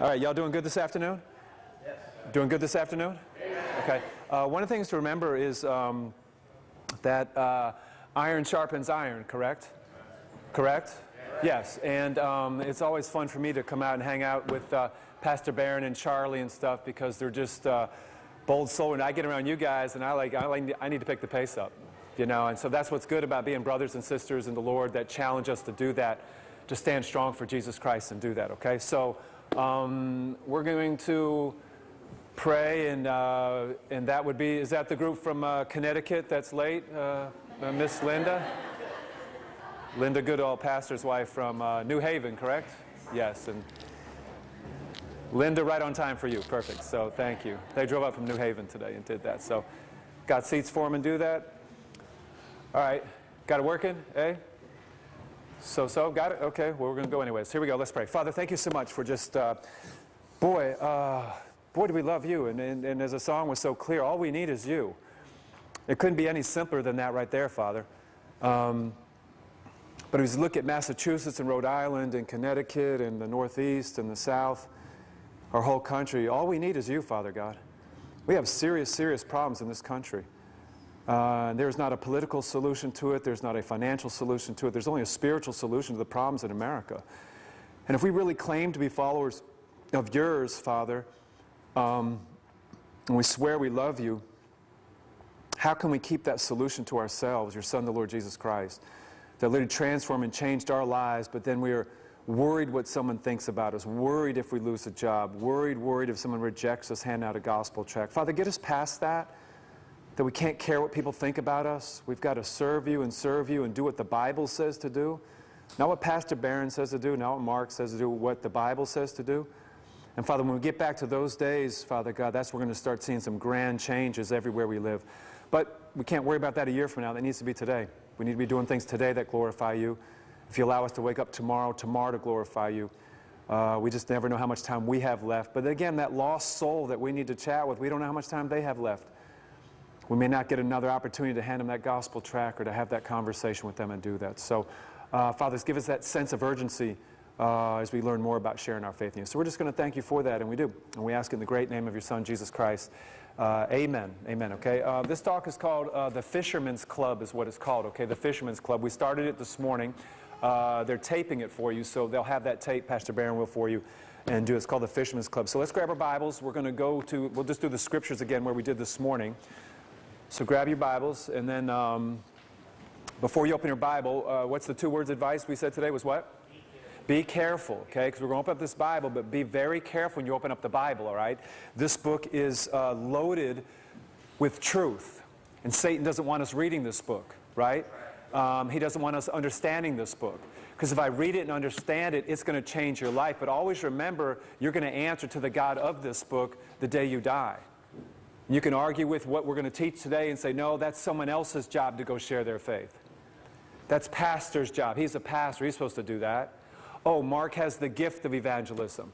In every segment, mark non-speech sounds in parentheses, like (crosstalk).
All right, y'all doing good this afternoon? Yes. Doing good this afternoon? Yes. Okay. Uh, one of the things to remember is um, that uh, iron sharpens iron, correct? Correct? Yes. And um, it's always fun for me to come out and hang out with uh, Pastor Barron and Charlie and stuff because they're just uh, bold soul. And I get around you guys, and I like I like I need to pick the pace up, you know. And so that's what's good about being brothers and sisters in the Lord that challenge us to do that, to stand strong for Jesus Christ and do that. Okay. So. Um, we're going to pray, and, uh, and that would be, is that the group from uh, Connecticut that's late? Uh, uh Miss Linda? Linda Goodall, pastor's wife from uh, New Haven, correct? Yes, and Linda, right on time for you. Perfect. So thank you. They drove up from New Haven today and did that. So got seats for them and do that? All right. Got it working, eh? So, so, got it? Okay, well, we're going to go anyways. Here we go. Let's pray. Father, thank you so much for just, uh, boy, uh, boy, do we love you. And, and, and as the song was so clear, all we need is you. It couldn't be any simpler than that right there, Father. Um, but as we look at Massachusetts and Rhode Island and Connecticut and the Northeast and the South, our whole country, all we need is you, Father God. We have serious, serious problems in this country. Uh, there's not a political solution to it. There's not a financial solution to it. There's only a spiritual solution to the problems in America. And if we really claim to be followers of yours, Father, um, and we swear we love you, how can we keep that solution to ourselves, your Son, the Lord Jesus Christ, that literally transformed and changed our lives, but then we are worried what someone thinks about us, worried if we lose a job, worried, worried if someone rejects us, hand out a gospel tract. Father, get us past that that we can't care what people think about us. We've got to serve you and serve you and do what the Bible says to do. Not what Pastor Barron says to do, not what Mark says to do, what the Bible says to do. And Father, when we get back to those days, Father God, that's where we're going to start seeing some grand changes everywhere we live. But we can't worry about that a year from now. That needs to be today. We need to be doing things today that glorify you. If you allow us to wake up tomorrow, tomorrow to glorify you. Uh, we just never know how much time we have left. But again, that lost soul that we need to chat with, we don't know how much time they have left. We may not get another opportunity to hand them that gospel tract or to have that conversation with them and do that. So, uh, fathers, give us that sense of urgency uh, as we learn more about sharing our faith in you. So we're just going to thank you for that, and we do. And we ask in the great name of your Son, Jesus Christ. Uh, amen. Amen. Okay. Uh, this talk is called uh, the Fisherman's Club, is what it's called. Okay. The Fisherman's Club. We started it this morning. Uh, they're taping it for you, so they'll have that tape, Pastor Barron will, for you and do. It's called the Fisherman's Club. So let's grab our Bibles. We're going to go to, we'll just do the scriptures again where we did this morning. So grab your Bibles, and then um, before you open your Bible, uh, what's the two words advice we said today was what? Be careful, okay? Because we're going to open up this Bible, but be very careful when you open up the Bible, all right? This book is uh, loaded with truth, and Satan doesn't want us reading this book, right? Um, he doesn't want us understanding this book. Because if I read it and understand it, it's going to change your life. But always remember, you're going to answer to the God of this book the day you die. You can argue with what we're going to teach today and say, no, that's someone else's job to go share their faith. That's pastor's job. He's a pastor. He's supposed to do that. Oh, Mark has the gift of evangelism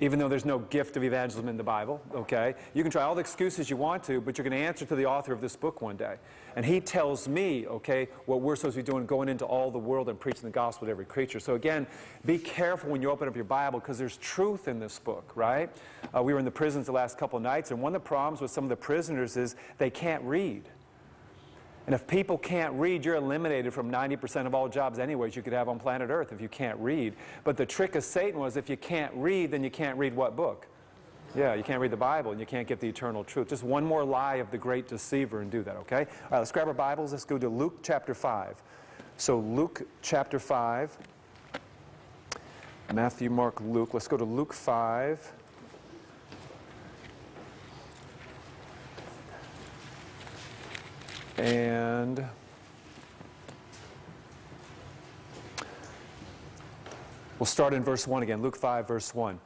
even though there's no gift of evangelism in the Bible, okay? You can try all the excuses you want to, but you're going to answer to the author of this book one day. And he tells me, okay, what we're supposed to be doing, going into all the world and preaching the gospel to every creature. So again, be careful when you open up your Bible because there's truth in this book, right? Uh, we were in the prisons the last couple nights, and one of the problems with some of the prisoners is they can't read. And if people can't read, you're eliminated from 90% of all jobs anyways you could have on planet Earth if you can't read. But the trick of Satan was if you can't read, then you can't read what book? Yeah, you can't read the Bible and you can't get the eternal truth. Just one more lie of the great deceiver and do that, okay? All right, let's grab our Bibles. Let's go to Luke chapter 5. So Luke chapter 5. Matthew, Mark, Luke. Let's go to Luke 5. And we'll start in verse 1 again, Luke 5, verse 1.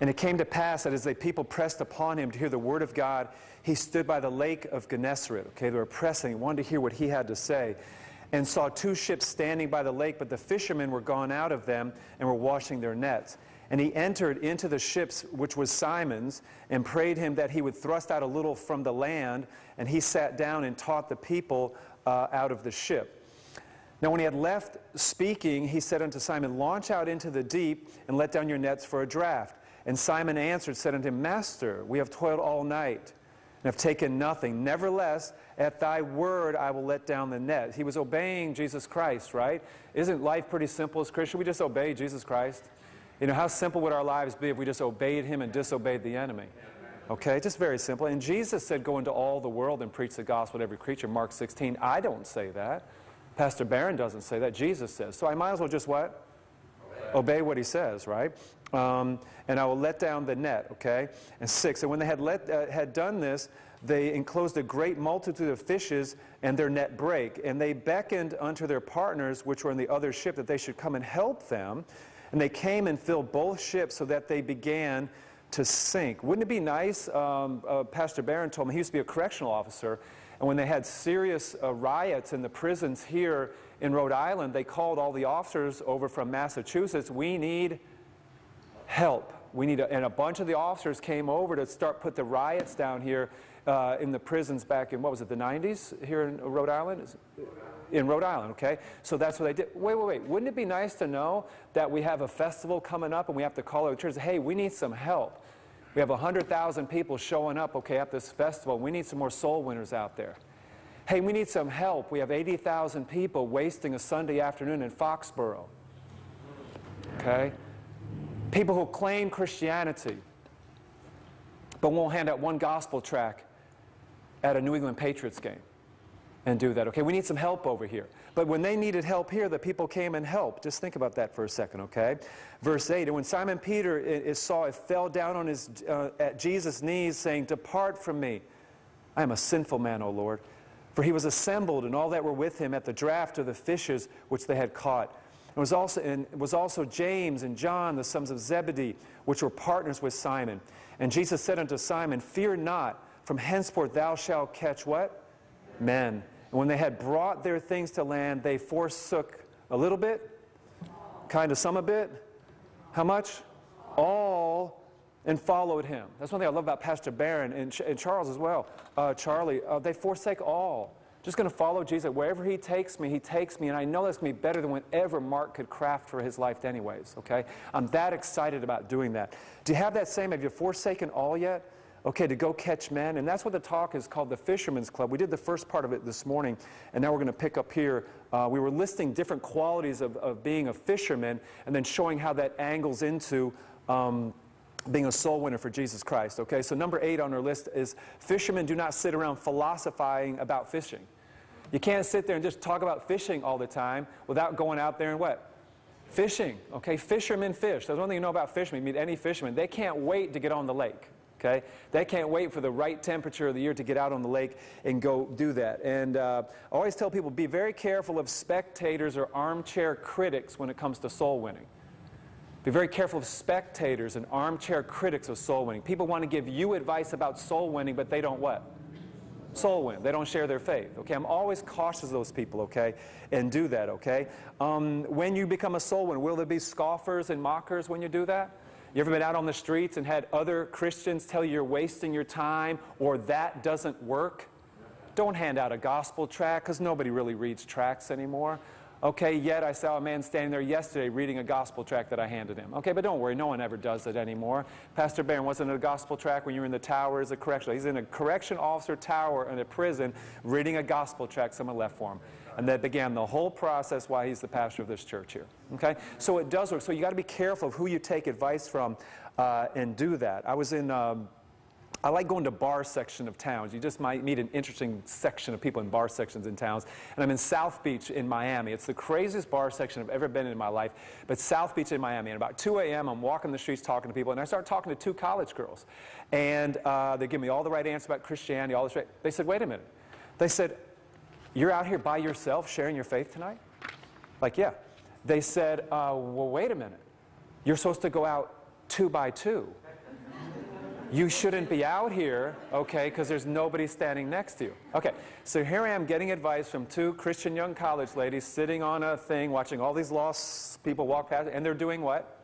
And it came to pass that as the people pressed upon him to hear the word of God, he stood by the lake of Gennesaret. Okay, they were pressing, wanted to hear what he had to say, and saw two ships standing by the lake, but the fishermen were gone out of them and were washing their nets. And he entered into the ships, which was Simon's, and prayed him that he would thrust out a little from the land. And he sat down and taught the people uh, out of the ship. Now, when he had left speaking, he said unto Simon, Launch out into the deep and let down your nets for a draught. And Simon answered, said unto him, Master, we have toiled all night and have taken nothing. Nevertheless, at thy word I will let down the net. He was obeying Jesus Christ, right? Isn't life pretty simple as Christians? We just obey Jesus Christ. You know, how simple would our lives be if we just obeyed him and disobeyed the enemy? Okay, just very simple. And Jesus said, Go into all the world and preach the gospel to every creature, Mark 16. I don't say that. Pastor Barron doesn't say that. Jesus says. So I might as well just what? Obey, what he says, right? Um, and I will let down the net, okay? And six, and when they had, let, uh, had done this, they enclosed a great multitude of fishes, and their net brake. And they beckoned unto their partners, which were in the other ship, that they should come and help them. And they came and filled both ships so that they began to sink. Wouldn't it be nice? Um, uh, Pastor Barron told me he used to be a correctional officer, and when they had serious uh, riots in the prisons here in Rhode Island, they called all the officers over from Massachusetts. We need help. We need a, and a bunch of the officers came over to start put the riots down here uh, in the prisons back in what was it the 90s here in Rhode Island in Rhode Island, okay? So that's what they did. Wait, wait, wait. Wouldn't it be nice to know that we have a festival coming up and we have to call our church, hey, we need some help. We have 100,000 people showing up, okay, at this festival. We need some more soul winners out there. Hey, we need some help. We have 80,000 people wasting a Sunday afternoon in Foxborough. Okay? People who claim Christianity but won't hand out one gospel track at a New England Patriots game and do that. Okay, we need some help over here. But when they needed help here, the people came and helped. Just think about that for a second, okay? Verse 8, and when Simon Peter saw it, fell down on his, uh, at Jesus' knees, saying, Depart from me. I am a sinful man, O Lord. For he was assembled, and all that were with him at the draught of the fishes which they had caught. And was also, and was also James and John, the sons of Zebedee, which were partners with Simon. And Jesus said unto Simon, Fear not, from henceforth thou shalt catch what? Men. And when they had brought their things to land, they forsook a little bit, kind of some a bit. How much? All, and followed him. That's one thing I love about Pastor Barron and, and Charles as well. Uh, Charlie, uh, they forsake all. Just going to follow Jesus. Wherever he takes me, he takes me. And I know that's going to be better than whatever Mark could craft for his life, anyways. Okay? I'm that excited about doing that. Do you have that same? Have you forsaken all yet? okay, to go catch men. And that's what the talk is called the Fisherman's Club. We did the first part of it this morning, and now we're going to pick up here. Uh, we were listing different qualities of, of being a fisherman and then showing how that angles into um, being a soul winner for Jesus Christ. Okay, so number eight on our list is fishermen do not sit around philosophizing about fishing. You can't sit there and just talk about fishing all the time without going out there and what? Fishing. Okay, fishermen fish. That's one thing you know about fishermen. You meet any fisherman, they can't wait to get on the lake. Okay? They can't wait for the right temperature of the year to get out on the lake and go do that. And uh, I always tell people be very careful of spectators or armchair critics when it comes to soul winning. Be very careful of spectators and armchair critics of soul winning. People want to give you advice about soul winning, but they don't what? Soul win. They don't share their faith. Okay, I'm always cautious of those people. Okay, and do that. Okay. Um, when you become a soul winner, will there be scoffers and mockers when you do that? You ever been out on the streets and had other Christians tell you you're wasting your time or that doesn't work? Don't hand out a gospel tract because nobody really reads tracts anymore. Okay, yet I saw a man standing there yesterday reading a gospel tract that I handed him. Okay, but don't worry, no one ever does that anymore. Pastor Barron wasn't a gospel tract when you were in the tower as a correction. He's in a correction officer tower in a prison reading a gospel tract someone left for him. And that began the whole process why he's the pastor of this church here. Okay? So it does work. So you got to be careful of who you take advice from uh, and do that. I was in. Um, I like going to bar section of towns. You just might meet an interesting section of people in bar sections in towns. And I'm in South Beach in Miami. It's the craziest bar section I've ever been in my life. But South Beach in Miami. And about 2 a.m., I'm walking the streets talking to people, and I start talking to two college girls. And uh, they give me all the right answers about Christianity, all this right. They said, wait a minute. They said, you're out here by yourself sharing your faith tonight? Like, yeah. They said, uh, Well, wait a minute. You're supposed to go out two by two. You shouldn't be out here, okay, because there's nobody standing next to you. Okay, so here I am getting advice from two Christian young college ladies sitting on a thing, watching all these lost people walk past, and they're doing what?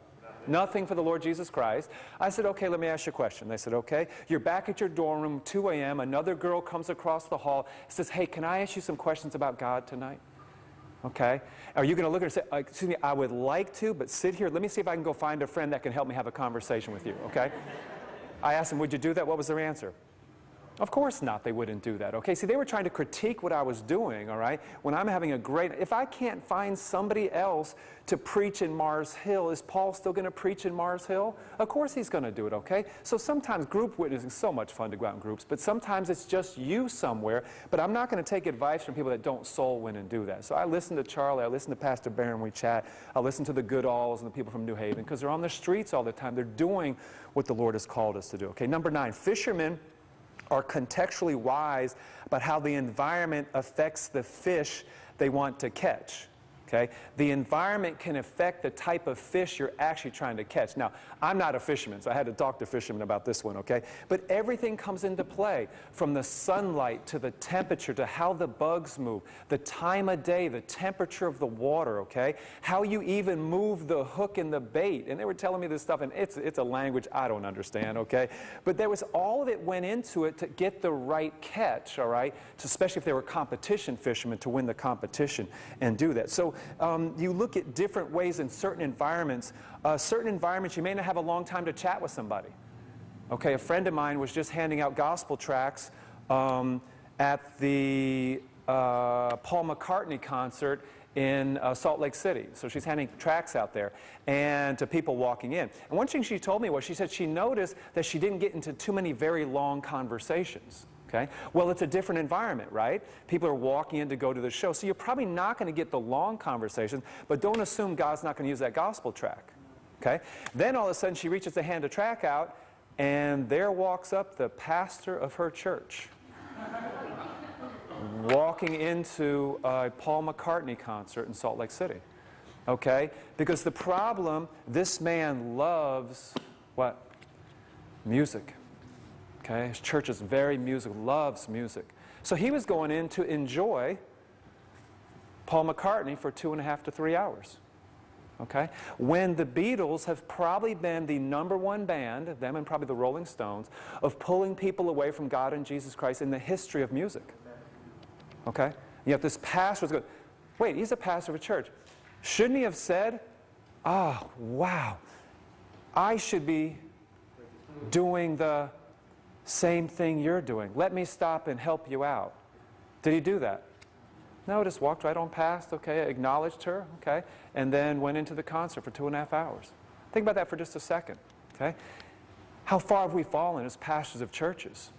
nothing for the Lord Jesus Christ. I said, okay, let me ask you a question. They said, okay. You're back at your dorm room, 2 a.m. Another girl comes across the hall, says, hey, can I ask you some questions about God tonight? Okay? Are you going to look at her and say, uh, excuse me, I would like to, but sit here. Let me see if I can go find a friend that can help me have a conversation with you. Okay? I asked them, would you do that? What was their answer? Of course not, they wouldn't do that. Okay, see, they were trying to critique what I was doing, all right? When I'm having a great, if I can't find somebody else to preach in Mars Hill, is Paul still going to preach in Mars Hill? Of course he's going to do it, okay? So sometimes group witnessing is so much fun to go out in groups, but sometimes it's just you somewhere. But I'm not going to take advice from people that don't soul win and do that. So I listen to Charlie, I listen to Pastor Barron, we chat, I listen to the Goodalls and the people from New Haven because they're on the streets all the time. They're doing what the Lord has called us to do. Okay, number nine, fishermen are contextually wise about how the environment affects the fish they want to catch. Okay? The environment can affect the type of fish you're actually trying to catch. Now, I'm not a fisherman, so I had to talk to fishermen about this one, okay? But everything comes into play from the sunlight to the temperature to how the bugs move, the time of day, the temperature of the water, okay? How you even move the hook and the bait. And they were telling me this stuff, and it's, it's a language I don't understand, okay? But there was all that went into it to get the right catch, all right? Especially if they were competition fishermen to win the competition and do that. So um, you look at different ways in certain environments. Uh, certain environments, you may not have a long time to chat with somebody. Okay, a friend of mine was just handing out gospel tracts um, at the uh, Paul McCartney concert in uh, Salt Lake City. So she's handing tracts out there and to people walking in. And one thing she told me was she said she noticed that she didn't get into too many very long conversations. Okay? Well, it's a different environment, right? People are walking in to go to the show. So you're probably not going to get the long conversations, but don't assume God's not going to use that gospel track. Okay? Then all of a sudden she reaches to hand a track out, and there walks up the pastor of her church. walking into a Paul McCartney concert in Salt Lake City. Okay? Because the problem, this man loves what? Music. Okay? His church is very musical, loves music. So he was going in to enjoy Paul McCartney for two and a half to three hours. Okay? When the Beatles have probably been the number one band, them and probably the Rolling Stones, of pulling people away from God and Jesus Christ in the history of music. Okay? Have this pastor going, wait, he's a pastor of a church. Shouldn't he have said, ah, oh, wow, I should be doing the same thing you're doing. Let me stop and help you out. Did he do that? No, just walked right on past, okay, acknowledged her, okay, and then went into the concert for two and a half hours. Think about that for just a second, okay? How far have we fallen as pastors of churches?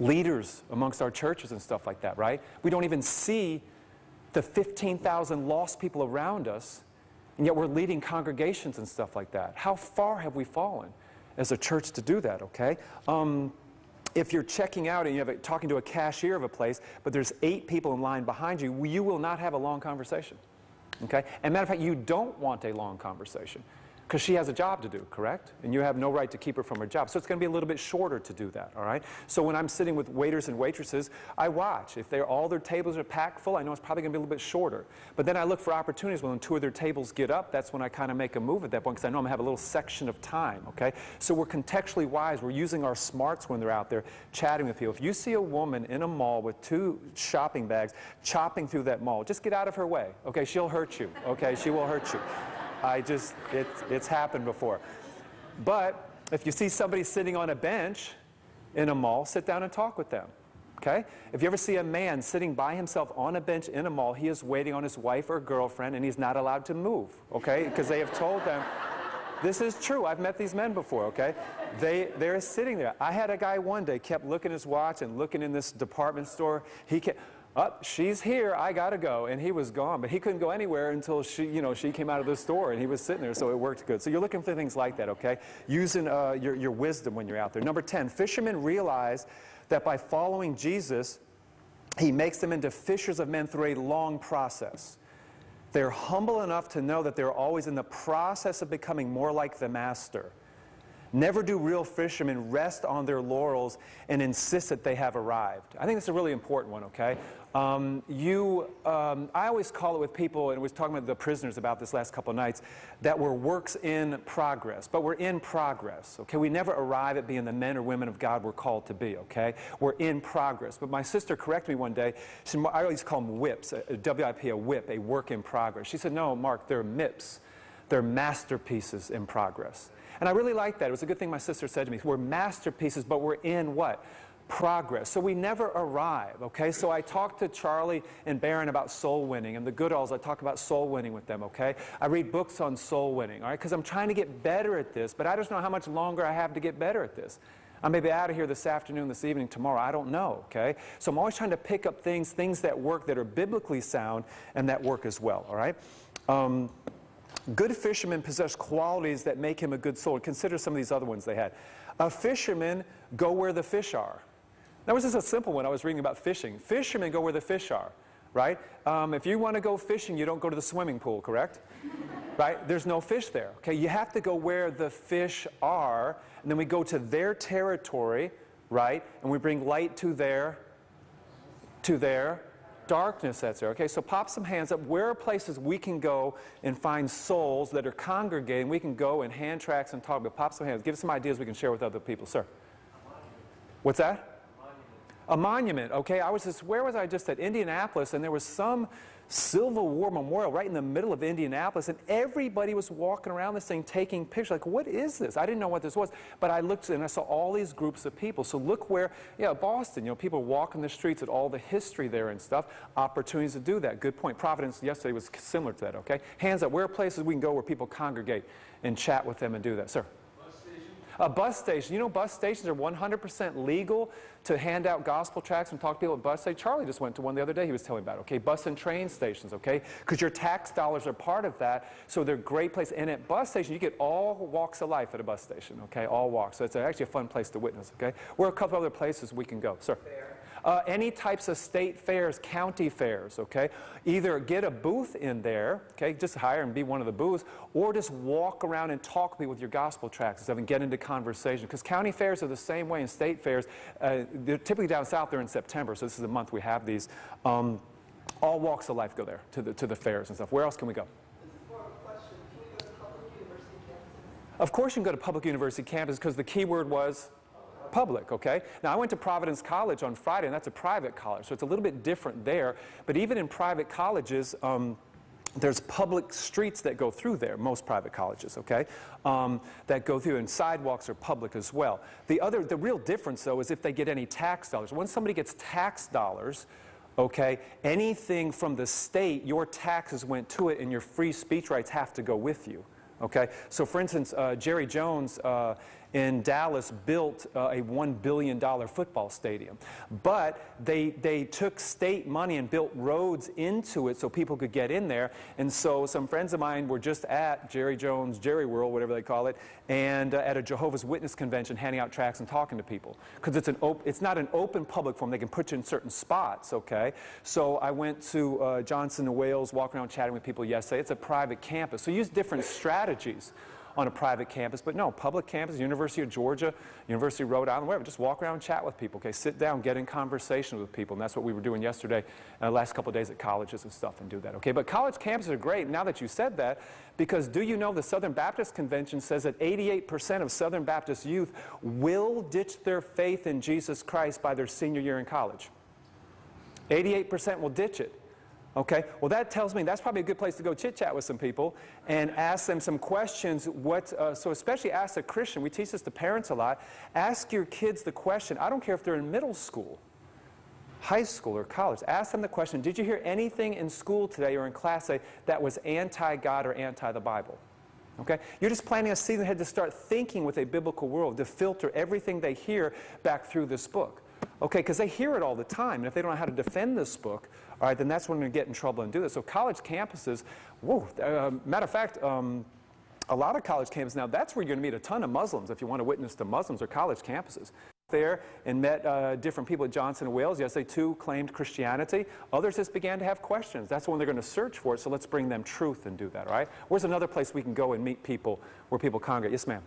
Leaders amongst our churches and stuff like that, right? We don't even see the 15,000 lost people around us, and yet we're leading congregations and stuff like that. How far have we fallen? As a church to do that, okay? Um, if you're checking out and you're talking to a cashier of a place, but there's eight people in line behind you, you will not have a long conversation. Okay? And matter of fact, you don't want a long conversation because she has a job to do, correct? And you have no right to keep her from her job. So it's going to be a little bit shorter to do that, all right? So when I'm sitting with waiters and waitresses, I watch. If they're, all their tables are packed full, I know it's probably going to be a little bit shorter. But then I look for opportunities when two of their tables get up. That's when I kind of make a move at that point because I know I'm going to have a little section of time, okay? So we're contextually wise. We're using our smarts when they're out there chatting with people. If you see a woman in a mall with two shopping bags chopping through that mall, just get out of her way, okay? She'll hurt you, okay? She will hurt you. I just, it, it's happened before. But if you see somebody sitting on a bench in a mall, sit down and talk with them. Okay? If you ever see a man sitting by himself on a bench in a mall, he is waiting on his wife or girlfriend and he's not allowed to move. Okay? Because they have told them, this is true. I've met these men before, okay? They, they're sitting there. I had a guy one day kept looking at his watch and looking in this department store. He kept, up, oh, she's here, I gotta go. And he was gone, but he couldn't go anywhere until she, you know, she came out of the store and he was sitting there, so it worked good. So you're looking for things like that, okay? Using uh, your, your wisdom when you're out there. Number 10, fishermen realize that by following Jesus, he makes them into fishers of men through a long process. They're humble enough to know that they're always in the process of becoming more like the master. Never do real fishermen rest on their laurels and insist that they have arrived. I think that's a really important one, okay? Um, you, um, I always call it with people, and I was talking about the prisoners about this last couple of nights, that we're works in progress, but we're in progress, okay? We never arrive at being the men or women of God we're called to be, okay? We're in progress. But my sister corrected me one day. She I always call them whips, a, a WIP, a whip, a work in progress. She said, no, Mark, they're MIPS. They're masterpieces in progress. And I really like that. It was a good thing my sister said to me. We're masterpieces, but we're in what? progress. So we never arrive, okay? So I talked to Charlie and Barron about soul winning, and the Goodalls, I talk about soul winning with them, okay? I read books on soul winning, all right? Because I'm trying to get better at this, but I just know how much longer I have to get better at this. I may be out of here this afternoon, this evening, tomorrow. I don't know, okay? So I'm always trying to pick up things, things that work that are biblically sound and that work as well, all right? Um, good fishermen possess qualities that make him a good soul. Consider some of these other ones they had. A fisherman go where the fish are. That was just a simple one I was reading about fishing. Fishermen go where the fish are, right? Um, if you want to go fishing, you don't go to the swimming pool, correct? (laughs) right? There's no fish there. Okay, you have to go where the fish are, and then we go to their territory, right? And we bring light to their to their darkness that's there. Okay, so pop some hands up. Where are places we can go and find souls that are congregating? We can go and hand tracks and talk. But pop some hands. Give us some ideas we can share with other people, sir. What's that? a monument, okay? I was just, where was I just at? Indianapolis, and there was some Civil War memorial right in the middle of Indianapolis, and everybody was walking around this thing taking pictures. Like, what is this? I didn't know what this was, but I looked and I saw all these groups of people. So look where, yeah, Boston, you know, people walking the streets at all the history there and stuff, opportunities to do that. Good point. Providence yesterday was similar to that, okay? Hands up. Where are places we can go where people congregate and chat with them and do that? Sir? A bus station. You know, bus stations are 100% legal to hand out gospel tracts and talk to people at bus stations. Charlie just went to one the other day he was telling me about, okay? Bus and train stations, okay? Because your tax dollars are part of that, so they're a great place. And at bus stations, you get all walks of life at a bus station, okay? All walks. So it's actually a fun place to witness, okay? Where are a couple other places we can go? Sir? Fair. Uh, any types of state fairs, county fairs, okay? Either get a booth in there, okay, just hire and be one of the booths, or just walk around and talk with me with your gospel tracts and stuff and get into conversation. Because county fairs are the same way in state fairs. Uh, they're typically down south, they're in September, so this is the month we have these. Um, all walks of life go there to the, to the fairs and stuff. Where else can we go? Of course you can go to public university campus because the key word was public, okay? Now, I went to Providence College on Friday, and that's a private college, so it's a little bit different there. But even in private colleges, um, there's public streets that go through there, most private colleges, okay, um, that go through, and sidewalks are public as well. The other, the real difference, though, is if they get any tax dollars. When somebody gets tax dollars, okay, anything from the state, your taxes went to it, and your free speech rights have to go with you. Okay, so for instance, uh, Jerry Jones uh, in Dallas built uh, a $1 billion football stadium. But they, they took state money and built roads into it so people could get in there. And so some friends of mine were just at Jerry Jones, Jerry World, whatever they call it, and uh, at a Jehovah's Witness convention handing out tracts and talking to people. Because it's, an it's not an open public forum. They can put you in certain spots, okay? So I went to uh, Johnson and Wales, walking around chatting with people yesterday. It's a private campus. So use different strategies on a private campus. But no, public campus, University of Georgia, University of Rhode Island, wherever. Just walk around chat with people, okay? Sit down, get in conversation with people. And that's what we were doing yesterday uh, last couple days at colleges and stuff and do that, okay? But college campuses are great now that you said that because do you know the Southern Baptist Convention says that 88% of Southern Baptist youth will ditch their faith in Jesus Christ by their senior year in college. 88% will ditch it. Okay, well that tells me that's probably a good place to go chit chat with some people and ask them some questions. What, uh, so especially ask a Christian, we teach this to parents a lot, ask your kids the question, I don't care if they're in middle school, high school or college, ask them the question, did you hear anything in school today or in class today that was anti-God or anti the Bible? Okay? You're just planting a seed ahead to start thinking with a biblical world, to filter everything they hear back through this book. Okay, because they hear it all the time, and if they don't know how to defend this book, all right, then that's when we get in trouble and do this. So college campuses, whoa, uh, matter of fact, um, a lot of college campuses now, that's where you're going to meet a ton of Muslims if you want to witness to Muslims or college campuses. There and met uh, different people at Johnson and Wales. Yes, they too claimed Christianity. Others just began to have questions. That's when they're going to search for it. So let's bring them truth and do that. All right. Where's another place we can go and meet people where people congregate? Yes, ma'am.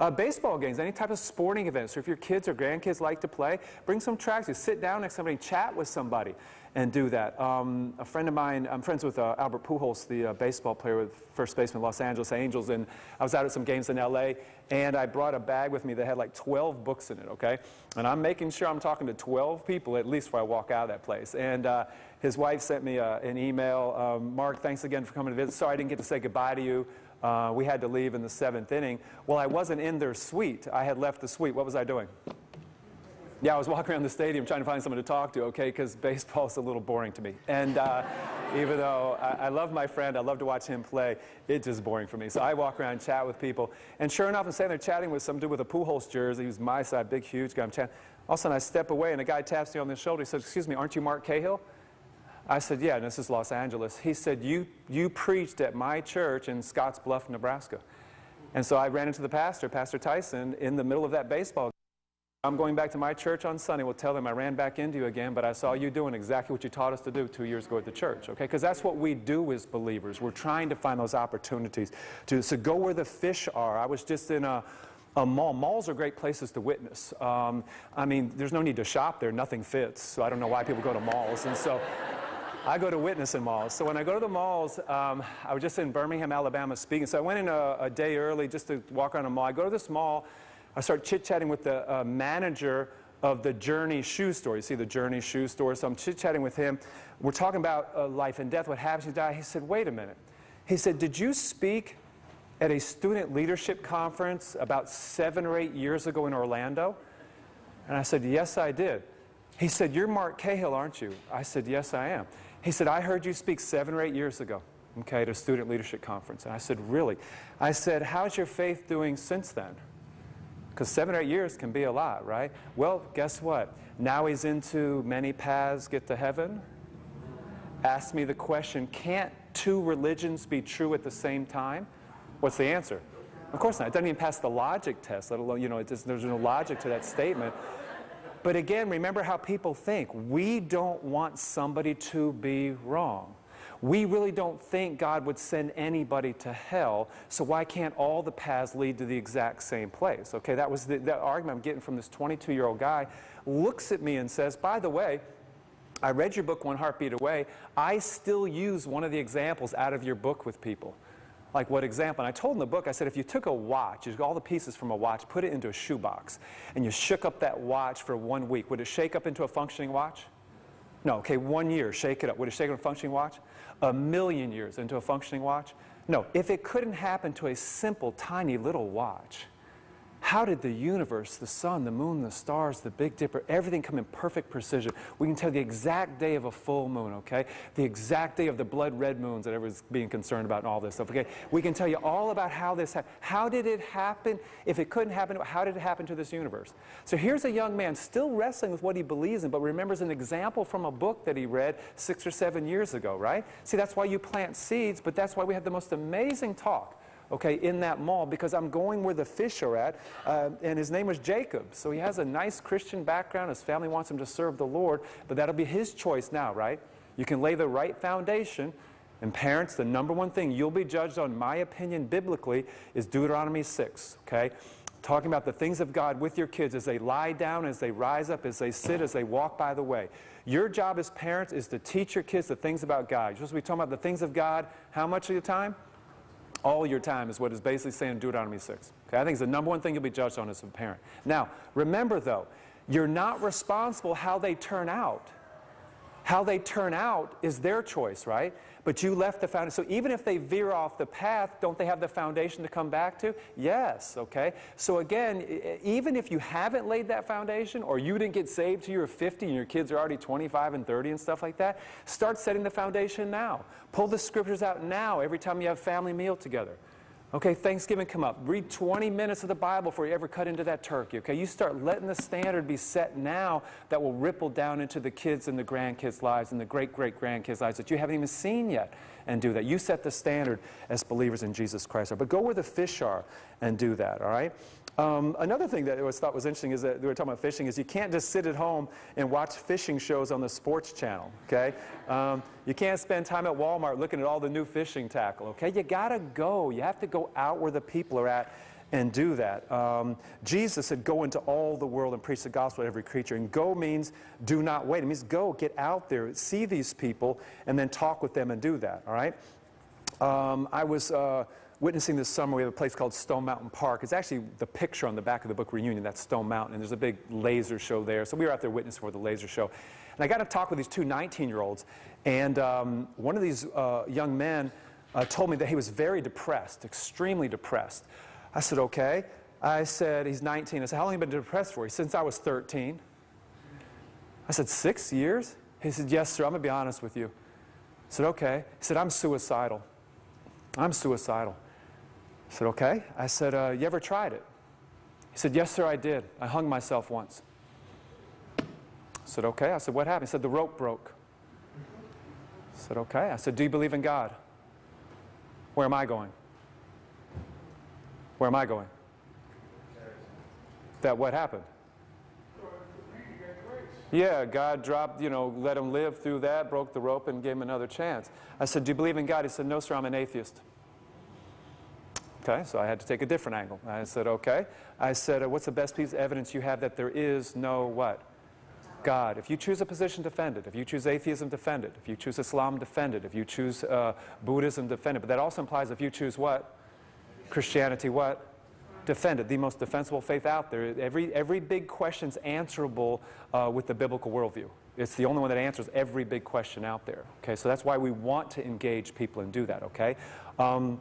Uh, baseball games, any type of sporting events, or if your kids or grandkids like to play, bring some tracks. You sit down next to somebody, chat with somebody, and do that. Um, a friend of mine, I'm friends with uh, Albert Pujols, the uh, baseball player with first baseman Los Angeles Angels, and I was out at some games in LA, and I brought a bag with me that had like 12 books in it, okay? And I'm making sure I'm talking to 12 people at least before I walk out of that place. And uh, his wife sent me uh, an email. Um, Mark, thanks again for coming to visit. Sorry I didn't get to say goodbye to you. Uh, we had to leave in the seventh inning. Well, I wasn't in their suite. I had left the suite. What was I doing? Yeah, I was (laughs) walking around the stadium trying to find someone to talk to, okay, because baseball's a little boring to me. And uh, (laughs) even though I, I, love my friend, I love to watch him play, it's just boring for me. So I walk around chat with people. And sure enough, I'm standing there chatting with some dude with a Pujols jersey. He was my side, big, huge guy. I'm chatting. All of a sudden, I step away, and a guy taps me on the shoulder. He says, Excuse me, aren't you Mark Cahill? I said, Yeah, and this is Los Angeles. He said, you, you preached at my church in Scottsbluff, Nebraska. And so I ran into the pastor, Pastor Tyson, in the middle of that baseball game. I'm going back to my church on Sunday. We'll tell them I ran back into you again, but I saw you doing exactly what you taught us to do two years ago at the church, okay? Because that's what we do as believers. We're trying to find those opportunities to, to go where the fish are. I was just in a, a mall. Malls are great places to witness. Um, I mean, there's no need to shop there. Nothing fits. So I don't know why people go to malls. And so I go to witness in malls. So when I go to the malls, um, I was just in Birmingham, Alabama speaking. So I went in a, a, day early just to walk around a mall. I go to this mall. I start chit-chatting with the uh, manager of the Journey shoe store. You see the Journey shoe store. So I'm chit-chatting with him. We're talking about uh, life and death, what happens to die. He said, wait a minute. He said, did you speak at a student leadership conference about seven or eight years ago in Orlando? And I said, yes, I did. He said, you're Mark Cahill, aren't you? I said, yes, I am. He said, I heard you speak seven or eight years ago, okay, at a student leadership conference. And I said, Really? I said, How's your faith doing since then? Because seven or eight years can be a lot, right? Well, guess what? Now he's into many paths get to heaven. Asked me the question, can't two religions be true at the same time? What's the answer? Of course not. It doesn't even pass the logic test, let alone, you know, just, there's no logic to that statement. But again, remember how people think. We don't want somebody to be wrong. We really don't think God would send anybody to hell, so why can't all the paths lead to the exact same place? Okay, that was the, the argument I'm getting from this 22 year old guy. Looks at me and says, By the way, I read your book, One Heartbeat Away. I still use one of the examples out of your book with people. Like what example? And I told in the book, I said, if you took a watch, you took all the pieces from a watch, put it into a shoebox, and you shook up that watch for one week, would it shake up into a functioning watch? No, okay, one year, shake it up. Would it shake up into a functioning watch? A million years into a functioning watch? No, if it couldn't happen to a simple, tiny little watch, how did the universe, the sun, the moon, the stars, the Big Dipper, everything come in perfect precision? We can tell the exact day of a full moon, okay? The exact day of the blood red moons that everyone's being concerned about and all this stuff, okay? We can tell you all about how this happened. How did it happen? If it couldn't happen, how did it happen to this universe? So here's a young man still wrestling with what he believes in, but remembers an example from a book that he read six or seven years ago, right? See, that's why you plant seeds, but that's why we have the most amazing talk okay, in that mall because I'm going where the fish are at. Uh, and his name was Jacob. So he has a nice Christian background. His family wants him to serve the Lord, but that'll be his choice now, right? You can lay the right foundation. And parents, the number one thing you'll be judged on, my opinion, biblically, is Deuteronomy 6, okay? Talking about the things of God with your kids as they lie down, as they rise up, as they sit, as they walk by the way. Your job as parents is to teach your kids the things about God. You're supposed to be talking about the things of God how much of the time? All your time is what is basically saying in Deuteronomy 6. Okay, I think it's the number one thing you'll be judged on as a parent. Now, remember though, you're not responsible how they turn out. How they turn out is their choice, right? But you left the foundation. So even if they veer off the path, don't they have the foundation to come back to? Yes, okay? So again, even if you haven't laid that foundation or you didn't get saved till you're 50 and your kids are already 25 and 30 and stuff like that, start setting the foundation now. Pull the scriptures out now every time you have family meal together. Okay, Thanksgiving come up. Read 20 minutes of the Bible before you ever cut into that turkey. Okay, you start letting the standard be set now that will ripple down into the kids and the grandkids' lives and the great great grandkids' lives that you haven't even seen yet and do that. You set the standard as believers in Jesus Christ. But go where the fish are and do that, all right? Um, another thing that I thought was interesting is that we were talking about fishing is you can't just sit at home and watch fishing shows on the sports channel, okay? Um, you can't spend time at Walmart looking at all the new fishing tackle, okay? You gotta go. You have to go out where the people are at and do that. Um, Jesus said, Go into all the world and preach the gospel to every creature. And go means do not wait. It means go, get out there, see these people, and then talk with them and do that, all right? Um, I was uh, witnessing this summer. We have a place called Stone Mountain Park. It's actually the picture on the back of the book Reunion, that's Stone Mountain, and there's a big laser show there. So we were out there witnessing for the laser show. And I got to talk with these two 19 year olds, and um, one of these uh, young men uh, told me that he was very depressed, extremely depressed. I said, okay. I said, he's 19. I said, how long have you been depressed for? He said, since I was 13. I said, six years? He said, yes, sir. I'm going to be honest with you. I said, okay. He said, I'm suicidal. I'm suicidal. I said, okay. I said, uh, you ever tried it? He said, yes, sir, I did. I hung myself once. I said, okay. I said, what happened? He said, the rope broke. I said, okay. I said, do you believe in God? Where am I going? Where am I going? That what happened? Yeah, God dropped, you know, let him live through that, broke the rope, and gave him another chance. I said, Do you believe in God? He said, No, sir, I'm an atheist. Okay, so I had to take a different angle. I said, Okay. I said, What's the best piece of evidence you have that there is no what? God. If you choose a position, defend it. If you choose atheism, defend it. If you choose Islam, defend it. If you choose uh, Buddhism, defend it. But that also implies if you choose what? Christianity, what? Defend it. the most defensible faith out there. Every, every big question's answerable uh, with the biblical worldview. It's the only one that answers every big question out there. Okay, so that's why we want to engage people and do that. Okay, um,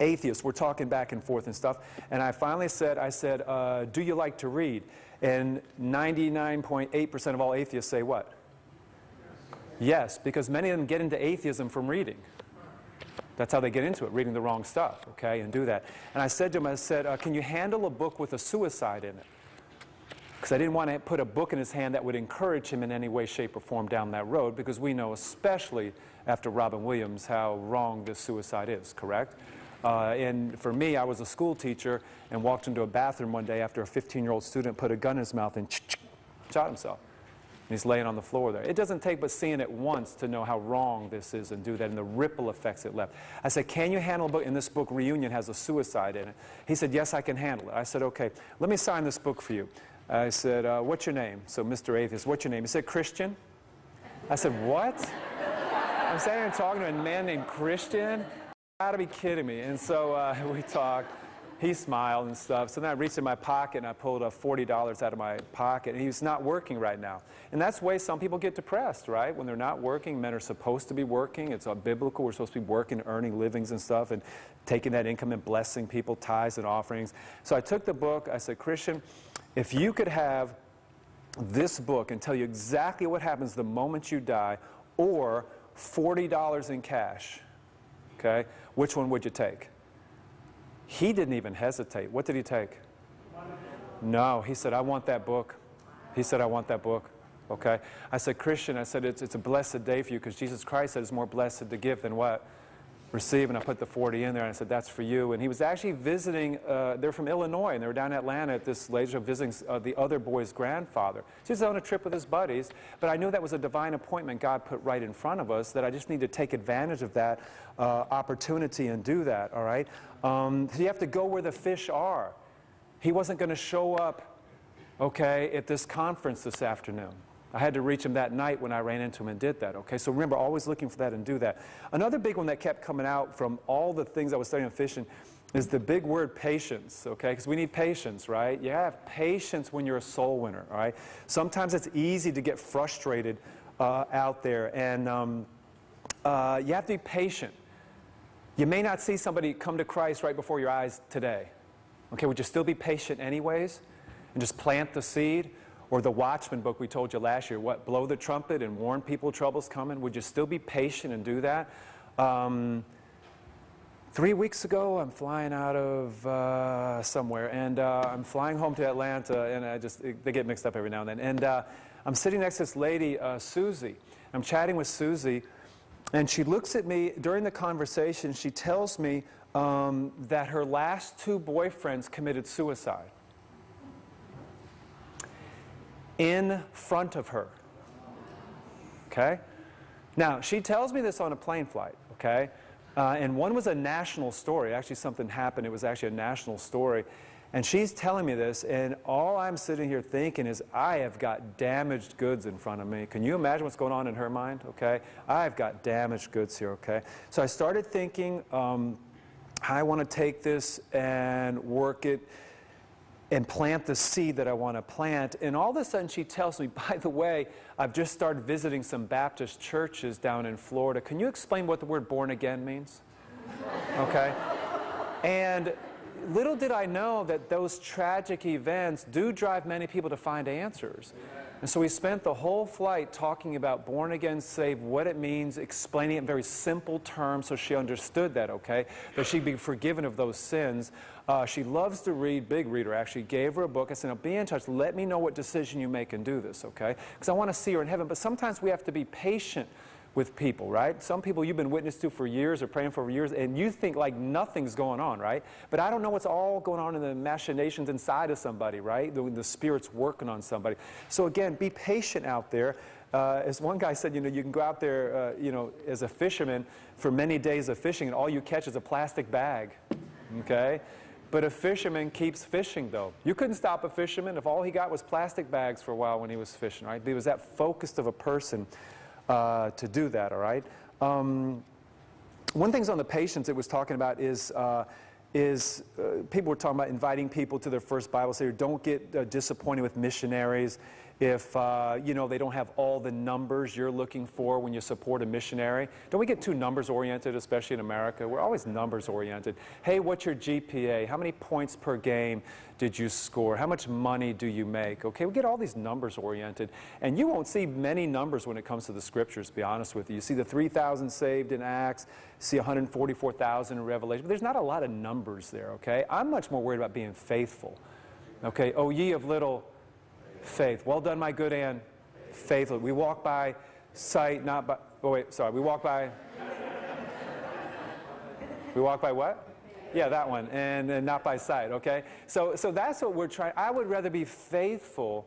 atheists, we're talking back and forth and stuff, and I finally said, I said, uh, do you like to read? And 99.8% of all atheists say what? Yes, because many of them get into atheism from reading. That's how they get into it, reading the wrong stuff, okay, and do that. And I said to him, I said, uh, can you handle a book with a suicide in it? Because I didn't want to put a book in his hand that would encourage him in any way, shape, or form down that road, because we know, especially after Robin Williams, how wrong this suicide is, correct? Uh, and for me, I was a school teacher and walked into a bathroom one day after a 15-year-old student put a gun in his mouth and shot himself. And he's laying on the floor there. It doesn't take but seeing it once to know how wrong this is and do that and the ripple effects it left. I said, Can you handle a book? And this book, Reunion, has a suicide in it. He said, Yes, I can handle it. I said, Okay, let me sign this book for you. I said, uh, What's your name? So, Mr. Atheist, what's your name? He said, Christian. I said, What? (laughs) I'm standing here talking to a man named Christian. Gotta be kidding me. And so uh, (laughs) we talked he smiled and stuff. So then I reached in my pocket and I pulled a $40 out of my pocket. And was not working right now. And that's the way some people get depressed, right? When they're not working, men are supposed to be working. It's biblical. We're supposed to be working, earning livings and stuff, and taking that income and blessing people, tithes and offerings. So I took the book. I said, Christian, if you could have this book and tell you exactly what happens the moment you die, or $40 in cash, okay, which one would you take? He didn't even hesitate. What did he take? No, he said, I want that book. He said, I want that book. Okay? I said, Christian, I said, it's, it's a blessed day for you because Jesus Christ said it's more blessed to give than what? Receive, and I put the 40 in there, and I said, that's for you. And he was actually visiting, uh, they're from Illinois, and they were down in Atlanta at this laser visiting uh, the other boy's grandfather. So he was on a trip with his buddies, but I knew that was a divine appointment God put right in front of us, that I just need to take advantage of that uh, opportunity and do that, all right? Um, so you have to go where the fish are. He wasn't going to show up, okay, at this conference this afternoon. I had to reach him that night when I ran into him and did that. Okay, so remember, always looking for that and do that. Another big one that kept coming out from all the things I was studying on fishing is the big word patience, okay? Because we need patience, right? You have patience when you're a soul winner, all right? Sometimes it's easy to get frustrated uh, out there, and um, uh, you have to be patient. You may not see somebody come to Christ right before your eyes today. Okay, would you still be patient anyways and just plant the seed? Or the Watchman book we told you last year, what, blow the trumpet and warn people trouble's coming? Would you still be patient and do that? Um, three weeks ago, I'm flying out of uh, somewhere, and uh, I'm flying home to Atlanta, and I just, they get mixed up every now and then. And uh, I'm sitting next to this lady, uh, Susie. I'm chatting with Susie, and she looks at me during the conversation. She tells me um, that her last two boyfriends committed suicide in front of her. Okay? Now, she tells me this on a plane flight, okay? Uh, and one was a national story. Actually, something happened. It was actually a national story. And she's telling me this, and all I'm sitting here thinking is, I have got damaged goods in front of me. Can you imagine what's going on in her mind? Okay? I've got damaged goods here, okay? So I started thinking, um, I want to take this and work it and plant the seed that I want to plant. And all of a sudden, she tells me, (laughs) by the way, I've just started visiting some Baptist churches down in Florida. Can you explain what the word born again means? (laughs) Okay? And little did I know that those tragic events do drive many people to find answers. And so we spent the whole flight talking about born again saved, what it means, explaining it in very simple terms so she understood that, okay? That she'd be forgiven of those sins. Uh, she loves to read, big reader actually, gave her a book. I said, now be in touch. Let me know what decision you make and do this, okay? Because I want to see her in heaven. But sometimes we have to be patient with people, right? Some people you've been witness to for years or praying for years, and you think like nothing's going on, right? But I don't know what's all going on in the machinations inside of somebody, right? The, the Spirit's working on somebody. So again, be patient out there. Uh, as one guy said, you know, you can go out there, uh, you know, as a fisherman for many days of fishing, and all you catch is a plastic bag, okay? But a fisherman keeps fishing, though. You couldn't stop a fisherman if all he got was plastic bags for a while when he was fishing, right? He was that focused of a person uh, to do that, all right? Um, one thing on the patience it was talking about is, uh, is uh, people were talking about inviting people to their first Bible study. Don't get uh, disappointed with missionaries if uh, you know they don't have all the numbers you're looking for when you support a missionary. Don't we get too numbers oriented, especially in America? We're always numbers oriented. Hey, what's your GPA? How many points per game did you score? How much money do you make? Okay, we get all these numbers oriented, and you won't see many numbers when it comes to the scriptures. To be honest with you, you see the 3,000 saved in Acts, see 144,000 in Revelation, but there's not a lot of numbers there. Okay, I'm much more worried about being faithful. Okay, oh ye of little faith. Well done, my good and faithful. We walk by sight, not by. Oh, wait, sorry. We walk by. We walk by what? Yeah, that one, and, and not by sight, okay? So, so that's what we're trying. I would rather be faithful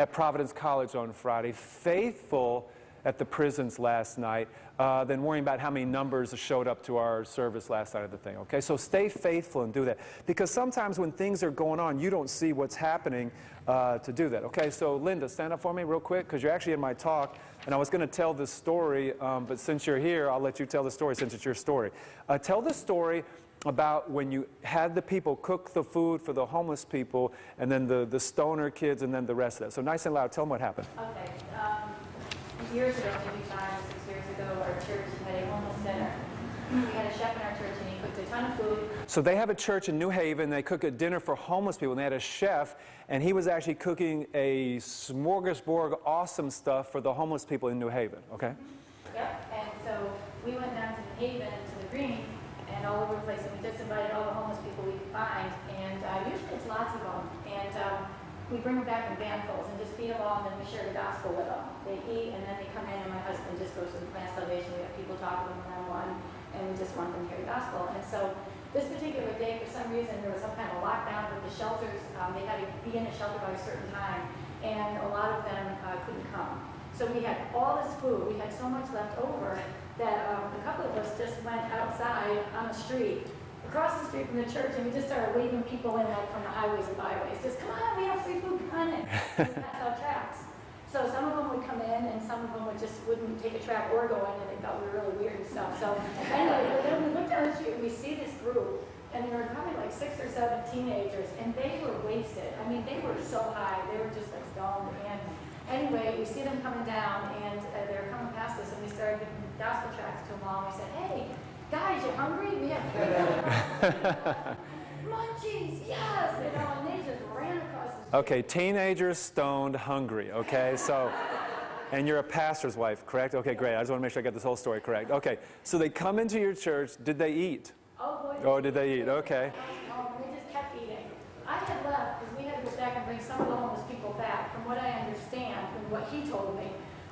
at Providence College on Friday, faithful at the prisons last night uh, than worrying about how many numbers showed up to our service last night of the thing. Okay, so stay faithful and do that because sometimes when things are going on, you don't see what's happening uh, to do that. Okay, so Linda, stand up for me real quick because you're actually in my talk, and I was going to tell this story, um, but since you're here, I'll let you tell the story since it's your story. Uh, tell the story about when you had the people cook the food for the homeless people, and then the, the stoner kids, and then the rest of that. So nice and loud, tell them what happened. Okay. Um, years ago, maybe five six years ago, our church had a homeless center. We had a chef in our church, and he cooked a ton of food. So they have a church in New Haven. They cook a dinner for homeless people, and they had a chef, and he was actually cooking a smorgasbord, awesome stuff for the homeless people in New Haven. Okay. Yep. And so we went down to New Haven to the Green and all over the place, and we just invited all the homeless people we could find, and uh, usually it's lots of them, and. Um, we bring them back in bandfuls and just feed them all, and then we share the gospel with them. They eat, and then they come in, and my husband just goes to the plant salvation. We have people talk to them one-on-one, and we just want them to hear the gospel. And so this particular day, for some reason, there was some kind of lockdown with the shelters. Um, they had to be in a shelter by a certain time, and a lot of them uh, couldn't come. So we had all this food. We had so much left over that um, a couple of us just went outside on the street across the street from the church, and we just started waving people in like from the highways and byways. Just come on, we have free food, come on in. (laughs) That's our tracks. So some of them would come in, and some of them would just wouldn't take a track or go in, and they thought we were really weird and stuff. So anyway, but then we look down the street and we see this group, and there were probably like six or seven teenagers, and they were wasted. I mean, they were so high, they were just like stoned. And anyway, we see them coming down, and uh, they were coming past us, and we started giving gospel tracks to them all. And we said, hey guys, you hungry? We have (laughs) (laughs) munchies, yes, you know, and they just ran across the street. Okay, teenagers stoned, hungry. Okay, so. And you're a pastor's wife, correct? Okay, great. I just want to make sure I get this whole story correct. Okay, so they come into your church. Did they eat? Oh, boy. Oh, did they eat? Okay. Oh, they just kept eating. I had left because we had to go back and bring some of the homeless people back. From what I understand, from what he told me,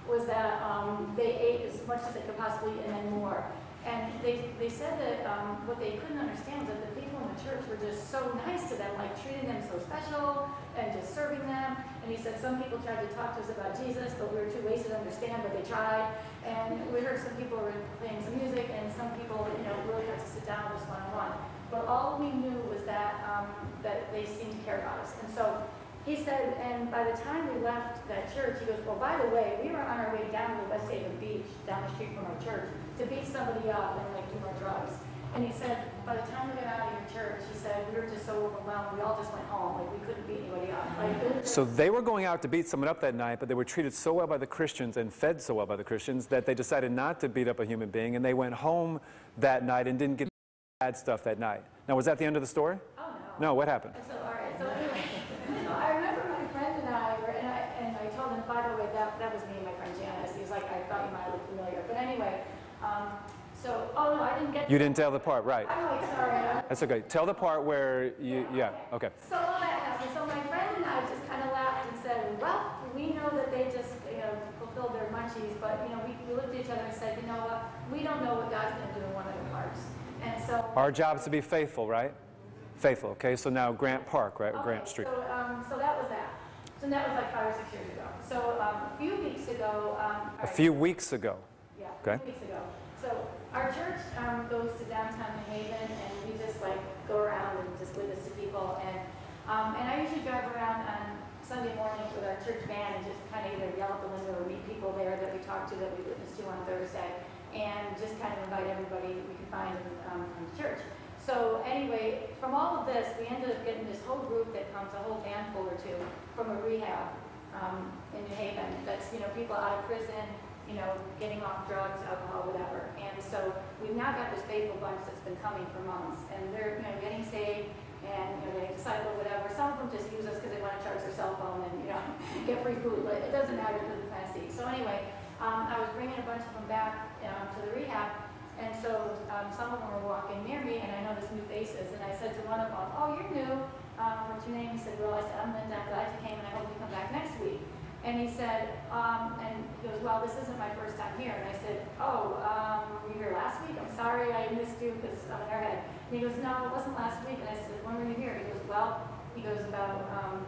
was that um, they ate as much as they could possibly eat and then more. And they, they said that um, what they couldn't understand was that the people in the church were just so nice to them, like treating them so special and just serving them. And he said some people tried to talk to us about Jesus, but we were too wasted to understand, but they tried. And we heard some people were playing some music, and some people, you know, really had to sit down just one on one. But all we knew was that um, that they seemed to care about us. And so he said, and by the time we left that church, he goes, well, by the way, we were on our way down to the West Haven Beach, down the street from our church, to beat somebody up and like do more drugs. And he said, by the time we got out of your church, he said, we were just so overwhelmed, we all just went home, like we couldn't beat anybody up. Like, So they were going out to beat someone up that night, but they were treated so well by the Christians and fed so well by the Christians that they decided not to beat up a human being, and they went home that night and didn't get bad stuff that night. Now, was that the end of the story? oh no. No, what happened? So, all right, so anyway, so I remember my friend and I were, and I, and I told him, by the way, that, that was me and my friend Janice. He was like, I thought you might look familiar. But anyway, um, so, oh no, I didn't get. You didn't tell the part, right? I'm like, sorry. That's okay. Tell the part where you, yeah, okay. So all that happened. So my friend and I just kind of laughed and said, well, we know that they just, you know, fulfilled their munchies, but, you know, we, we looked at each other and said, you know what, we don't know what God's going to do in one of the hearts. And so. Our job is to be faithful, right? Faithful, okay? So now Grant Park, right? Okay, Grant Street. So, um, so that was that. So that was like five or six years ago. So um, a few weeks ago. Um, A our- few weeks ago. Yeah, okay. a few weeks ago. Our church um, goes to downtown New Haven, and we just like go around and just witness to people. And um, and I usually drive around on Sunday mornings with our church van and just kind of either yell at the window or meet people there that we talk to that we witness to on Thursday, and just kind of invite everybody that we can find um, from the church. So anyway, from all of this, we ended up getting this whole group that comes, a whole handful or two, from a rehab um, in New Haven. That's, you know, people out of prison, you know, getting off drugs, alcohol, whatever. And so we've now got this faithful bunch that's been coming for months. And they're, you know, getting saved and, you know, getting discipled, whatever. Some of them just use us because they want to charge their cell phone and, you know, (laughs) get free food. But it doesn't matter because it's kind of see. So anyway, um, I was bringing a bunch of them back um, to the rehab. And so um, some of them were walking near me, and I noticed new faces. And I said to one of them, "Oh, you're new. Um, what's your name?" He said, "Well, I said I'm Linda. I'm glad you came, and I hope you come back next week." And he said, um, and he goes, "Well, this isn't my first time here." And I said, "Oh, um, were you here last week? I'm sorry I missed you because I'm an airhead." And he goes, "No, it wasn't last week." And I said, "When were you here?" He goes, "Well," he goes, "about." Um,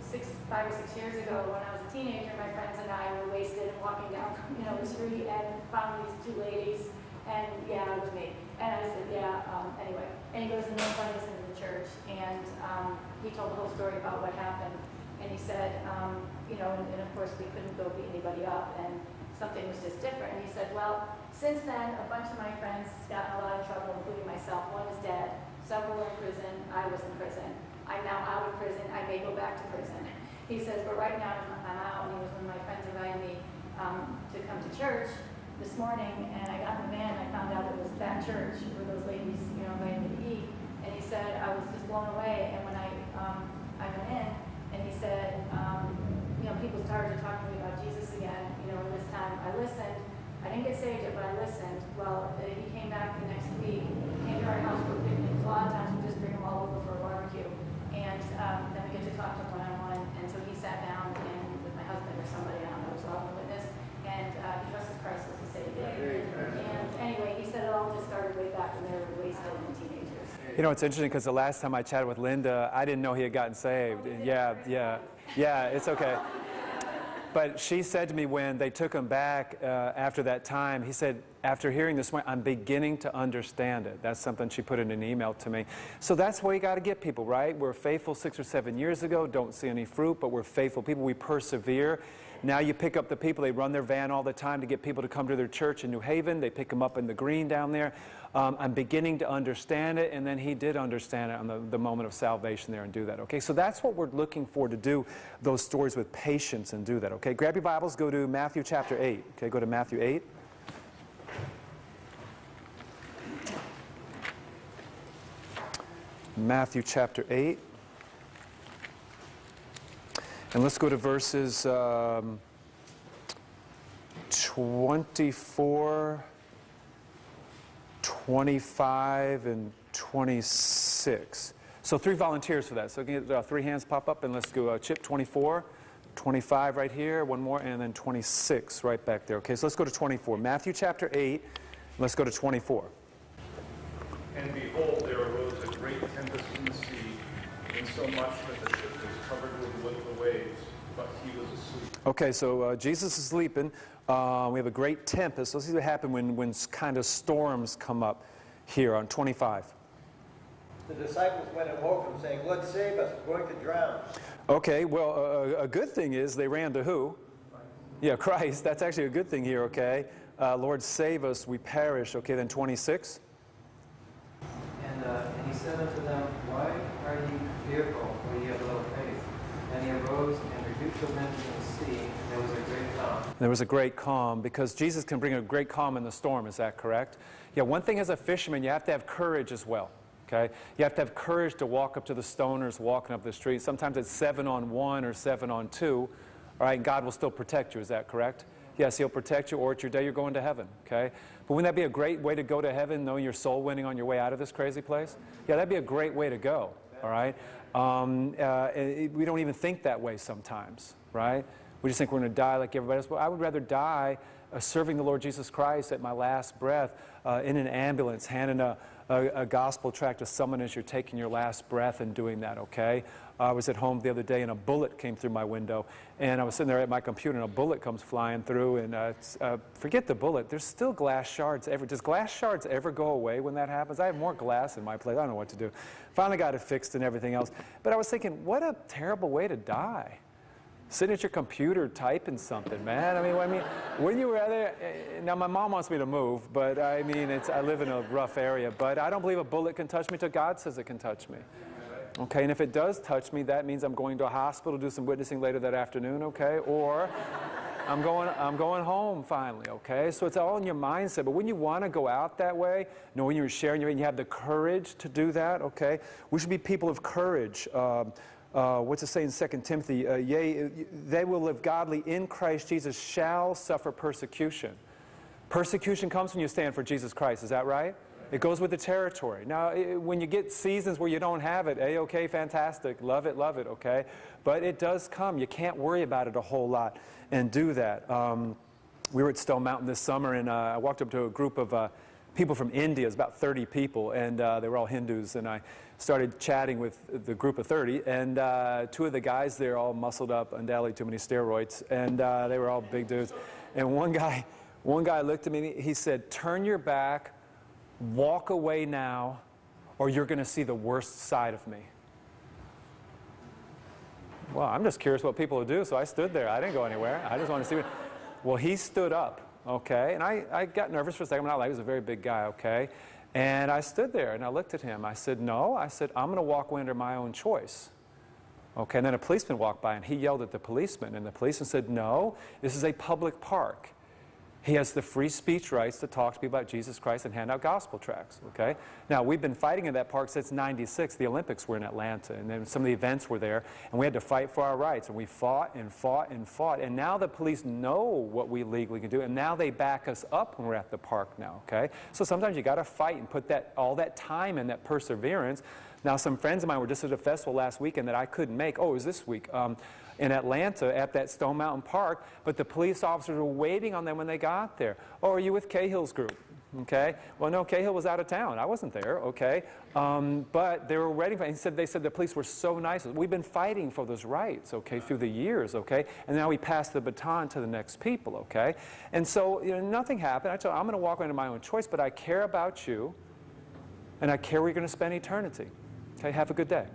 six, five or six years ago, when I was a teenager, my friends and I were wasted and walking down, (laughs) you know, the street and found these two ladies, and yeah, it was me. And I said, yeah, um, anyway. And he goes, and they invited us into the church, and um, he told the whole story about what happened. And he said, um, you know, and, and of course we couldn't go beat anybody up, and something was just different. And he said, well, since then, a bunch of my friends got in a lot of trouble, including myself. One is dead, several were in prison, I was in prison. I'm now out of prison. I may go back to prison. (laughs) He says, but right now I'm, I'm out. And he was when my friends invited me um, to come to church this morning, and I got in the van. and I found out it was that church where those ladies, you know, invited me to eat. And he said I was just blown away. And when I um, I went in, and he said, um, you know, people started to talk to me about Jesus again. You know, and this time I listened. I didn't get saved yet, but I listened. Well, uh, he came back the next week, came to our house for a picnic. A lot of times we just bring him all over for a barbecue. And um, then we get to talk to him one-on-one. And so he sat down and with my husband or somebody, I don't know, so I'm a witness. And uh, he trusted Christ as a Savior. And anyway, he said it all just started way back when they were wasted and teenagers. You know, it's interesting because the last time I chatted with Linda, I didn't know he had gotten saved. Yeah, yeah, yeah, it's okay. But she said to me when they took him back uh, after that time, he said, after hearing this, I'm beginning to understand it. That's something she put in an email to me. So that's where you got to get people, right? We're faithful six or seven years ago, don't see any fruit, but we're faithful people. We persevere. Now you pick up the people, they run their van all the time to get people to come to their church in New Haven. They pick them up in the green down there. Um, I'm beginning to understand it, and then he did understand it on the, the moment of salvation there and do that, okay? So that's what we're looking for to do those stories with patience and do that, okay? Grab your Bibles, go to Matthew chapter 8, okay? Go to Matthew 8. Matthew chapter 8. And let's go to verses um, 24, 25, and 26. So three volunteers for that. So get uh, three hands pop up, and let's go uh, Chip 24, 25 right here, one more, and then 26 right back there. Okay, so let's go to 24. Matthew chapter 8, Let's go to 24. And behold, there arose a great tempest in the sea, insomuch that the ship was covered with the waves, but he was asleep. Okay, so uh, Jesus is sleeping. Uh, we have a great tempest. Let's see what happens when, when kind of storms come up here on 25. The disciples went and woke him, saying, Lord, save us, we're going to drown. Okay, well, uh, a good thing is they ran to who? Yeah, (laughs) Christ. That's actually a good thing here, okay? Uh, Lord, save us, we perish. Okay, then 26. And, uh, and he said unto them, Why are ye fearful, for ye have little faith? And he arose and rebuked the wind and the sea, and there was a great calm. Because Jesus can bring a great calm in the storm. Is that correct? Yeah, one thing as a fisherman, you have to have courage as well. Okay? You have to have courage to walk up to the stoners walking up the street. Sometimes it's seven on one or seven on two. All right, God will still protect you. Is that correct? Yes, He'll protect you, or it's your day you're going to heaven. Okay? But wouldn't that be a great way to go to heaven, knowing you're soul winning on your way out of this crazy place? Yeah, that'd be a great way to go. All right? Um, uh, we don't even think that way sometimes, right? We just think we're going to die like everybody else. But I would rather die uh, serving the Lord Jesus Christ at my last breath uh, in an ambulance, handing a, a, a gospel tract to someone as you're taking your last breath and doing that, okay? I was at home the other day and a bullet came through my window. And I was sitting there at my computer and a bullet comes flying through. And uh, uh, forget the bullet, there's still glass shards. Ever, does glass shards ever go away when that happens? I have more glass in my place. I don't know what to do. Finally got it fixed and everything else. But I was thinking, what a terrible way to die sitting at your computer typing something, man. I mean, I mean, wouldn't you rather? eh, Now, my mom wants me to move, but I mean, it's, I live in a rough area. But I don't believe a bullet can touch me till God says it can touch me. Okay, and if it does touch me, that means I'm going to a hospital to do some witnessing later that afternoon. Okay, or (laughs) I'm going, I'm going home finally. Okay, so it's all in your mindset. But when you want to go out that way, knowing you're sharing you have the courage to do that. Okay, we should be people of courage. Um, uh, what's it say in 2 Timothy? Uh, yea, they will live godly in Christ Jesus shall suffer persecution. Persecution comes when you stand for Jesus Christ, is that right? It goes with the territory. Now, i when you get seasons where you don't have it, a okay, fantastic, love it, love it, okay? But it does come. You can't worry about it a whole lot and do that. Um, we were at Stone Mountain this summer, and uh, I walked up to a group of uh, people from India. It was about 30 people, and uh, they were all Hindus. And I started chatting with the group of 30, and uh, two of the guys there all muscled up, undoubtedly too many steroids, and uh, they were all big dudes. And one guy, one guy looked at me. He said, "Turn your back, walk away now, or you're going to see the worst side of me." Well, I'm just curious what people would do, so I stood there. I didn't go anywhere. I just wanted to see what. (laughs) Well, he stood up, okay, and I, I got nervous for a second. Not like was a very big guy, okay, and I stood there and I looked at him. I said, "No," I said, "I'm going to walk away under my own choice." Okay, and then a policeman walked by and he yelled at the policeman, and the policeman said, No, this is a public park. He has the free speech rights to talk to people about Jesus Christ and hand out gospel tracts. Okay? Now, we've been fighting in that park since 96. The Olympics were in Atlanta, and then some of the events were there, and we had to fight for our rights. And we fought and fought and fought. And now the police know what we legally can do, and now they back us up when we're at the park now. Okay? So sometimes you got to fight and put that, all that time and that perseverance. Now, some friends of mine were just at a festival last weekend that I couldn't make. Oh, it was this week. Um, in Atlanta at that Stone Mountain Park, but the police officers were waiting on them when they got there. Oh, are you with Cahill's group? Okay. Well, no, Cahill was out of town. I wasn't there. Okay. Um, but they were waiting for. He said they said the police were so nice. We've been fighting for those rights. Okay, through the years. Okay, and now we pass the baton to the next people. Okay, and so you know nothing happened. I told I'm going to walk into my own choice, but I care about you, and I care where you're going to spend eternity. Okay. Have a good day.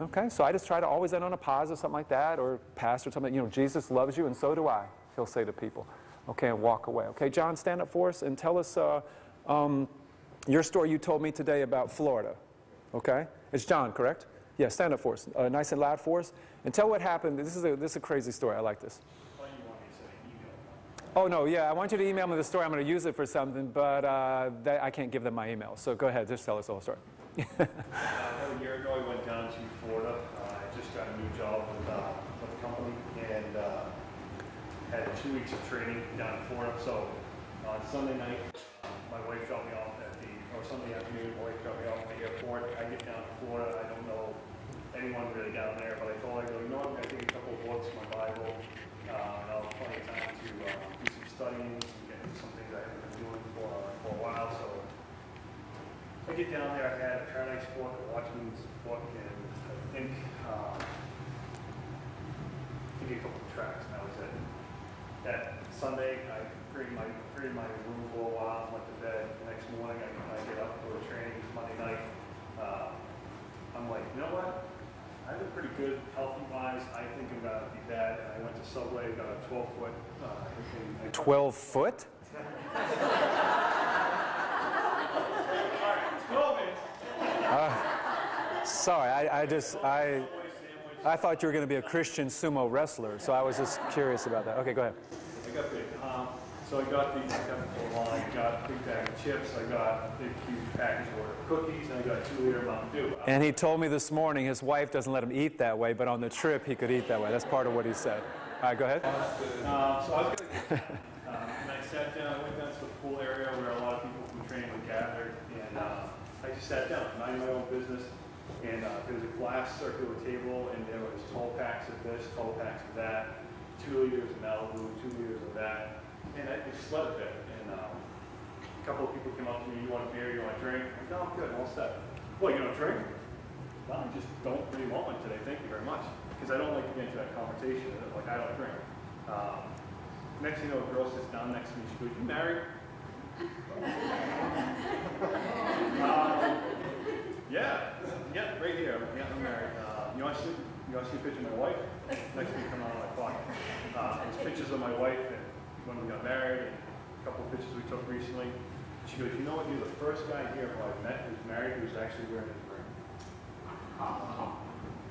Okay, so I just try to always end on a positive, something like that, or pastor, something, you know, Jesus loves you and so do I, he'll say to people. Okay, and walk away. Okay, John, stand up for us and tell us uh, um, your story you told me today about Florida. Okay, it's John, correct? Yeah, stand up for us, uh, nice and loud for us, and tell what happened. This is a, this is a crazy story, I like this. Oh, no, yeah, I want you to email me the story. I'm going to use it for something, but uh, that, I can't give them my email. So go ahead, just tell us the whole story. Uh, a year ago, I went down to Florida. Uh, I just got a new job with, uh, with a company and uh, had two weeks of training down in Florida. So on Sunday night, my wife dropped me off at the, or Sunday afternoon, my wife dropped me off at the airport. I get down to Florida. I don't know anyone really down there, but I told her, I go, you know what, I'm going to take a couple of books, my Bible, uh, and I'll have plenty of time to uh, do some studying, some get and some things I haven't been doing for, for a while, so I get down there, I had a Paradise book, a Watchman's book, and I think, uh, I think a couple of tracks, and that was it. That Sunday, I prayed my, prayed my room for a while, went to bed. The next morning, I, I get up for a training Monday night. Uh, I'm like, you know what? I look pretty good, healthy wise. I think I'm gonna be bad. And I went to Subway, got a 12 foot. Uh, I- I- 12 foot? (laughs) 12 inch Sorry, I, I just, I, I thought you were going to be a Christian sumo wrestler, so I was just curious about that. Okay, go ahead. I got big. Um, so I got the, the line, I got a big bag of chips, I got a big huge package of cookies, and I got two liter Mountain Dew. And he told me this morning his wife doesn't let him eat that way, but on the trip he could eat that way. That's part of what he said. All right, go ahead. Um, so I was gonna, (laughs) um, and I sat down, I went down to the pool area where a lot of people from training were gathered, and, uh, I just sat down, minding my own business, and, uh, there was a glass circular table, and there was twelve packs of this, twelve packs of that, two liters of Malibu, two liters of that, and I just let it there, and, um, a couple of people came up to me, you want a beer, you want a drink? I'm like, no, I'm good, I'm all set. Well, you don't drink? No, I just don't really want one today, thank you very much. Because I don't like to get into that conversation, like, I don't drink. Um, next thing you know, a girl sits down next to me, she goes, you married? Um, yeah, yeah, right here, yeah, I'm married. Uh, you want see, you want to see a picture of my wife? Next week, come on my pocket. Uh, there's pictures of my wife and when we got married, and a couple of pictures we took recently. She goes, you know what, you're the first guy here who I've met who's married who's actually wearing his ring.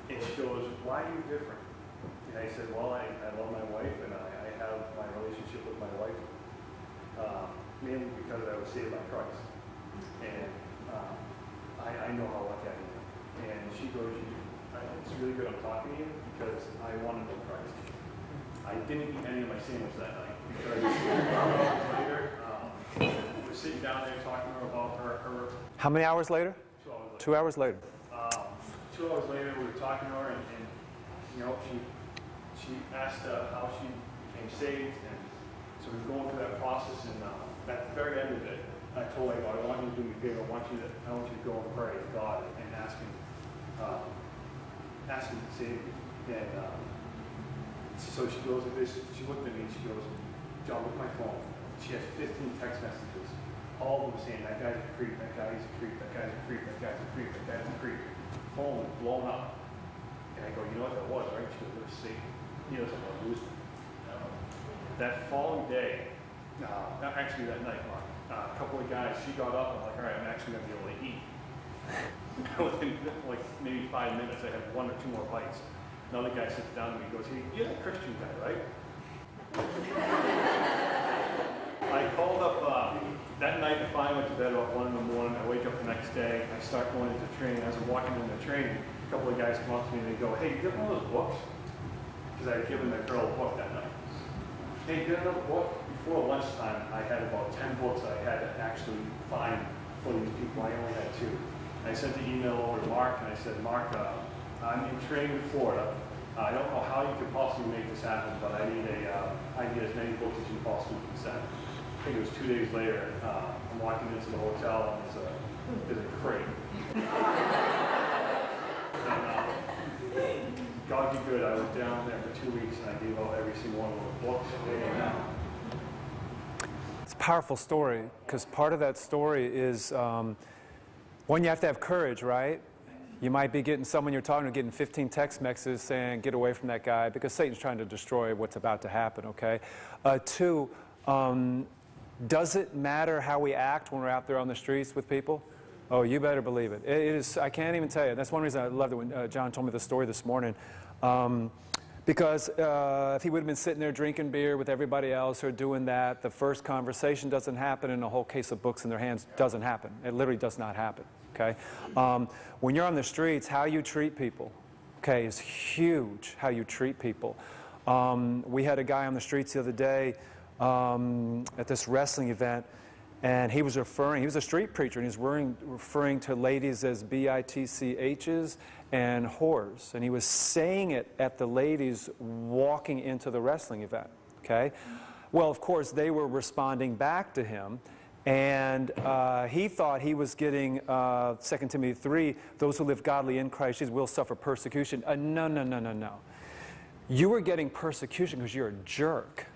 And she goes, why are you different? And I said, well, I, I love my wife and I, I have my relationship with my wife, uh, mainly because I was saved by Christ. And uh, I, I know how lucky I am. And she goes, it's really good I'm talking to you because I want to know Christ. I didn't eat any of my sandwich that night because hours later, um, we're sitting down there talking to her about her, her How many hours later? two hours later. Two hours later. Um, two hours later, we were talking to her, and, and you know, she she asked uh, how she became saved, and so we were going through that process. And uh, at the very end of it, I told her, I want you to do me a favor. I want you to I want you to go and pray to God and ask Him, um, ask Him to save you. And um, so she goes with this. She looked at me. and She goes, John, look at my phone. She has 15 text messages, all of them saying that guy's a creep, that guy's a creep, that guy's a creep, that guy's a creep, that guy's a creep. Phone was blown up. And I go, you know what that was, right? She goes, let's see. He doesn't want to lose me. That following day, uh, actually that night, uh, a couple of guys, she got up, I'm like, all right, I'm actually gonna be able to eat. (laughs) Within like maybe five minutes, I had one or two more bites. Another guy sits down to me and goes, hey, you're that Christian guy, right? (laughs) I called up uh, that night. I finally went to bed about one in the morning. I wake up the next day. I start going into training. As I'm walking into training, a couple of guys come up to me and they go, "Hey, you get one of those books?" Because I had given that girl a book that night. Another book. Before lunchtime, I had about ten books I had to actually find for these people. I only had two. I sent the email over to Mark and I said, Mark, uh, I'm in training in Florida. I don't know how you could possibly make this happen, but I need a, uh, I need as many books as you possibly can send. I think it was two days later, uh, I'm walking into the hotel and there's a, there's a crate. (laughs) and, uh, God be good, I was down there for two weeks and I gave out every single one of those books. Uh, It's a powerful story because part of that story is um, one, you have to have courage, right? You might be getting someone you're talking to getting 15 text messages saying, get away from that guy because Satan's trying to destroy what's about to happen, okay? Uh, two, um, does it matter how we act when we're out there on the streets with people? Oh, you better believe it. It is, I can't even tell you. That's one reason I loved it when uh, John told me the story this morning. Um, because uh, if he would have been sitting there drinking beer with everybody else or doing that, the first conversation doesn't happen and a whole case of books in their hands doesn't happen. It literally does not happen, okay? Um, when you're on the streets, how you treat people, okay, is huge, how you treat people. Um, we had a guy on the streets the other day um, at this wrestling event, and he was referring, he was a street preacher, and he was referring, referring to ladies as B-I-T-C-H's and whores. And he was saying it at the ladies walking into the wrestling event, okay? Well, of course, they were responding back to him. And uh, he thought he was getting uh, 2 Timothy 3 those who live godly in Christ Jesus will suffer persecution. Uh, no, no, no, no, no. You were getting persecution because you're a jerk.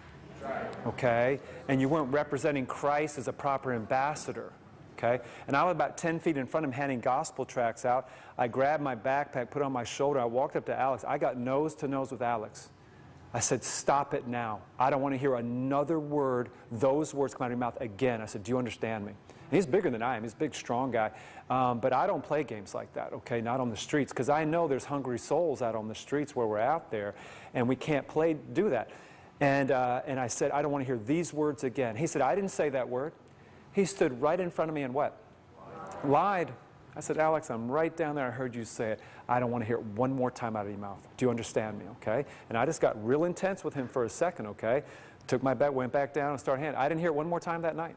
Okay? And you weren't representing Christ as a proper ambassador. Okay? And I was about 10 feet in front of him handing gospel tracts out. I grabbed my backpack, put it on my shoulder. I walked up to Alex. I got nose to nose with Alex. I said, Stop it now. I don't want to hear another word, those words come out of your mouth again. I said, Do you understand me? And he's bigger than I am. He's a big, strong guy. Um, but I don't play games like that, okay? Not on the streets, because I know there's hungry souls out on the streets where we're out there, and we can't play, do that. And, uh, and I said, I don't want to hear these words again. He said, I didn't say that word. He stood right in front of me and what? Lied. I said, Alex, I'm right down there. I heard you say it. I don't want to hear it one more time out of your mouth. Do you understand me? Okay? And I just got real intense with him for a second, okay? Took my bet, went back down and started handing. I didn't hear it one more time that night.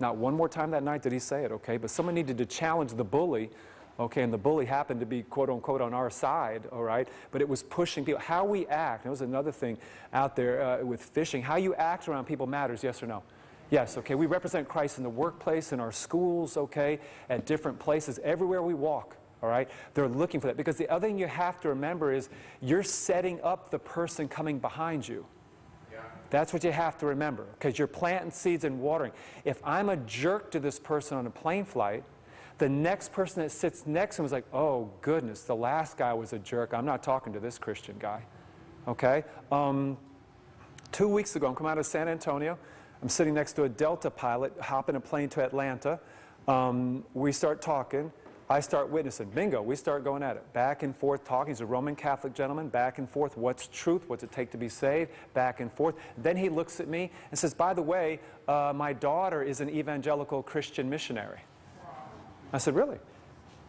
Not one more time that night did he say it, okay? But someone needed to challenge the bully, okay? And the bully happened to be quote unquote on our side, all right? But it was pushing people. How we act, that was another thing out there uh, with fishing. How you act around people matters, yes or no? Yes, okay. We represent Christ in the workplace, in our schools, okay, at different places, everywhere we walk, all right? They're looking for that. Because the other thing you have to remember is you're setting up the person coming behind you. That's what you have to remember, because you're planting seeds and watering. If I'm a jerk to this person on a plane flight, the next person that sits next to him is like, oh, goodness, the last guy was a jerk. I'm not talking to this Christian guy. Okay? Um, two weeks ago, I'm coming out of San Antonio. I'm sitting next to a Delta pilot, hopping a plane to Atlanta. Um, we start talking. I start witnessing. Bingo, we start going at it. Back and forth talking. He's a Roman Catholic gentleman. Back and forth. What's truth? What's it take to be saved? Back and forth. Then he looks at me and says, By the way, uh, my daughter is an evangelical Christian missionary. I said, Really?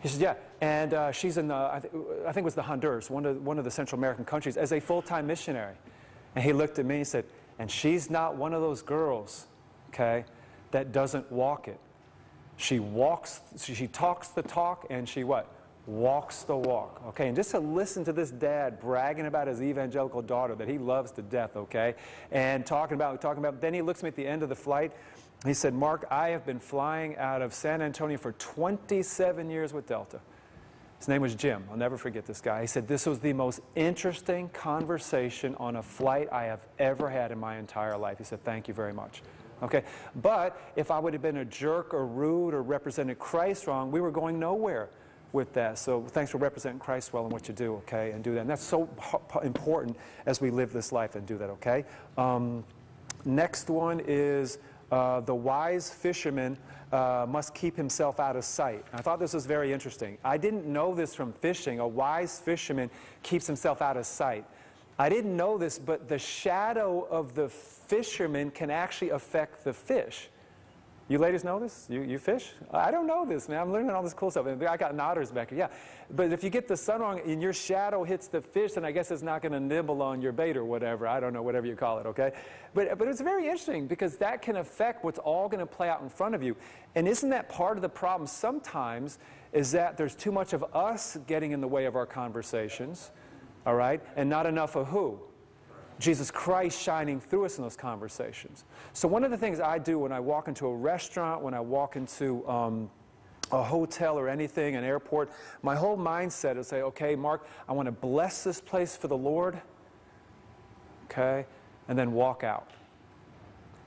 He said, Yeah. And uh, she's in the, I, th- I think it was the Honduras, one of, one of the Central American countries, as a full time missionary. And he looked at me and said, And she's not one of those girls, okay, that doesn't walk it. She walks, she talks the talk, and she what? Walks the walk. Okay, and just to listen to this dad bragging about his evangelical daughter that he loves to death, okay, and talking about, talking about, then he looks at me at the end of the flight. He said, Mark, I have been flying out of San Antonio for 27 years with Delta. His name was Jim. I'll never forget this guy. He said, This was the most interesting conversation on a flight I have ever had in my entire life. He said, Thank you very much. Okay? But if I would have been a jerk or rude or represented Christ wrong, we were going nowhere with that. So thanks for representing Christ well in what you do, okay? And do that. And that's so important as we live this life and do that, okay? Um, next one is uh, the wise fisherman uh, must keep himself out of sight. I thought this was very interesting. I didn't know this from fishing. A wise fisherman keeps himself out of sight. I didn't know this, but the shadow of the fisherman can actually affect the fish. You ladies know this? You, you fish? I don't know this, man. I'm learning all this cool stuff. I got nodders back here. Yeah. But if you get the sun wrong and your shadow hits the fish, then I guess it's not going to nibble on your bait or whatever. I don't know, whatever you call it, okay? But, but it's very interesting because that can affect what's all going to play out in front of you. And isn't that part of the problem sometimes is that there's too much of us getting in the way of our conversations, all right? And not enough of who? Jesus Christ shining through us in those conversations. So, one of the things I do when I walk into a restaurant, when I walk into um, a hotel or anything, an airport, my whole mindset is say, okay, Mark, I want to bless this place for the Lord, okay, and then walk out.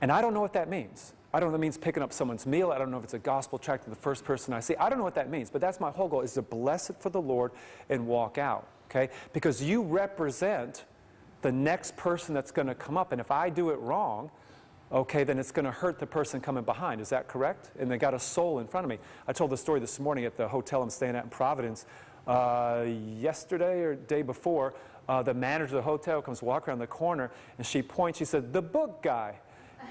And I don't know what that means. I don't know if that means picking up someone's meal. I don't know if it's a gospel tract to the first person I see. I don't know what that means, but that's my whole goal is to bless it for the Lord and walk out, okay? Because you represent the next person that's going to come up. And if I do it wrong, okay, then it's going to hurt the person coming behind. Is that correct? And they got a soul in front of me. I told the story this morning at the hotel I'm staying at in Providence. Uh, yesterday or day before, uh, the manager of the hotel comes walk around the corner and she points, she said, the book guy.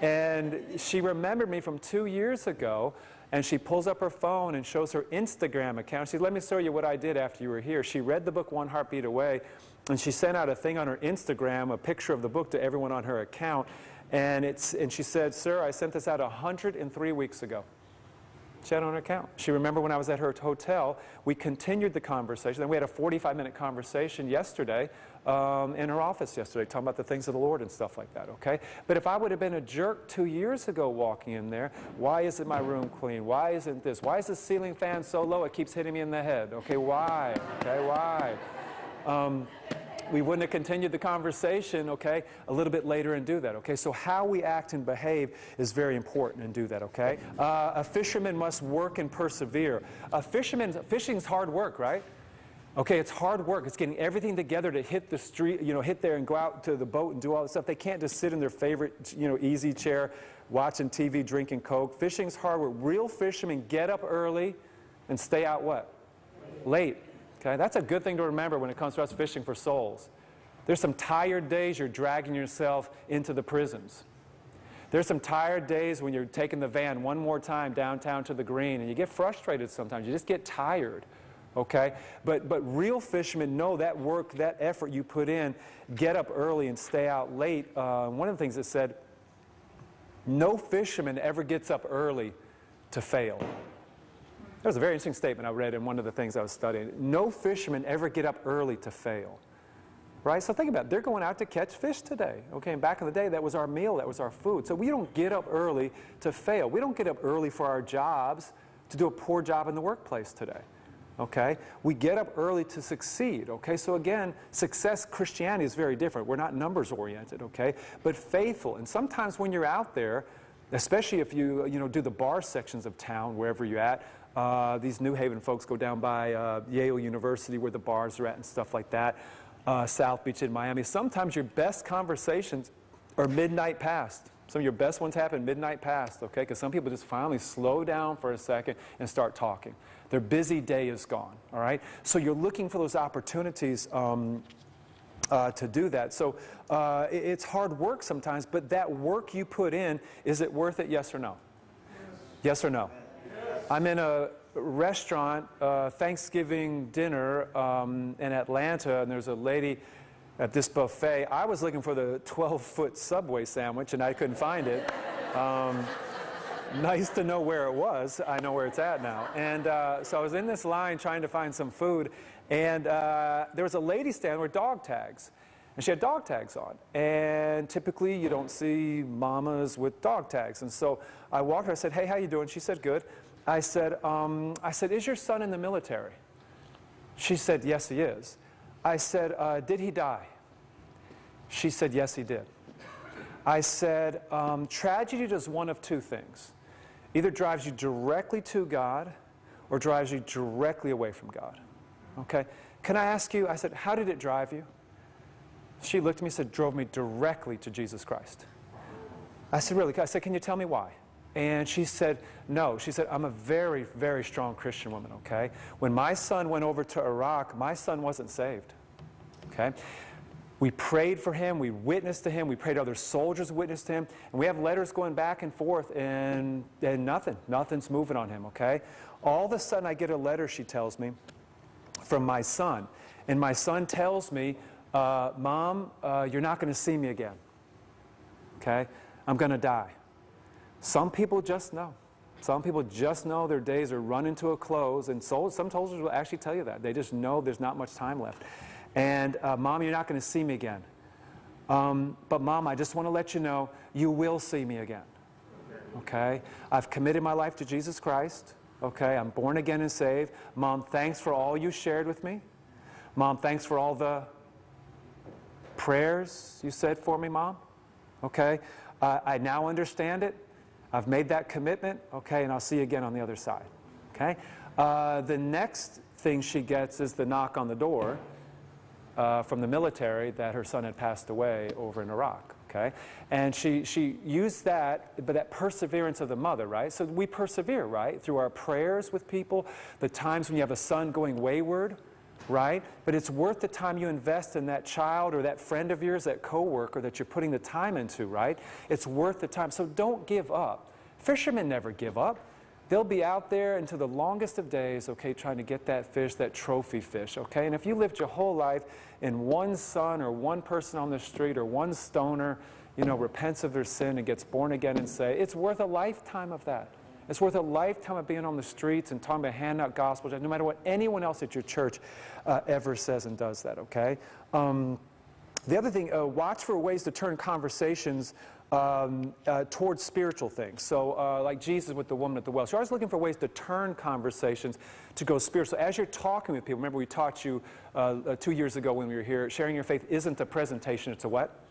And she remembered me from two years ago and she pulls up her phone and shows her Instagram account. She said, let me show you what I did after you were here. She read the book One Heartbeat Away and she sent out a thing on her Instagram, a picture of the book to everyone on her account. And, it's, and she said, Sir, I sent this out 103 weeks ago. She had on her account. She remembered when I was at her hotel, we continued the conversation. Then we had a 45 minute conversation yesterday um, in her office yesterday, talking about the things of the Lord and stuff like that, okay? But if I would have been a jerk two years ago walking in there, why isn't my room clean? Why isn't this? Why is the ceiling fan so low it keeps hitting me in the head? Okay, why? Okay, why? Um, we wouldn't have continued the conversation, okay, a little bit later and do that, okay? So how we act and behave is very important and do that, okay? Uh, a fisherman must work and persevere. A fisherman, fishing's hard work, right? Okay, it's hard work. It's getting everything together to hit the street, you know, hit there and go out to the boat and do all this stuff. They can't just sit in their favorite, you know, easy chair watching TV, drinking Coke. Fishing's hard work. Real fishermen get up early and stay out what? Late. Okay, that's a good thing to remember when it comes to us fishing for souls. There's some tired days you're dragging yourself into the prisons. There's some tired days when you're taking the van one more time downtown to the green and you get frustrated sometimes. You just get tired. Okay? But, but real fishermen know that work, that effort you put in, get up early and stay out late. Uh, one of the things that said, no fisherman ever gets up early to fail. That was a very interesting statement I read in one of the things I was studying. No fishermen ever get up early to fail. Right? So think about it. They're going out to catch fish today. Okay, and back in the day, that was our meal, that was our food. So we don't get up early to fail. We don't get up early for our jobs to do a poor job in the workplace today. Okay? We get up early to succeed. Okay? So again, success Christianity is very different. We're not numbers oriented, okay? But faithful. And sometimes when you're out there, especially if you, you know, do the bar sections of town, wherever you're at, uh, these New Haven folks go down by uh, Yale University where the bars are at and stuff like that, uh, South Beach in Miami. Sometimes your best conversations are midnight past. Some of your best ones happen midnight past, okay? Because some people just finally slow down for a second and start talking. Their busy day is gone, all right? So you're looking for those opportunities um, uh, to do that. So uh, it- it's hard work sometimes, but that work you put in, is it worth it, yes or no? Yes or no? I'm in a restaurant, uh, Thanksgiving dinner um, in Atlanta, and there's a lady at this buffet. I was looking for the 12 foot Subway sandwich, and I couldn't find it. Um, nice to know where it was. I know where it's at now. And uh, so I was in this line trying to find some food, and uh, there was a lady standing with dog tags. And she had dog tags on. And typically you don't see mamas with dog tags. And so I walked her, I said, hey, how you doing? She said, good. I said, um, I said, is your son in the military? She said, yes, he is. I said, uh, did he die? She said, yes, he did. I said, um, tragedy does one of two things. Either drives you directly to God or drives you directly away from God. Okay? Can I ask you, I said, how did it drive you? She looked at me and said, drove me directly to Jesus Christ. I said, really? I said, can you tell me why? And she said, no. She said, I'm a very, very strong Christian woman, okay? When my son went over to Iraq, my son wasn't saved, okay? We prayed for him, we witnessed to him, we prayed other soldiers witnessed to him, and we have letters going back and forth, and, and nothing, nothing's moving on him, okay? All of a sudden, I get a letter, she tells me, from my son. And my son tells me, uh, Mom, uh, you're not going to see me again. Okay? I'm going to die. Some people just know. Some people just know their days are running to a close, and so, some soldiers will actually tell you that. They just know there's not much time left. And, uh, Mom, you're not going to see me again. Um, but, Mom, I just want to let you know you will see me again. Okay? I've committed my life to Jesus Christ. Okay? I'm born again and saved. Mom, thanks for all you shared with me. Mom, thanks for all the prayers you said for me, Mom. Okay? Uh, I now understand it. I've made that commitment. Okay? And I'll see you again on the other side. Okay? Uh, the next thing she gets is the knock on the door uh, from the military that her son had passed away over in Iraq. Okay? And she, she used that, but that perseverance of the mother, right? So we persevere, right? Through our prayers with people, the times when you have a son going wayward, right? But it's worth the time you invest in that child or that friend of yours, that coworker that you're putting the time into, right? It's worth the time. So don't give up. Fishermen never give up. They'll be out there into the longest of days, okay, trying to get that fish, that trophy fish, okay? And if you lived your whole life in one son or one person on the street or one stoner, you know, repents of their sin and gets born again and say, it's worth a lifetime of that. It's worth a lifetime of being on the streets and talking about handing out gospel, no matter what anyone else at your church uh, ever says and does that, okay? Um, the other thing, uh, watch for ways to turn conversations um, uh, towards spiritual things. So, uh, like Jesus with the woman at the well. So, you're always looking for ways to turn conversations to go spiritual. As you're talking with people, remember we taught you uh, uh, two years ago when we were here, sharing your faith isn't a presentation, it's a what?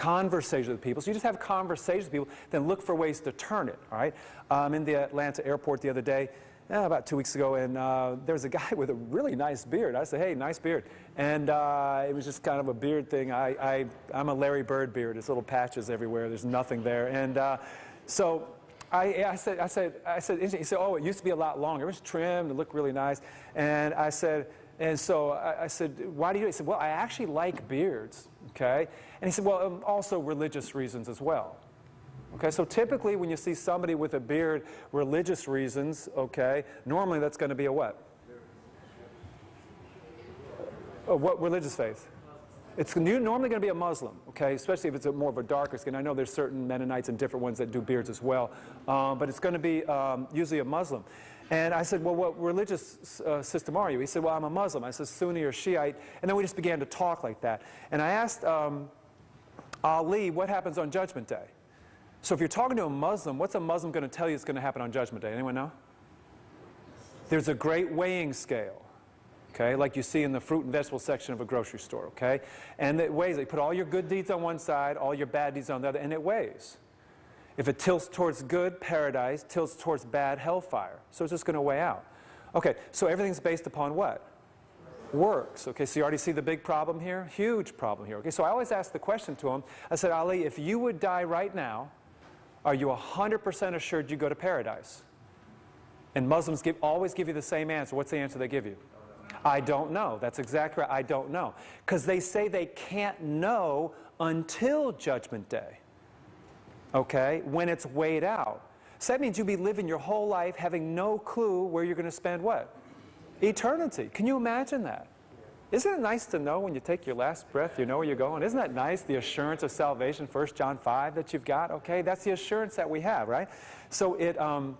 Conversation with people. So, you just have conversations with people, then look for ways to turn it, all right? I'm in the Atlanta airport the other day eh, about two weeks ago, and uh, there was a guy (laughs) with a really nice beard. I said, hey, nice beard. And uh, it was just kind of a beard thing. I, I, I'm a Larry Bird beard. It's little patches everywhere. There's nothing there. And uh, so I, I, said, I said, I said, he said, oh, it used to be a lot longer. It was trimmed. It looked really nice. And I said, and so I, I said, why do you? He said, well, I actually like beards, okay? And he said, well, um, also religious reasons as well. Okay, so typically when you see somebody with a beard, religious reasons, okay, normally that's going to be a what? A what religious faith? It's normally going to be a Muslim, okay, especially if it's a more of a darker skin. I know there's certain Mennonites and different ones that do beards as well, um, but it's going to be um, usually a Muslim. And I said, well, what religious uh, system are you? He said, well, I'm a Muslim. I said, Sunni or Shiite. And then we just began to talk like that. And I asked um, Ali, what happens on Judgment Day? So if you're talking to a Muslim, what's a Muslim going to tell you is going to happen on Judgment Day? Anyone know? There's a great weighing scale, okay, like you see in the fruit and vegetable section of a grocery store, okay? And it weighs, You put all your good deeds on one side, all your bad deeds on the other, and it weighs. If it tilts towards good, paradise, tilts towards bad, hellfire. So it's just going to weigh out. Okay, so everything's based upon what? Works. Okay, so you already see the big problem here? Huge problem here. Okay, so I always ask the question to him. I said, Ali, if you would die right now, are you 100% assured you go to paradise? And Muslims give, always give you the same answer. What's the answer they give you? I don't know. That's exactly right. I don't know. Because they say they can't know until Judgment Day. Okay? When it's weighed out. So that means you'll be living your whole life having no clue where you're going to spend what? Eternity. Can you imagine that? Isn't it nice to know when you take your last breath, you know where you're going? Isn't that nice, the assurance of salvation, 1 John 5 that you've got? Okay, that's the assurance that we have, right? So it, um,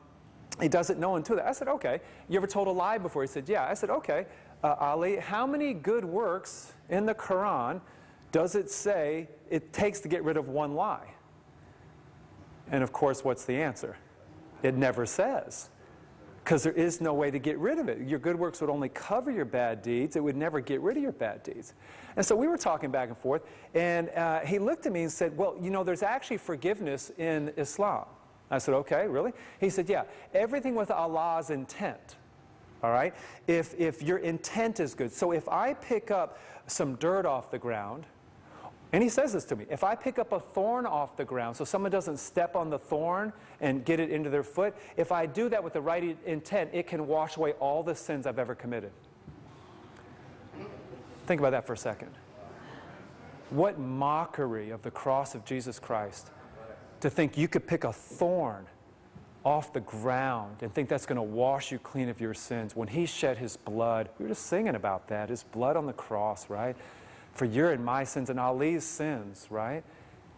he doesn't know until that. I said, okay. You ever told a lie before? He said, yeah. I said, okay. Uh, Ali, how many good works in the Quran does it say it takes to get rid of one lie? And of course, what's the answer? It never says because there is no way to get rid of it. Your good works would only cover your bad deeds. It would never get rid of your bad deeds. And so we were talking back and forth, and uh, he looked at me and said, well, you know, there's actually forgiveness in Islam. I said, okay, really? He said, yeah, everything with Allah's intent. All right? If, if your intent is good. So if I pick up some dirt off the ground, and he says this to me if I pick up a thorn off the ground so someone doesn't step on the thorn and get it into their foot, if I do that with the right intent, it can wash away all the sins I've ever committed. Think about that for a second. What mockery of the cross of Jesus Christ to think you could pick a thorn off the ground and think that's going to wash you clean of your sins when he shed his blood. We were just singing about that, his blood on the cross, right? For your and my sins and Ali's sins, right?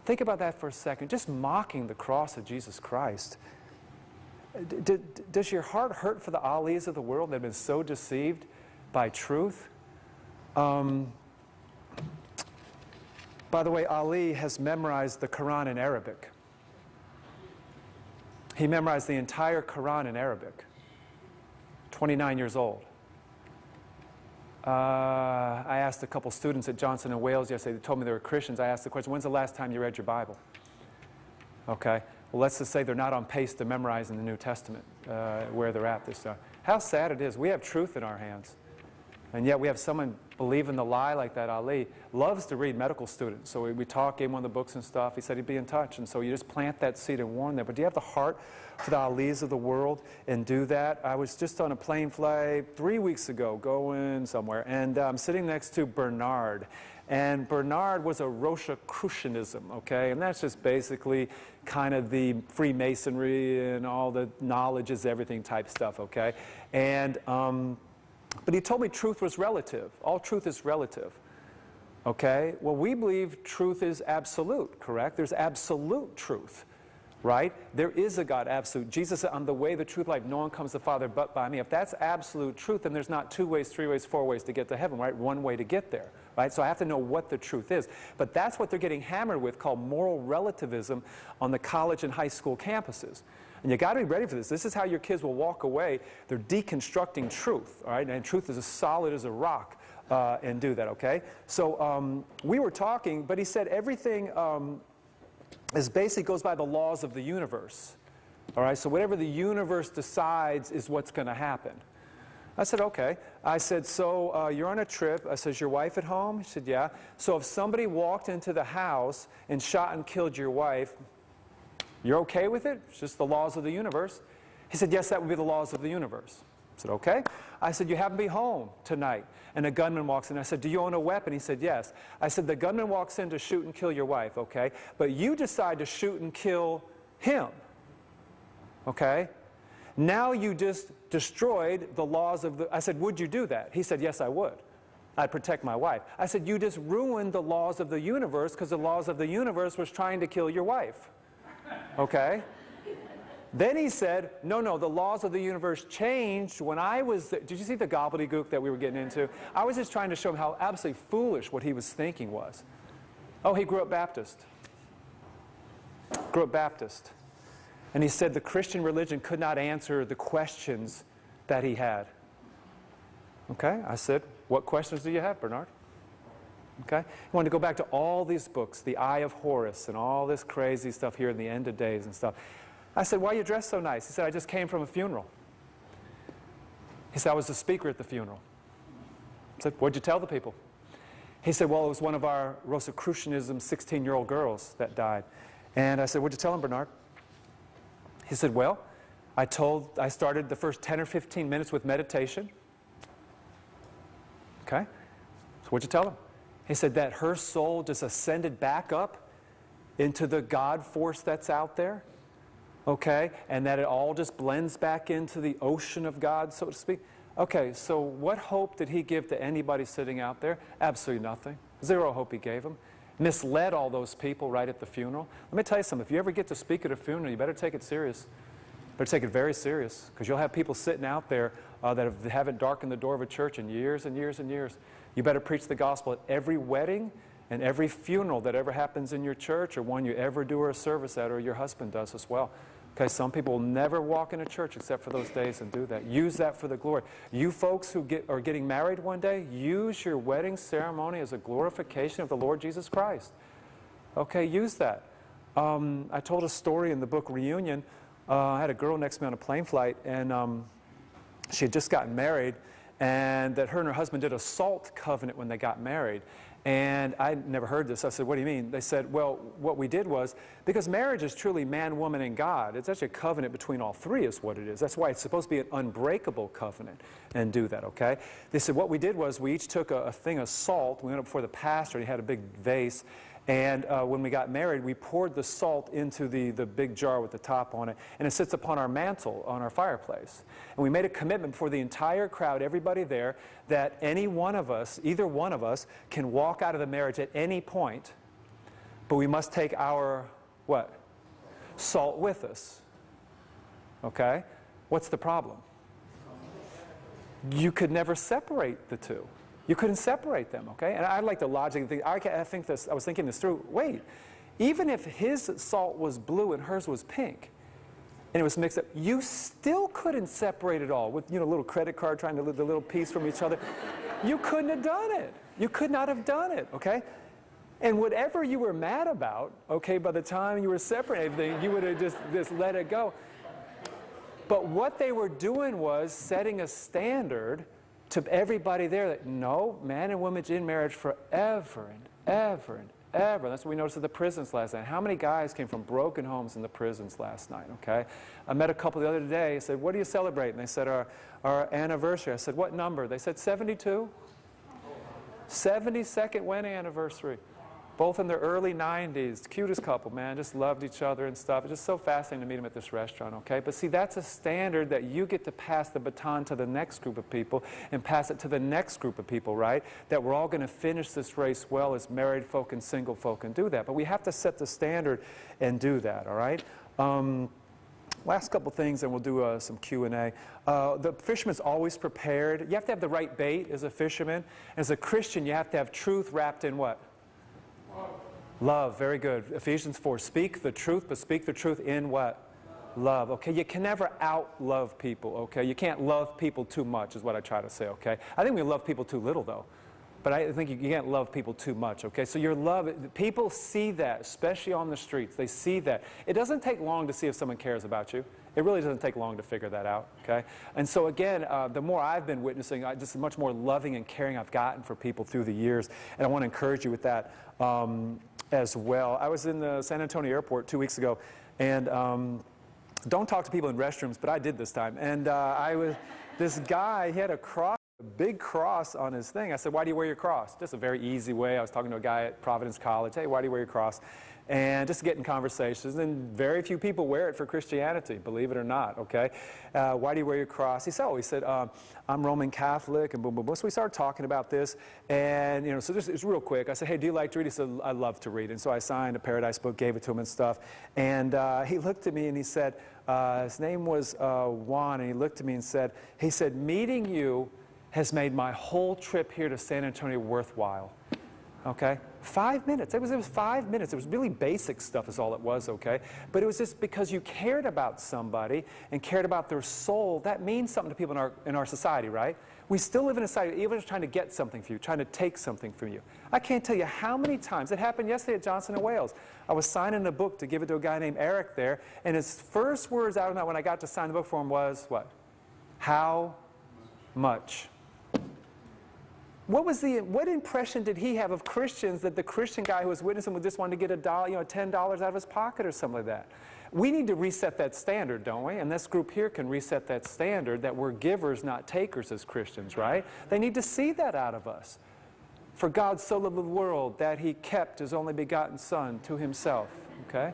Think about that for a second. Just mocking the cross of Jesus Christ. D does your heart hurt for the Ali's of the world that have been so deceived by truth? Um, by the way, Ali has memorized the Quran in Arabic. He memorized the entire Quran in Arabic, 29 years old. Uh, I asked a couple students at Johnson & Wales yesterday, they told me they were Christians. I asked the question, when's the last time you read your Bible? Okay, well, let's just say they're not on pace to memorize in the New Testament uh, where they're at this. Uh, how sad it is. We have truth in our hands. And yet we have someone believing the lie like that, Ali, loves to read medical students. So we, we talked, gave him one of the books and stuff. He said he'd be in touch. And so you just plant that seed and warn them. But do you have the heart for the Ali's of the world and do that? I was just on a plane flight three weeks ago going somewhere. And I'm sitting next to Bernard. And Bernard was a Rosicrucianism, okay? And that's just basically kind of the Freemasonry and all the knowledge is everything type stuff, okay? And... Um, but he told me truth was relative. All truth is relative. Okay? Well, we believe truth is absolute, correct? There's absolute truth. right? There is a God, absolute. Jesus said, I'm the way, the truth, life. No one comes to the Father but by me. If that's absolute truth, then there's not two ways, three ways, four ways to get to heaven, right? One way to get there, right? So I have to know what the truth is. But that's what they're getting hammered with called moral relativism on the college and high school campuses. And you got to be ready for this. This is how your kids will walk away. They're deconstructing truth, all right? And truth is as solid as a rock. Uh, and do that, okay? So um, we were talking, but he said everything um, is basically goes by the laws of the universe. All right, so whatever the universe decides is what's going to happen. I said, okay. I said, so uh, you're on a trip. I said, your wife at home? He said, yeah. So if somebody walked into the house and shot and killed your wife, you're okay with it? It's just the laws of the universe. He said, yes, that would be the laws of the universe. I said, okay. I said, you happen to be home tonight. And a gunman walks in. I said, do you own a weapon? He said, yes. I said, the gunman walks in to shoot and kill your wife, okay? But you decide to shoot and kill him, okay? Now you just destroyed the laws of the, I said, would you do that? He said, yes, I would. I'd protect my wife. I said, you just ruined the laws of the universe because the laws of the universe was trying to kill your wife, okay? Then he said, no, no, the laws of the universe changed when I was, did you see the gobbledygook that we were getting into? I was just trying to show him how absolutely foolish what he was thinking was. Oh, he grew up Baptist. Grew up Baptist. And he said the Christian religion could not answer the questions that he had. Okay, I said, what questions do you have, Bernard? Okay? He wanted to go back to all these books, The Eye of Horus, and all this crazy stuff here in the end of days and stuff. I said, why are you dressed so nice? He said, I just came from a funeral. He said, I was the speaker at the funeral. I said, what'd you tell the people? He said, well, it was one of our Rosicrucianism 16-year-old girls that died. And I said, what'd you tell him, Bernard? He said, well, I told, I started the first 10 or 15 minutes with meditation. Okay? So what'd you tell him? He said that her soul just ascended back up into the God force that's out there okay, and that it all just blends back into the ocean of God, so to speak. Okay, so what hope did he give to anybody sitting out there? Absolutely nothing. Zero hope he gave them. Misled all those people right at the funeral. Let me tell you something. If you ever get to speak at a funeral, you better take it serious. Better take it very serious because you'll have people sitting out there uh, that have, haven't darkened the door of a church in years and years and years. You better preach the gospel at every wedding and every funeral that ever happens in your church or one you ever do or a service at or your husband does as well. Okay, some people will never walk in a church except for those days and do that. Use that for the glory. You folks who get, are getting married one day, use your wedding ceremony as a glorification of the Lord Jesus Christ. Okay, use that. Um, I told a story in the book Reunion. Uh, I had a girl next to me on a plane flight, and um, she had just gotten married, and that her and her husband did a salt covenant when they got married. And I never heard this. I said, What do you mean? They said, Well, what we did was, because marriage is truly man, woman, and God, it's actually a covenant between all three, is what it is. That's why it's supposed to be an unbreakable covenant and do that, okay? They said, What we did was, we each took a, a thing of salt. We went up before the pastor, and he had a big vase. And uh, when we got married, we poured the salt into the, the big jar with the top on it, and it sits upon our mantle on our fireplace. And we made a commitment for the entire crowd, everybody there, that any one of us, either one of us, can walk out of the marriage at any point, but we must take our, what? Salt with us. Okay? What's the problem? You could never separate the two. You couldn't separate them, okay? And I like the logic. I, I think this. I was thinking this through. Wait, even if his salt was blue and hers was pink, and it was mixed up, you still couldn't separate it all with you know a little credit card trying to live the little piece from each other. you couldn't have done it. You could not have done it, okay? And whatever you were mad about, okay, by the time you were separating, you would have just, just let it go. But what they were doing was setting a standard to everybody there that no, man and woman's in marriage forever and ever and ever. That's what we noticed at the prisons last night. How many guys came from broken homes in the prisons last night, okay? I met a couple the other day. I said, what do you celebrate? And they said, our, our anniversary. I said, what number? They said, 72. 72nd wedding anniversary both in their early 90s, cutest couple, man, just loved each other and stuff. It's just so fascinating to meet them at this restaurant, okay? But see, that's a standard that you get to pass the baton to the next group of people and pass it to the next group of people, right? That we're all going to finish this race well as married folk and single folk and do that. But we have to set the standard and do that, all right? Um, last couple things, and we'll do uh, some Q&A. Uh, the fisherman's always prepared. You have to have the right bait as a fisherman. As a Christian, you have to have truth wrapped in what? Love, very good. Ephesians 4. Speak the truth, but speak the truth in what? Love. Okay, you can never out love people, okay? You can't love people too much, is what I try to say, okay? I think we love people too little, though. But I think you can't love people too much, okay? So your love, people see that, especially on the streets. They see that. It doesn't take long to see if someone cares about you. It really doesn't take long to figure that out, okay? And so again, uh, the more I've been witnessing, I, just much more loving and caring I've gotten for people through the years. And I want to encourage you with that um, as well. I was in the San Antonio airport two weeks ago, and um, don't talk to people in restrooms, but I did this time. And uh, I was, this guy, he had a cross, a big cross on his thing. I said, why do you wear your cross? Just a very easy way. I was talking to a guy at Providence College. Hey, why do you wear your cross? And just getting conversations. And very few people wear it for Christianity, believe it or not, okay? Uh, why do you wear your cross? He said, oh, he said, um, I'm Roman Catholic, and boom, boom, boom. So we started talking about this. And, you know, so just, it's real quick. I said, hey, do you like to read? He said, I love to read. And so I signed a Paradise book, gave it to him and stuff. And uh, he looked at me and he said, uh, his name was uh, Juan, and he looked at me and said, he said, meeting you has made my whole trip here to San Antonio worthwhile. Okay? Five minutes. It was, it was five minutes. It was really basic stuff, is all it was, okay? But it was just because you cared about somebody and cared about their soul. That means something to people in our, in our society, right? We still live in a society, even trying to get something from you, trying to take something from you. I can't tell you how many times. It happened yesterday at Johnson & Wales. I was signing a book to give it to a guy named Eric there, and his first words out of that when I got to sign the book for him was, what? How much? What was the what impression did he have of Christians that the Christian guy who was witnessing would just want to get a dollar, you know, ten dollars out of his pocket or something like that? We need to reset that standard, don't we? And this group here can reset that standard that we're givers, not takers as Christians, right? They need to see that out of us. For God so loved the world that he kept his only begotten Son to himself. Okay?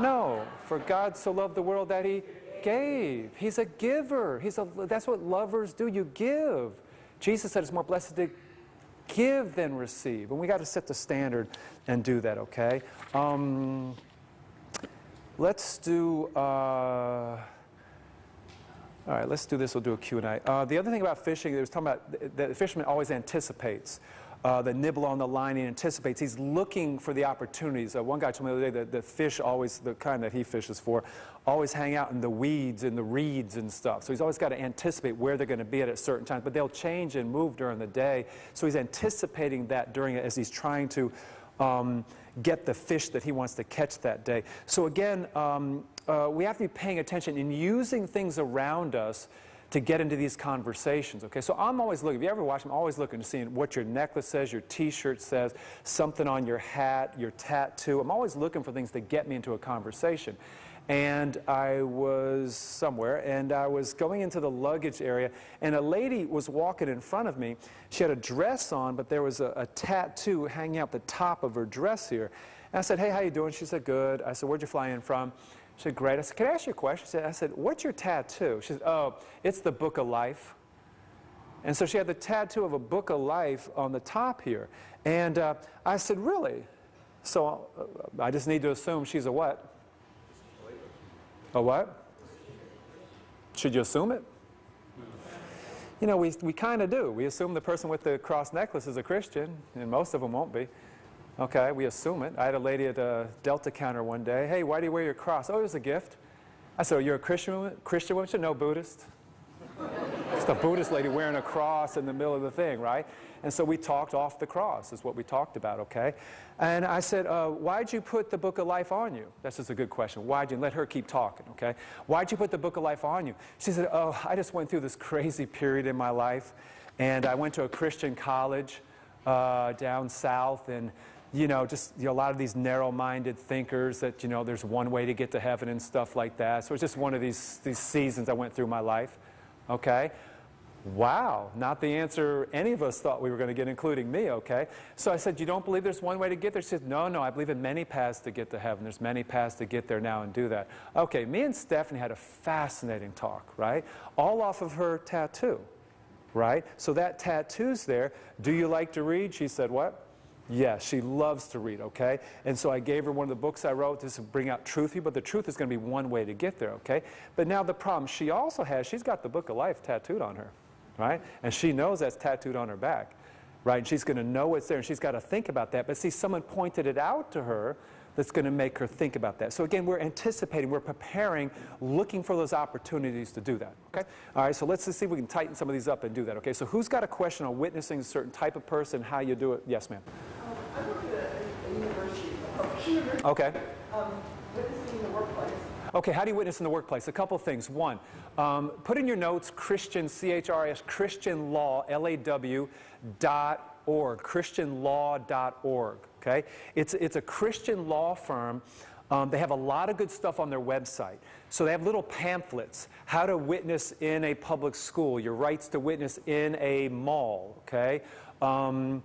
No, for God so loved the world that he gave. He's a giver. He's a, that's what lovers do. You give. Jesus said it's more blessed to give than receive. And we got to set the standard and do that, okay? Um, let's do, uh, all right, let's do this. We'll do a Q&A. Uh, the other thing about fishing, it was talking about that the fisherman always anticipates. Uh, the nibble on the line, he anticipates. He's looking for the opportunities. Uh, one guy told me the other day that the fish always, the kind that he fishes for, always hang out in the weeds and the reeds and stuff. So he's always got to anticipate where they're going to be at a certain time. But they'll change and move during the day. So he's anticipating that during it as he's trying to um, get the fish that he wants to catch that day. So again, um, uh, we have to be paying attention in using things around us to get into these conversations. Okay, so I'm always looking. If you ever watch, I'm always looking to see what your necklace says, your T-shirt says, something on your hat, your tattoo. I'm always looking for things to get me into a conversation. And I was somewhere, and I was going into the luggage area, and a lady was walking in front of me. She had a dress on, but there was a, a tattoo hanging out the top of her dress here. And I said, "Hey, how you doing?" She said, "Good." I said, "Where'd you fly in from?" She said, great. I said, can I ask you a question? She said, I said, what's your tattoo? She said, oh, it's the book of life. And so she had the tattoo of a book of life on the top here. And uh, I said, really? So uh, I just need to assume she's a what? A what? Should you assume it? You know, we, we kind of do. We assume the person with the cross necklace is a Christian, and most of them won't be. Okay, we assume it. I had a lady at a Delta counter one day. Hey, why do you wear your cross? Oh, it was a gift. I said, oh, you're a Christian woman? Christian woman? She said, no, Buddhist. It's the Buddhist lady wearing a cross in the middle of the thing, right? And so we talked off the cross, is what we talked about, okay? And I said, uh, why'd you put the book of life on you? That's just a good question. Why'd you let her keep talking, okay? Why'd you put the book of life on you? She said, oh, I just went through this crazy period in my life, and I went to a Christian college uh, down south, and you know, just you know, a lot of these narrow-minded thinkers that, you know, there's one way to get to heaven and stuff like that. So it's just one of these, these seasons I went through my life. Okay? Wow, not the answer any of us thought we were going to get, including me, okay? So I said, you don't believe there's one way to get there? She said, no, no, I believe in many paths to get to heaven. There's many paths to get there now and do that. Okay, me and Stephanie had a fascinating talk, right? All off of her tattoo, right? So that tattoo's there. Do you like to read? She said, what? Yes, she loves to read, okay? And so I gave her one of the books I wrote to bring out truth, but the truth is going to be one way to get there, okay? But now the problem she also has, she's got the book of life tattooed on her, right? And she knows that's tattooed on her back, right? And she's going to know it's there and she's got to think about that. But see, someone pointed it out to her that's going to make her think about that. So again, we're anticipating, we're preparing, looking for those opportunities to do that. Okay? All right, so let's just see if we can tighten some of these up and do that. Okay, so who's got a question on witnessing a certain type of person, how you do it? Yes, ma'am. I work at a, a university, a public university, Okay. um, witnessing in the workplace. Okay, how do you witness in the workplace? A couple things. One, um, put in your notes Christian, C H R S, Christian Law, L A W, dot org, ChristianLaw.org. Okay? It's, it's a Christian law firm. Um, they have a lot of good stuff on their website. So they have little pamphlets how to witness in a public school, your rights to witness in a mall. Okay? Um,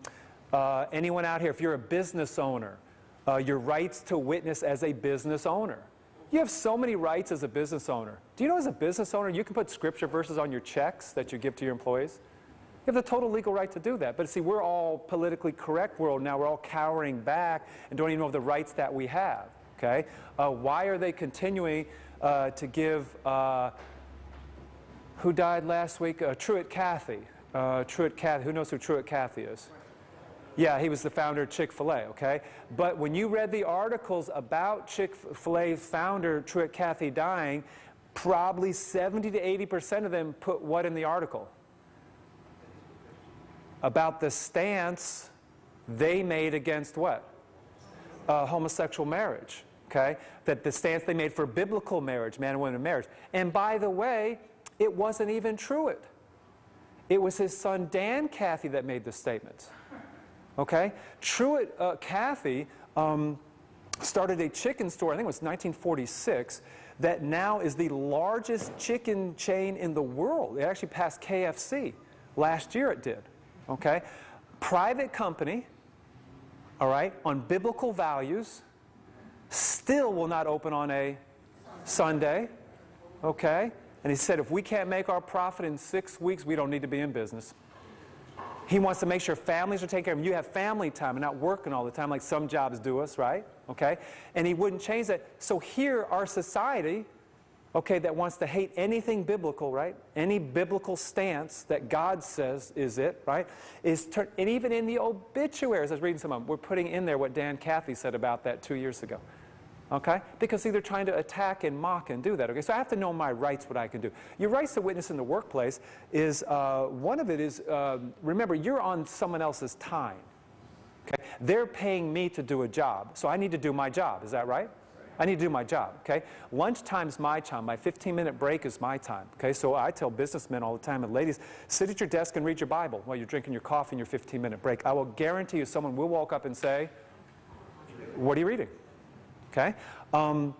uh, anyone out here, if you're a business owner, uh, your rights to witness as a business owner. You have so many rights as a business owner. Do you know as a business owner, you can put scripture verses on your checks that you give to your employees? You have the total legal right to do that. But see, we're all politically correct world now. We're all cowering back and don't even know the rights that we have. Okay? Uh, why are they continuing uh, to give, uh, who died last week? Uh, Truett Cathy. Uh, Truett Cathy. Who knows who Truett Cathy is? Yeah, he was the founder of Chick fil A, okay? But when you read the articles about Chick fil A founder Truett Cathy dying, probably 70 to 80% of them put what in the article? About the stance they made against what? Uh, homosexual marriage, okay? That the stance they made for biblical marriage, man and woman marriage. And by the way, it wasn't even Truett. It was his son Dan Cathy that made the statements. Okay? Truett uh, Cathy um, started a chicken store, I think it was 1946, that now is the largest chicken chain in the world. It actually passed KFC. Last year it did. Okay? Private company, all right, on biblical values, still will not open on a Sunday. Okay? And he said, if we can't make our profit in six weeks, we don't need to be in business. He wants to make sure families are taken care of. You have family time and not working all the time like some jobs do us, right? Okay? And he wouldn't change that. So here, our society, okay, that wants to hate anything biblical, right? Any biblical stance that God says is it, right? Is turn, and even in the obituaries, I was reading some of them, we're putting in there what Dan Cathy said about that two years ago. Okay? Because see, they're trying to attack and mock and do that. Okay? So I have to know my rights, what I can do. Your rights to witness in the workplace is uh, one of it is um, remember, you're on someone else's time. Okay? They're paying me to do a job, so I need to do my job. Is that right? I need to do my job, okay? Lunchtime's my time. My 15-minute break is my time, okay? So I tell businessmen all the time, and ladies, sit at your desk and read your Bible while you're drinking your coffee in your 15-minute break. I will guarantee you someone will walk up and say, what are you reading? Okay? Um,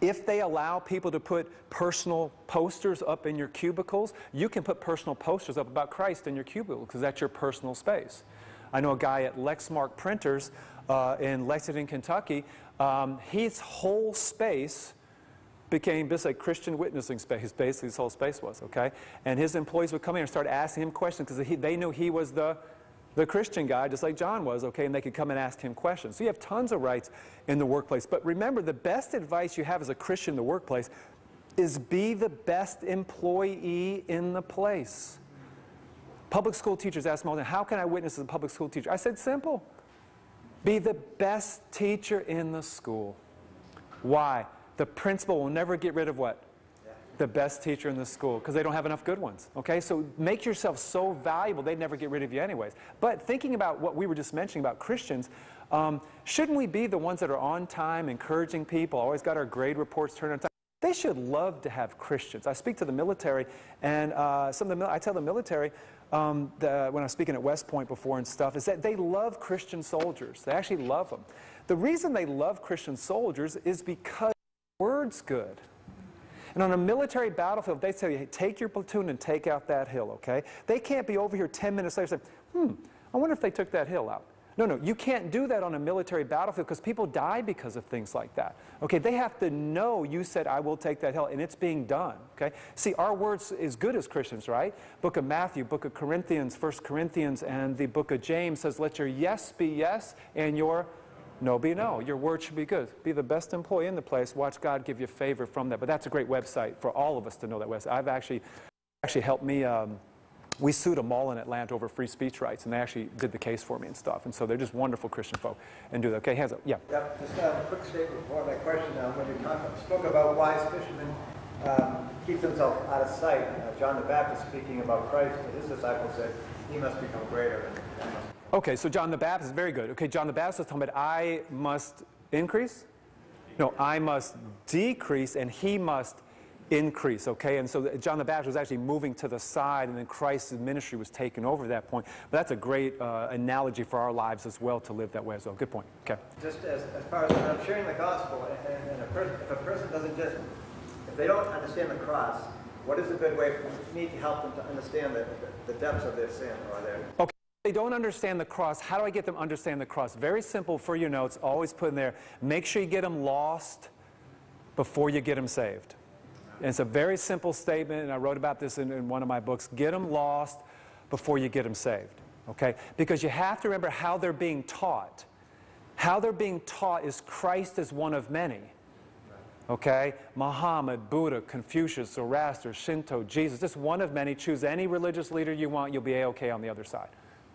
if they allow people to put personal posters up in your cubicles, you can put personal posters up about Christ in your cubicle because that's your personal space. I know a guy at Lexmark Printers uh, in Lexington, Kentucky. Um, his whole space became just a Christian witnessing space. Basically, his whole space was okay. And his employees would come in and start asking him questions because they knew he was the the Christian guy, just like John was, okay, and they could come and ask him questions. So you have tons of rights in the workplace. But remember, the best advice you have as a Christian in the workplace is be the best employee in the place. Public school teachers ask me all the time, how can I witness as a public school teacher? I said, simple. Be the best teacher in the school. Why? The principal will never get rid of what? the best teacher in the school because they don't have enough good ones. Okay, so make yourself so valuable they'd never get rid of you anyways. But thinking about what we were just mentioning about Christians, um, shouldn't we be the ones that are on time, encouraging people, always got our grade reports turned on time? They should love to have Christians. I speak to the military, and uh, some of the I tell the military um, the, when I was speaking at West Point before and stuff is that they love Christian soldiers. They actually love them. The reason they love Christian soldiers is because the word's good. And on a military battlefield, they tell you, hey, take your platoon and take out that hill, okay? They can't be over here 10 minutes later saying, hmm, I wonder if they took that hill out. No, no, you can't do that on a military battlefield because people die because of things like that. Okay, they have to know you said, I will take that hill, and it's being done. Okay, see, our words is good as Christians, right? Book of Matthew, Book of Corinthians, First Corinthians, and the Book of James says, let your yes be yes and your no be no. Your word should be good. Be the best employee in the place. Watch God give you favor from that. But that's a great website for all of us to know that website. I've actually actually helped me. Um, we sued a mall in Atlanta over free speech rights, and they actually did the case for me and stuff. And so they're just wonderful Christian folk and do that. Okay, hands up. Yeah. Yep, just a quick statement before my question. Uh, when you talk, spoke about wise fishermen um, keep themselves out of sight, uh, John the Baptist speaking about Christ to his disciples said, he must become greater must Okay, so John the Baptist, is very good. Okay, John the Baptist is talking about I must increase? No, I must decrease and he must increase, okay? And so John the Baptist was actually moving to the side and then Christ's ministry was taken over at that point. But that's a great uh, analogy for our lives as well to live that way as well. Good point. Okay. Just as, as far as I'm sharing the gospel, and, and, a person, if a person doesn't just, if they don't understand the cross, what is a good way for me to help them to understand the, the, the depths of their sin or their Okay. They don't understand the cross, how do I get them to understand the cross? Very simple for your notes, always put in there. Make sure you get them lost before you get them saved. And it's a very simple statement, and I wrote about this in, in one of my books. Get them lost before you get them saved. Okay? Because you have to remember how they're being taught. How they're being taught is Christ is one of many. Okay? Muhammad, Buddha, Confucius, Zoroaster, Shinto, Jesus, just one of many. Choose any religious leader you want, you'll be A-OK on the other side.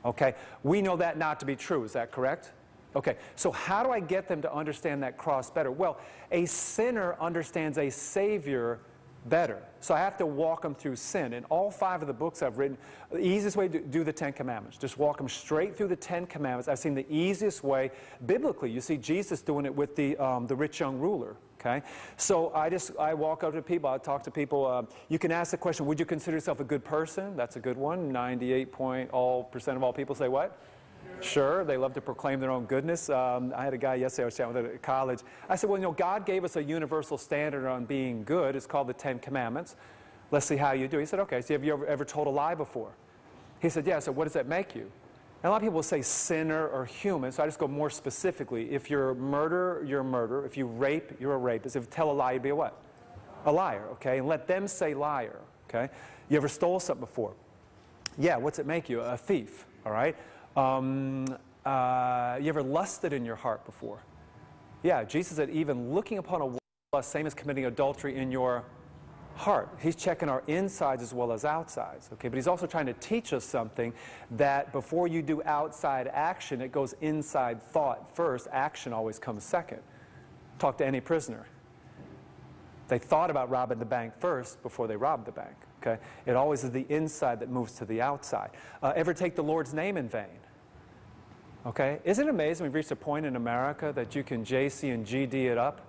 Okay? We know that not to be true. Is that correct? Okay, so how do I get them to understand that cross better? Well, a sinner understands a Savior better. So I have to walk them through sin. In all five of the books I've written, the easiest way to do the Ten Commandments. Just walk them straight through the Ten Commandments. I've seen the easiest way biblically. You see Jesus doing it with the, um, the rich young ruler. Okay, so I just I walk up to people. I talk to people. Uh, you can ask the question: Would you consider yourself a good person? That's a good one. Ninety-eight point all percent of all people say what? Sure, they love to proclaim their own goodness. Um, I had a guy yesterday I was chatting with at college. I said, well, you know, God gave us a universal standard on being good. It's called the Ten Commandments. Let's see how you do. He said, okay, so have you ever, ever told a lie before? He said, yeah. So what does that make you? And a lot of people will say sinner or human, so I just go more specifically. If you're a murderer, you're a murderer. If you rape, you're a rapist. If you tell a lie, you'd be a what? A liar, okay? And let them say liar, okay? You ever stole something before? Yeah, what's it make you? A thief, all right? Um, uh, you ever lusted in your heart before? Yeah, Jesus said even looking upon a lust, same as committing adultery in your heart. He's checking our insides as well as outsides, okay? But he's also trying to teach us something that before you do outside action, it goes inside thought first. Action always comes second. Talk to any prisoner. They thought about robbing the bank first before they robbed the bank, okay? It always is the inside that moves to the outside. Uh, ever take the Lord's name in vain? Okay? Isn't it amazing we've reached a point in America that you can JC and GD it up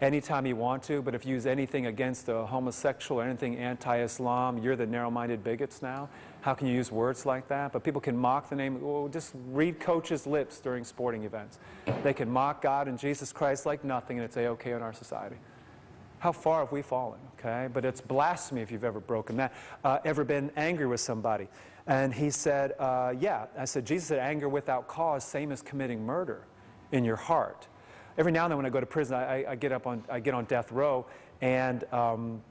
anytime you want to, but if you use anything against a homosexual or anything anti-Islam, you're the narrow-minded bigots now? How can you use words like that? But people can mock the name. Well, just read coaches' lips during sporting events. They can mock God and Jesus Christ like nothing, and it's a-okay in our society. How far have we fallen, okay? But it's blasphemy if you've ever broken that. Uh, ever been angry with somebody? And he said, uh, yeah. I said, Jesus said, anger without cause, same as committing murder in your heart. Every now and then when I go to prison, I, I get up on, I get on death row, and um,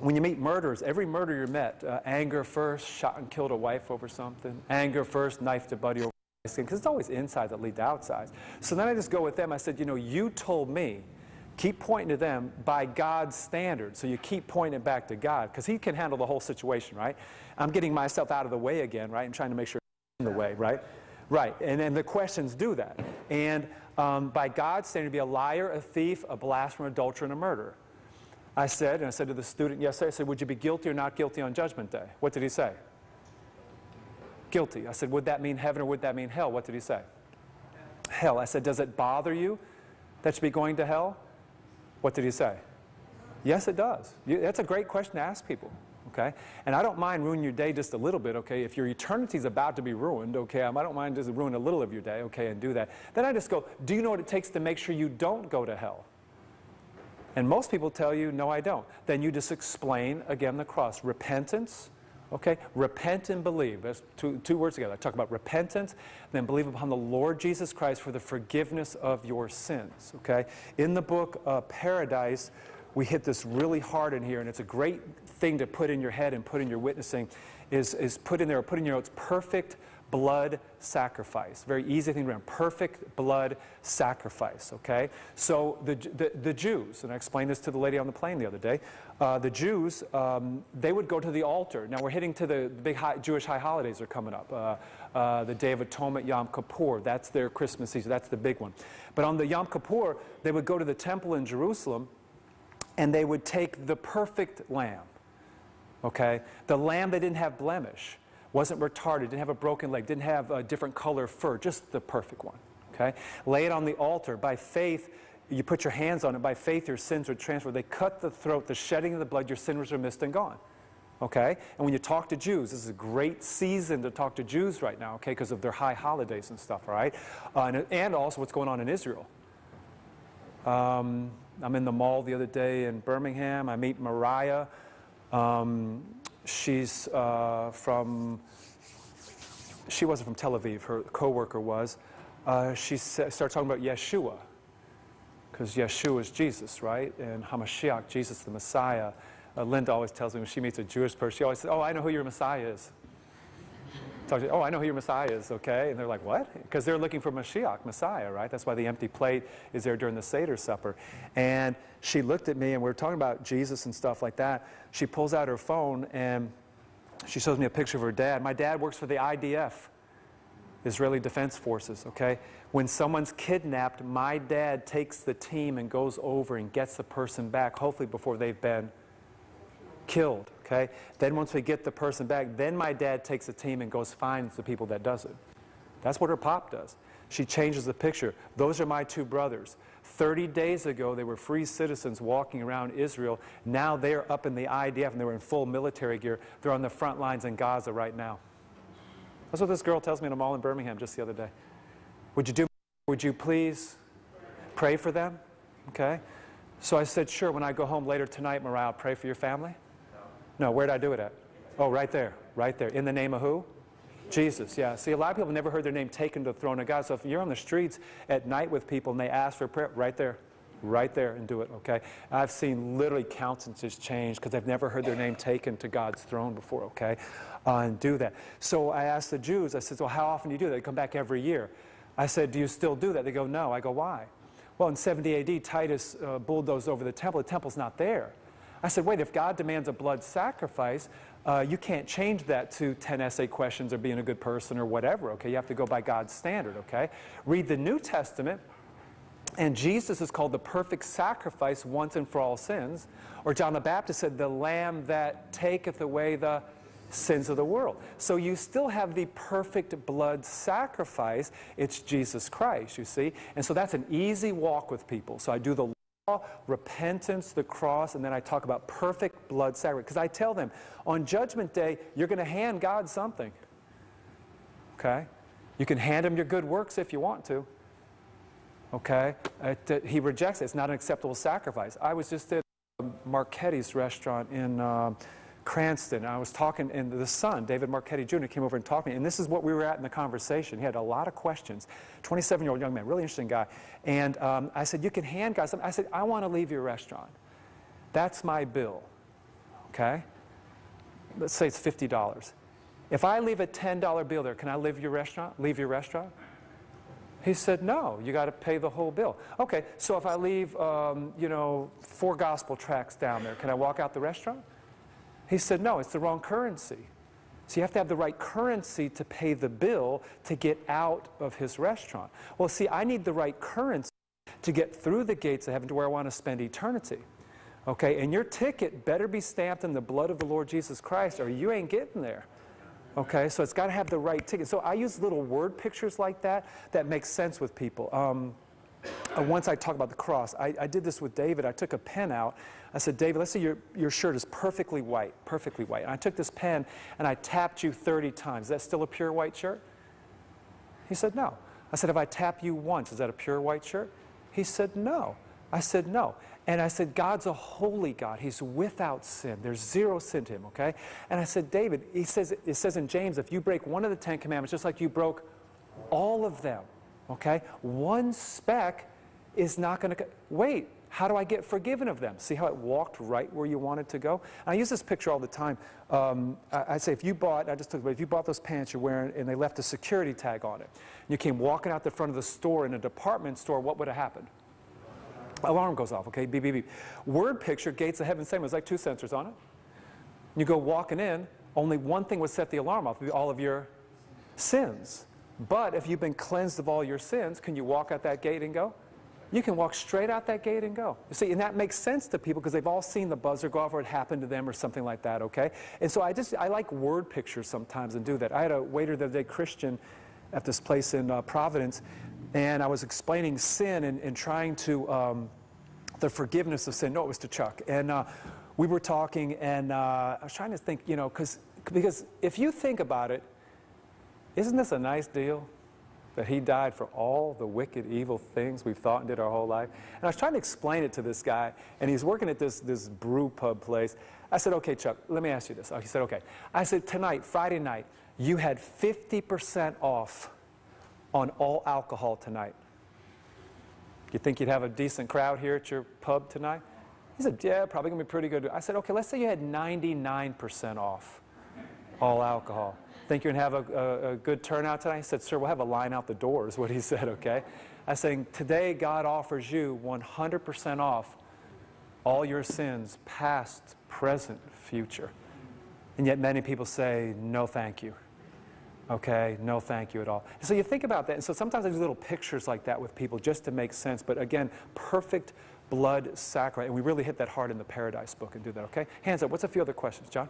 when you meet murderers, every murderer you met, uh, anger first, shot and killed a wife over something. Anger first, knifed a buddy over because it's always inside that leads to outside. So then I just go with them. I said, you know, you told me keep pointing to them by God's standard. So you keep pointing back to God because He can handle the whole situation, right? I'm getting myself out of the way again, right? I'm trying to make sure in the way, right? Right. And then the questions do that. And um, by God's standard, be a liar, a thief, a blasphemer, adulterer, and a murderer. I said, and I said to the student yesterday, I said, would you be guilty or not guilty on Judgment Day? What did he say? Guilty. I said, would that mean heaven or would that mean hell? What did he say? Hell. I said, does it bother you that you be going to hell? What did he say? Yes, it does. That's a great question to ask people. Okay? And I don't mind ruining your day just a little bit, okay? If your eternity is about to be ruined, okay, um, I don't mind just ruin a little of your day, okay, and do that. Then I just go, do you know what it takes to make sure you don't go to hell? And most people tell you, no, I don't. Then you just explain, again, the cross. Repentance, Okay? Repent and believe. That's two, two words together. I talk about repentance, then believe upon the Lord Jesus Christ for the forgiveness of your sins. Okay? In the book uh, Paradise, we hit this really hard in here, and it's a great thing to put in your head and put in your witnessing, is, is put in there, put in your notes, perfect blood sacrifice. Very easy thing to remember. Perfect blood sacrifice, okay? So the, the, the Jews, and I explained this to the lady on the plane the other day, uh, the Jews, um, they would go to the altar. Now we're hitting to the, big high, Jewish high holidays are coming up. Uh, uh, the Day of Atonement, Yom Kippur, that's their Christmas season, that's the big one. But on the Yom Kippur, they would go to the temple in Jerusalem and they would take the perfect lamb, okay? The lamb that didn't have blemish wasn't retarded, didn't have a broken leg, didn't have a different color fur, just the perfect one. Okay? Lay it on the altar. By faith, you put your hands on it. By faith, your sins are transferred. They cut the throat, the shedding of the blood, your sins are remitted and gone. Okay? And when you talk to Jews, this is a great season to talk to Jews right now, okay, because of their high holidays and stuff, all right? Uh, and, and also what's going on in Israel. Um, I'm in the mall the other day in Birmingham. I meet Mariah. Um, she's uh, from, she wasn't from Tel Aviv, her coworker was. Uh, she started talking about Yeshua, because Yeshua is Jesus, right? And Hamashiach, Jesus the Messiah. Uh, Linda always tells me when she meets a Jewish person, she always says, Oh, I know who your Messiah is. Talk to, oh, I know who your Messiah is, okay? And they're like, what? Because they're looking for Mashiach, Messiah, right? That's why the empty plate is there during the Seder supper. And she looked at me, and we were talking about Jesus and stuff like that. She pulls out her phone, and she shows me a picture of her dad. My dad works for the IDF, Israeli Defense Forces, okay? When someone's kidnapped, my dad takes the team and goes over and gets the person back, hopefully before they've been killed, okay? Then once we get the person back, then my dad takes a team and goes finds the people that does it. That's what her pop does. She changes the picture. Those are my two brothers. 30 days ago, they were free citizens walking around Israel. Now they're up in the IDF and they were in full military gear. They're on the front lines in Gaza right now. That's what this girl tells me in a mall in Birmingham just the other day. Would you do, would you please pray for them? Okay? So I said, sure, when I go home later tonight, Mariah, I'll pray for your family. No, where'd I do it at? Oh, right there, right there. In the name of who? Jesus, yeah. See, a lot of people never heard their name taken to the throne of God. So if you're on the streets at night with people and they ask for prayer, right there, right there and do it, okay? I've seen literally countenances change because they've never heard their name taken to God's throne before, okay? Uh, and do that. So I asked the Jews, I said, well, how often do you do that? They come back every year. I said, do you still do that? They go, no. I go, why? Well, in 70 AD, Titus uh, bulldozed over the temple. The temple's not there. I said, wait, if God demands a blood sacrifice, uh, you can't change that to 10 essay questions or being a good person or whatever, okay? You have to go by God's standard, okay? Read the New Testament, and Jesus is called the perfect sacrifice once and for all sins. Or John the Baptist said, the Lamb that taketh away the sins of the world. So you still have the perfect blood sacrifice. It's Jesus Christ, you see? And so that's an easy walk with people. So I do the repentance, the cross, and then I talk about perfect blood sacrifice. Because I tell them, on Judgment Day, you're going to hand God something. Okay? You can hand him your good works if you want to. Okay? It, uh, he rejects it. It's not an acceptable sacrifice. I was just at Marchetti's restaurant in uh, Cranston. I was talking, and the son, David Marchetti Jr., came over and talked to me, and this is what we were at in the conversation. He had a lot of questions. 27 year old young man, really interesting guy. And um, I said, You can hand guys something. I said, I want to leave your restaurant. That's my bill. Okay? Let's say it's $50. If I leave a $10 bill there, can I leave your restaurant? Leave your restaurant? He said, no, you got to pay the whole bill. Okay, so if I leave, um, you know, four gospel tracts down there, can I walk out the restaurant? He said, no, it's the wrong currency. So you have to have the right currency to pay the bill to get out of his restaurant. Well, see, I need the right currency to get through the gates of heaven to where I want to spend eternity. Okay, and your ticket better be stamped in the blood of the Lord Jesus Christ or you ain't getting there. Okay, so it's got to have the right ticket. So I use little word pictures like that that make sense with people. Um, uh, once I talk about the cross, I, I, did this with David. I took a pen out. I said, David, let's say your, your shirt is perfectly white, perfectly white. And I took this pen and I tapped you 30 times. Is that still a pure white shirt? He said, no. I said, if I tap you once, is that a pure white shirt? He said, no. I said, No. And I said, God's a holy God. He's without sin. There's zero sin to him, okay? And I said, David, he says, it says in James, if you break one of the Ten Commandments, just like you broke all of them, okay? One speck is not going to, wait, how do I get forgiven of them? See how it walked right where you wanted to go? And I use this picture all the time. Um, I, I say, if you bought, I just took, but if you bought those pants you're wearing and they left a security tag on it, and you came walking out the front of the store in a department store, what would have happened? Alarm goes off, okay? Beep, beep, beep. Word picture, gates of heaven, same. There's like two sensors on it. You go walking in, only one thing would set the alarm off, all of your sins. But if you've been cleansed of all your sins, can you walk out that gate and go? You can walk straight out that gate and go. You see, and that makes sense to people because they've all seen the buzzer go off or it happened to them or something like that, okay? And so I just, I like word pictures sometimes and do that. I had a waiter the other day, Christian, at this place in uh, Providence, and I was explaining sin and, and trying to, um, the forgiveness of sin. No, it was to Chuck. And uh, we were talking, and uh, I was trying to think, you know, cause, because if you think about it, isn't this a nice deal? That he died for all the wicked, evil things we've thought and did our whole life. And I was trying to explain it to this guy, and he's working at this, this brew pub place. I said, okay, Chuck, let me ask you this. He said, okay. I said, tonight, Friday night, you had 50% off on all alcohol tonight. You think you'd have a decent crowd here at your pub tonight? He said, yeah, probably to be pretty good. I said, okay, let's say you had 99% off all alcohol. Think you're going to have a, a, a, good turnout tonight? He said, sir, we'll have a line out the door, is what he (laughs) said, okay? I said, today God offers you 100% off all your sins, past, present, future. And yet many people say, no, thank you. Okay, no thank you at all. So you think about that. And so sometimes I do little pictures like that with people just to make sense. But again, perfect blood sacrifice. And we really hit that hard in the Paradise book and do that, okay? Hands up. What's a few other questions, John?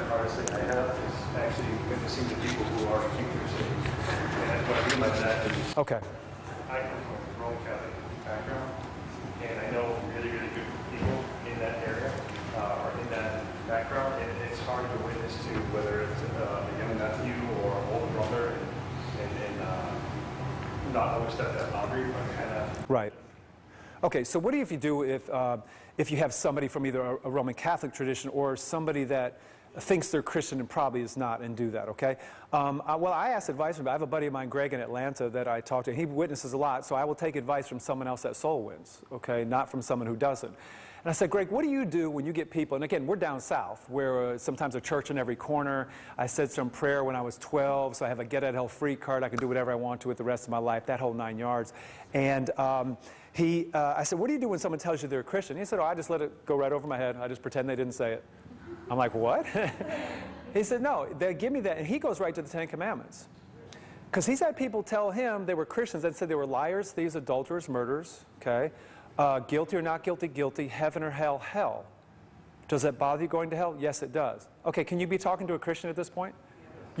I think the hardest thing I have is actually witnessing the people who are thinkers. And what I mean by that is Okay. I come from a Roman Catholic background, and I know really, really good people in that area, uh, or in that background, and it's hard to witness to whether it's uh, a young nephew or an older brother, and, and, and uh, not always step that boundary, but kind of Right. Okay, so what do you if you do if, uh, if you have somebody from either a Roman Catholic tradition or somebody that thinks they're Christian and probably is not and do that, okay? Um, I, well, I ask advice from, I have a buddy of mine, Greg, in Atlanta that I talk to. He witnesses a lot, so I will take advice from someone else that soul wins, okay, not from someone who doesn't. And I said, Greg, what do you do when you get people? And again, we're down south, where uh, sometimes a church in every corner. I said some prayer when I was 12, so I have a get out hell free card. I can do whatever I want to with the rest of my life, that whole nine yards. And um, he, uh, I said, what do you do when someone tells you they're a Christian? He said, oh, I just let it go right over my head. I just pretend they didn't say it. I'm like, what? (laughs) he said, no, they give me that. And he goes right to the Ten Commandments. Because he's had people tell him they were Christians and said they were liars, thieves, adulterers, murderers, okay? Uh, guilty or not guilty, guilty, heaven or hell, hell. Does that bother you going to hell? Yes, it does. Okay, can you be talking to a Christian at this point?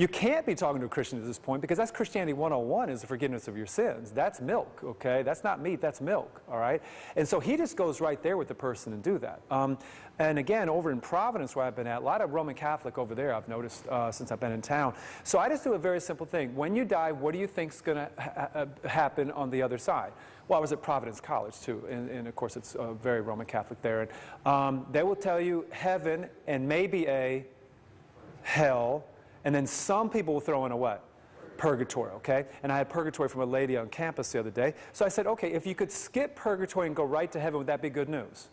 You can't be talking to a Christian at this point because that's Christianity 101 is the forgiveness of your sins. That's milk, okay? That's not meat, that's milk, all right? And so he just goes right there with the person and do that. Um, and again, over in Providence where I've been at, a lot of Roman Catholic over there I've noticed uh, since I've been in town. So I just do a very simple thing. When you die, what do you think is going to ha happen on the other side? Well, I was at Providence College too, and, and of course it's uh, very Roman Catholic there. And um, they will tell you heaven and maybe a hell, and then some people will throw in a what? Purgatory, okay? And I had purgatory from a lady on campus the other day. So I said, okay, if you could skip purgatory and go right to heaven, would that be good news?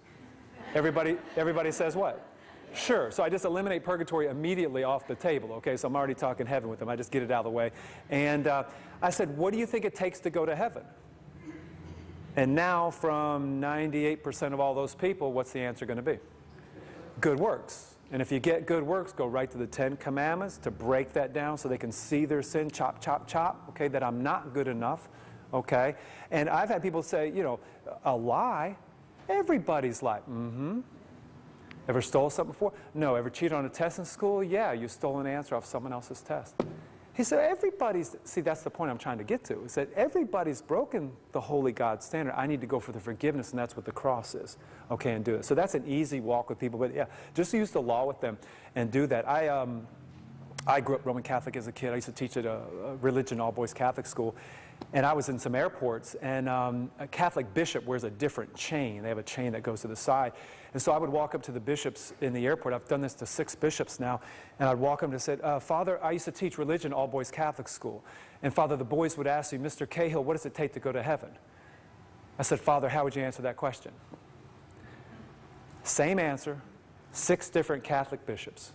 Everybody, everybody says what? Sure. So I just eliminate purgatory immediately off the table, okay? So I'm already talking heaven with them. I just get it out of the way. And uh, I said, what do you think it takes to go to heaven? And now, from 98% of all those people, what's the answer going to be? Good works. And if you get good works, go right to the Ten Commandments to break that down so they can see their sin, chop, chop, chop, okay, that I'm not good enough, okay? And I've had people say, you know, a lie, everybody's lie. Mm-hmm. Ever stole something before? No. Ever cheated on a test in school? Yeah, you stole an answer off someone else's test. He said, everybody's, see, that's the point I'm trying to get to, is that everybody's broken the holy God standard. I need to go for the forgiveness, and that's what the cross is, okay, and do it. So that's an easy walk with people, but yeah, just use the law with them and do that. I, um, I grew up Roman Catholic as a kid. I used to teach at a, a religion all boys Catholic school. And I was in some airports, and um, a Catholic bishop wears a different chain. They have a chain that goes to the side. And so I would walk up to the bishops in the airport. I've done this to six bishops now. And I'd walk up and say, uh, Father, I used to teach religion all boys Catholic school. And Father, the boys would ask me, Mr. Cahill, what does it take to go to heaven? I said, Father, how would you answer that question? Same answer, six different Catholic bishops.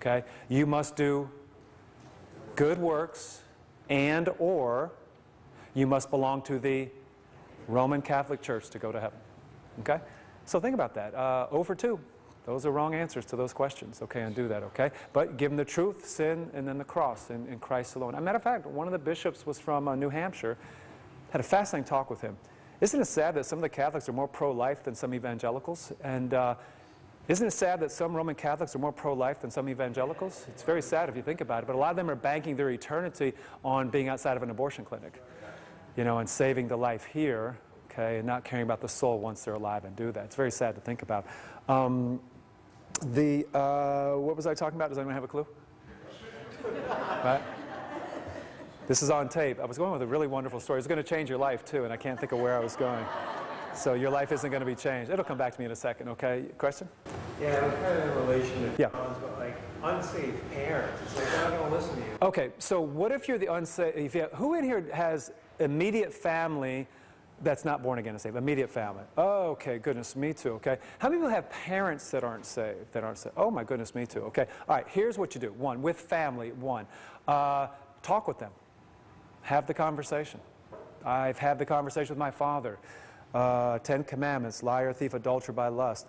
Okay? You must do good works and or you must belong to the Roman Catholic Church to go to heaven. Okay? So think about that. Uh, over two. Those are wrong answers to those questions, okay, and do that, okay? But give them the truth, sin, and then the cross in, in Christ alone. As a matter of fact, one of the bishops was from uh, New Hampshire, had a fascinating talk with him. Isn't it sad that some of the Catholics are more pro-life than some evangelicals? And uh, isn't it sad that some Roman Catholics are more pro-life than some evangelicals? It's very sad if you think about it, but a lot of them are banking their eternity on being outside of an abortion clinic, you know, and saving the life here, okay, and not caring about the soul once they're alive and do that. It's very sad to think about. Um, the, uh, what was I talking about? Does anyone have a clue? (laughs) right? This is on tape. I was going with a really wonderful story. It's going to change your life too, and I can't think of where I was going. So your life isn't going to be changed. It'll come back to me in a second, okay? Question? Yeah, it was kind of in relation to Yeah. John's, but like unsaved parents. It's like they're not going to listen to you. Okay, so what if you're the unsafe? If you, who in here has immediate family that's not born again and saved? Immediate family. Oh, okay, goodness, me too. Okay, how many people have parents that aren't saved? That aren't saved? Oh my goodness, me too. Okay, all right. Here's what you do. One, with family. One, uh, talk with them. Have the conversation. I've had the conversation with my father. Uh, Ten Commandments: liar, thief, adulterer by lust.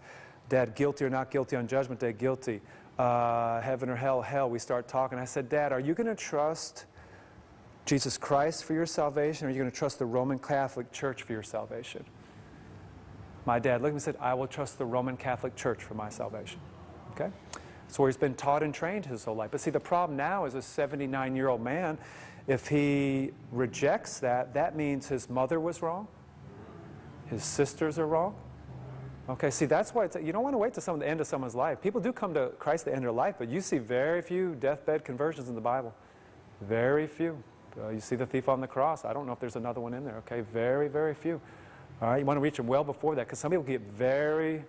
Dad, guilty or not guilty on Judgment Day? Guilty. Uh, heaven or hell? Hell. We start talking. I said, Dad, are you going to trust? Jesus Christ for your salvation, or are you going to trust the Roman Catholic Church for your salvation? My dad looked at me and said, I will trust the Roman Catholic Church for my salvation. Okay? That's where he's been taught and trained his whole life. But see, the problem now is a 79 year old man, if he rejects that, that means his mother was wrong, his sisters are wrong. Okay, see, that's why you don't want to wait some, the end of someone's life. People do come to Christ at the end of their life, but you see very few deathbed conversions in the Bible. Very few. Uh, you see the thief on the cross. I don't know if there's another one in there, okay? Very, very few. All right, you want to reach them well before that because some people get very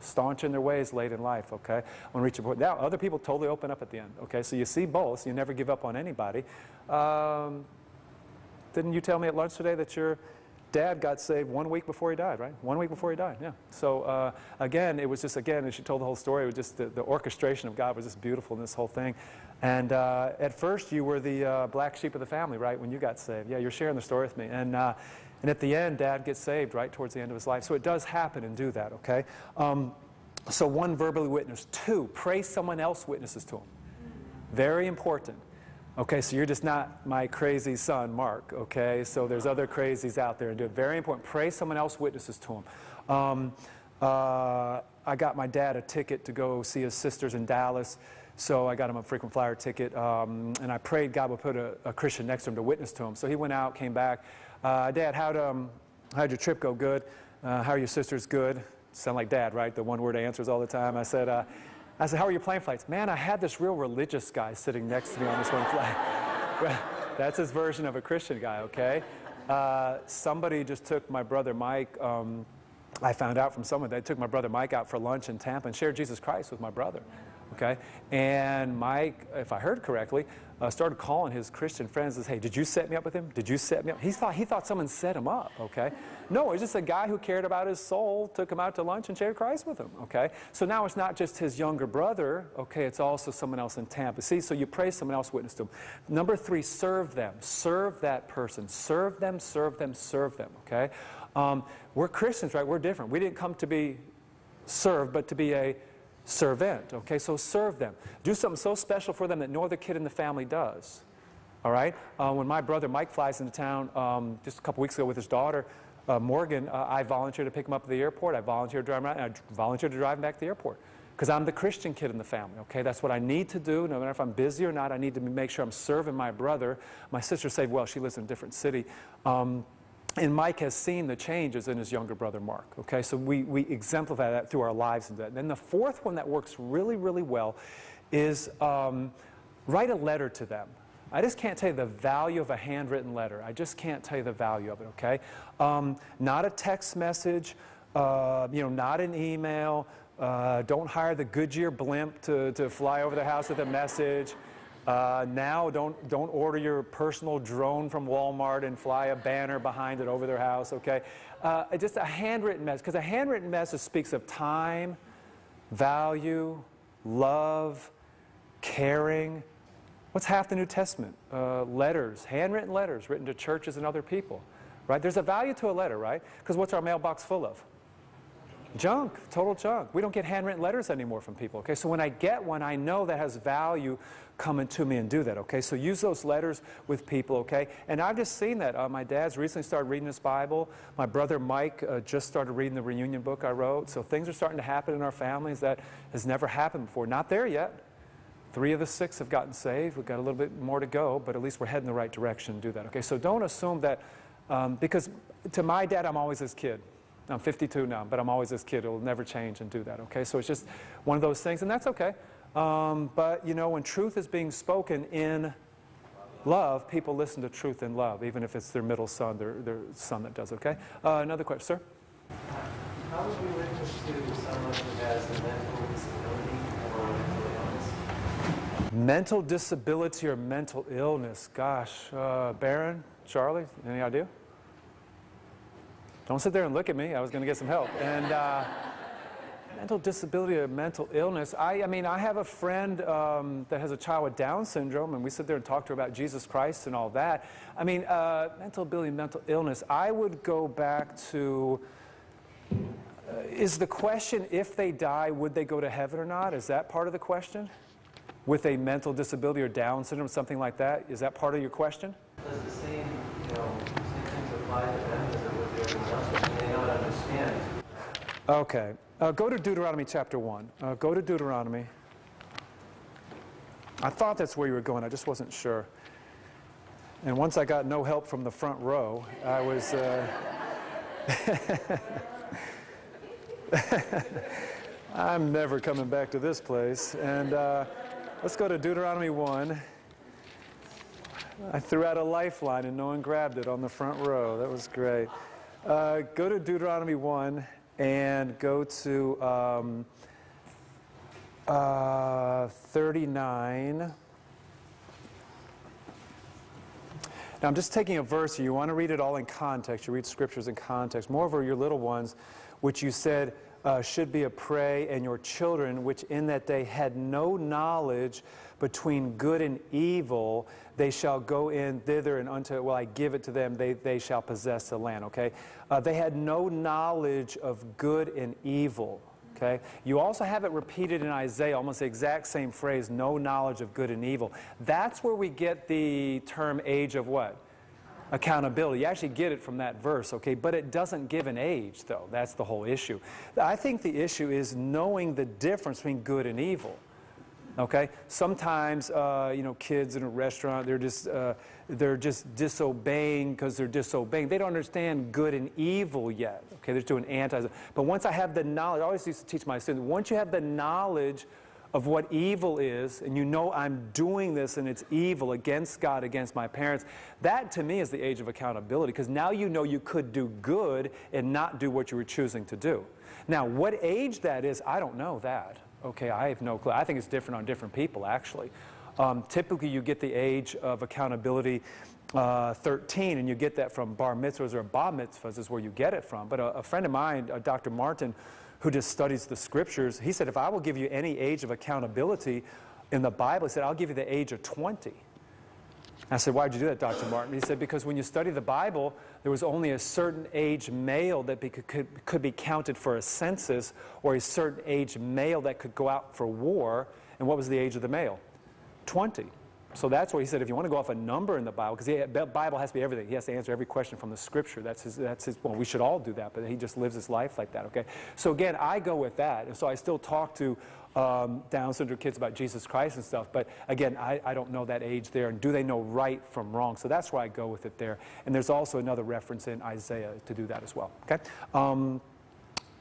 staunch in their ways late in life, okay? I want to reach them before. Now, other people totally open up at the end, okay? So you see both. You never give up on anybody. Um, didn't you tell me at lunch today that your dad got saved one week before he died, right? One week before he died, yeah. So uh, again, it was just, again, as she told the whole story, it was just the, the orchestration of God was just beautiful in this whole thing. And uh, at first, you were the uh, black sheep of the family, right, when you got saved. Yeah, you're sharing the story with me. And, uh, and at the end, dad gets saved right towards the end of his life. So it does happen and do that, okay? Um, so one, verbally witness. Two, pray someone else witnesses to him. Very important. Okay, so you're just not my crazy son, Mark, okay? So there's other crazies out there and do it. Very important. Pray someone else witnesses to him. Um, uh, I got my dad a ticket to go see his sisters in Dallas, so I got him a frequent flyer ticket, um, and I prayed God would put a, a, Christian next to him to witness to him. So he went out, came back. Uh, dad, how'd, um, how'd your trip go? Good. Uh, how are your sisters? Good. Sound like dad, right? The one word answers all the time. I said, uh, I said, how are your plane flights? Man, I had this real religious guy sitting next to me on this one flight. (laughs) that's his version of a Christian guy, okay? Uh, somebody just took my brother Mike, um, I found out from someone, they took my brother Mike out for lunch in Tampa and shared Jesus Christ with my brother, okay? And Mike, if I heard correctly, uh, started calling his Christian friends and says, hey, did you set me up with him? Did you set me up? He thought, he thought someone set him up, okay? No, it's just a guy who cared about his soul, took him out to lunch and shared Christ with him, okay? So now it's not just his younger brother, okay? It's also someone else in Tampa. See, so you pray someone else witness to him. Number three, serve them. Serve that person. Serve them, serve them, serve them, okay? Um, we're Christians, right? We're different. We didn't come to be served, but to be a servant. Okay, so serve them. Do something so special for them that no other kid in the family does. All right? Uh, when my brother Mike flies into town um, just a couple weeks ago with his daughter, uh, Morgan, uh, I volunteered to pick him up at the airport. I volunteered to drive him around, and I volunteered to drive him back to the airport. Because I'm the Christian kid in the family, okay? That's what I need to do. No matter if I'm busy or not, I need to make sure I'm serving my brother. My sister saved well. She lives in a different city. Um, and Mike has seen the changes in his younger brother, Mark. Okay, so we, we exemplify that through our lives. And then the fourth one that works really, really well is um, write a letter to them. I just can't tell you the value of a handwritten letter. I just can't tell you the value of it, okay? Um, not a text message, uh, you know, not an email. Uh, don't hire the Goodyear blimp to, to fly over the house with a message. Uh, now, don't, don't order your personal drone from Walmart and fly a banner behind it over their house, okay? Uh, just a handwritten message, because a handwritten message speaks of time, value, love, caring. What's half the New Testament? Uh, letters, handwritten letters written to churches and other people, right? There's a value to a letter, right? Because what's our mailbox full of? Junk, total junk. We don't get handwritten letters anymore from people, okay? So when I get one, I know that has value coming to me and do that, okay? So use those letters with people, okay? And I've just seen that. Uh, my dad's recently started reading his Bible. My brother Mike uh, just started reading the reunion book I wrote. So things are starting to happen in our families that has never happened before. Not there yet. Three of the six have gotten saved. We've got a little bit more to go, but at least we're heading the right direction to do that, okay? So don't assume that, um, because to my dad, I'm always his kid. I'm 52 now, but I'm always this kid. It'll never change and do that, okay? So it's just one of those things, and that's okay. Um, but, you know, when truth is being spoken in love, people listen to truth in love, even if it's their middle son, their, their son that does, okay? Uh, another question, sir? How would to someone who has a mental disability or mental illness? Mental disability or mental illness. Gosh, uh, Baron, Charlie, any idea? Don't sit there and look at me. I was going to get some help. And uh, (laughs) mental disability or mental illness. I, I mean, I have a friend um, that has a child with Down syndrome, and we sit there and talk to her about Jesus Christ and all that. I mean, uh, mental ability, mental illness. I would go back to. Uh, is the question if they die, would they go to heaven or not? Is that part of the question? With a mental disability or Down syndrome, something like that? Is that part of your question? Does the same, you know, same things apply to them as it would to everyone else? They may not understand. Okay. Uh, go to Deuteronomy chapter 1. Uh, go to Deuteronomy. I thought that's where you were going. I just wasn't sure. And once I got no help from the front row, I was. Uh, (laughs) I'm never coming back to this place. And uh, let's go to Deuteronomy 1. I threw out a lifeline and no one grabbed it on the front row. That was great. Uh, go to Deuteronomy 1 and go to um, uh, 39. Now, I'm just taking a verse here. You want to read it all in context. You read scriptures in context. Moreover, your little ones, which you said uh, should be a prey, and your children, which in that day had no knowledge between good and evil, they shall go in thither and unto, it well, I give it to them, they, they shall possess the land, okay? Uh, they had no knowledge of good and evil, okay? You also have it repeated in Isaiah, almost the exact same phrase, no knowledge of good and evil. That's where we get the term age of what? accountability. You actually get it from that verse, okay? But it doesn't give an age, though. That's the whole issue. I think the issue is knowing the difference between good and evil. Okay. Sometimes, uh, you know, kids in a restaurant, they're just uh, they're just disobeying because they're disobeying. They don't understand good and evil yet. Okay. They're doing anti. But once I have the knowledge, I always used to teach my students. Once you have the knowledge of what evil is, and you know I'm doing this and it's evil against God, against my parents, that to me is the age of accountability because now you know you could do good and not do what you were choosing to do. Now, what age that is, I don't know that. Okay, I have no clue. I think it's different on different people, actually. Um, typically, you get the age of accountability uh, 13, and you get that from bar mitzvahs or bat mitzvahs is where you get it from. But a, a friend of mine, uh, Dr. Martin, who just studies the scriptures, he said, if I will give you any age of accountability in the Bible, he said, I'll give you the age of 20. I said, why'd you do that, Dr. Martin? He said, because when you study the Bible, there was only a certain age male that be, could, could be counted for a census, or a certain age male that could go out for war. And what was the age of the male? 20. So that's why he said if you want to go off a number in the Bible, because the Bible has to be everything. He has to answer every question from the Scripture. That's his. That's his. Well, we should all do that, but he just lives his life like that. Okay. So again, I go with that, and so I still talk to um, Down syndrome kids about Jesus Christ and stuff. But again, I, I don't know that age there, and do they know right from wrong? So that's why I go with it there. And there's also another reference in Isaiah to do that as well. Okay. Um,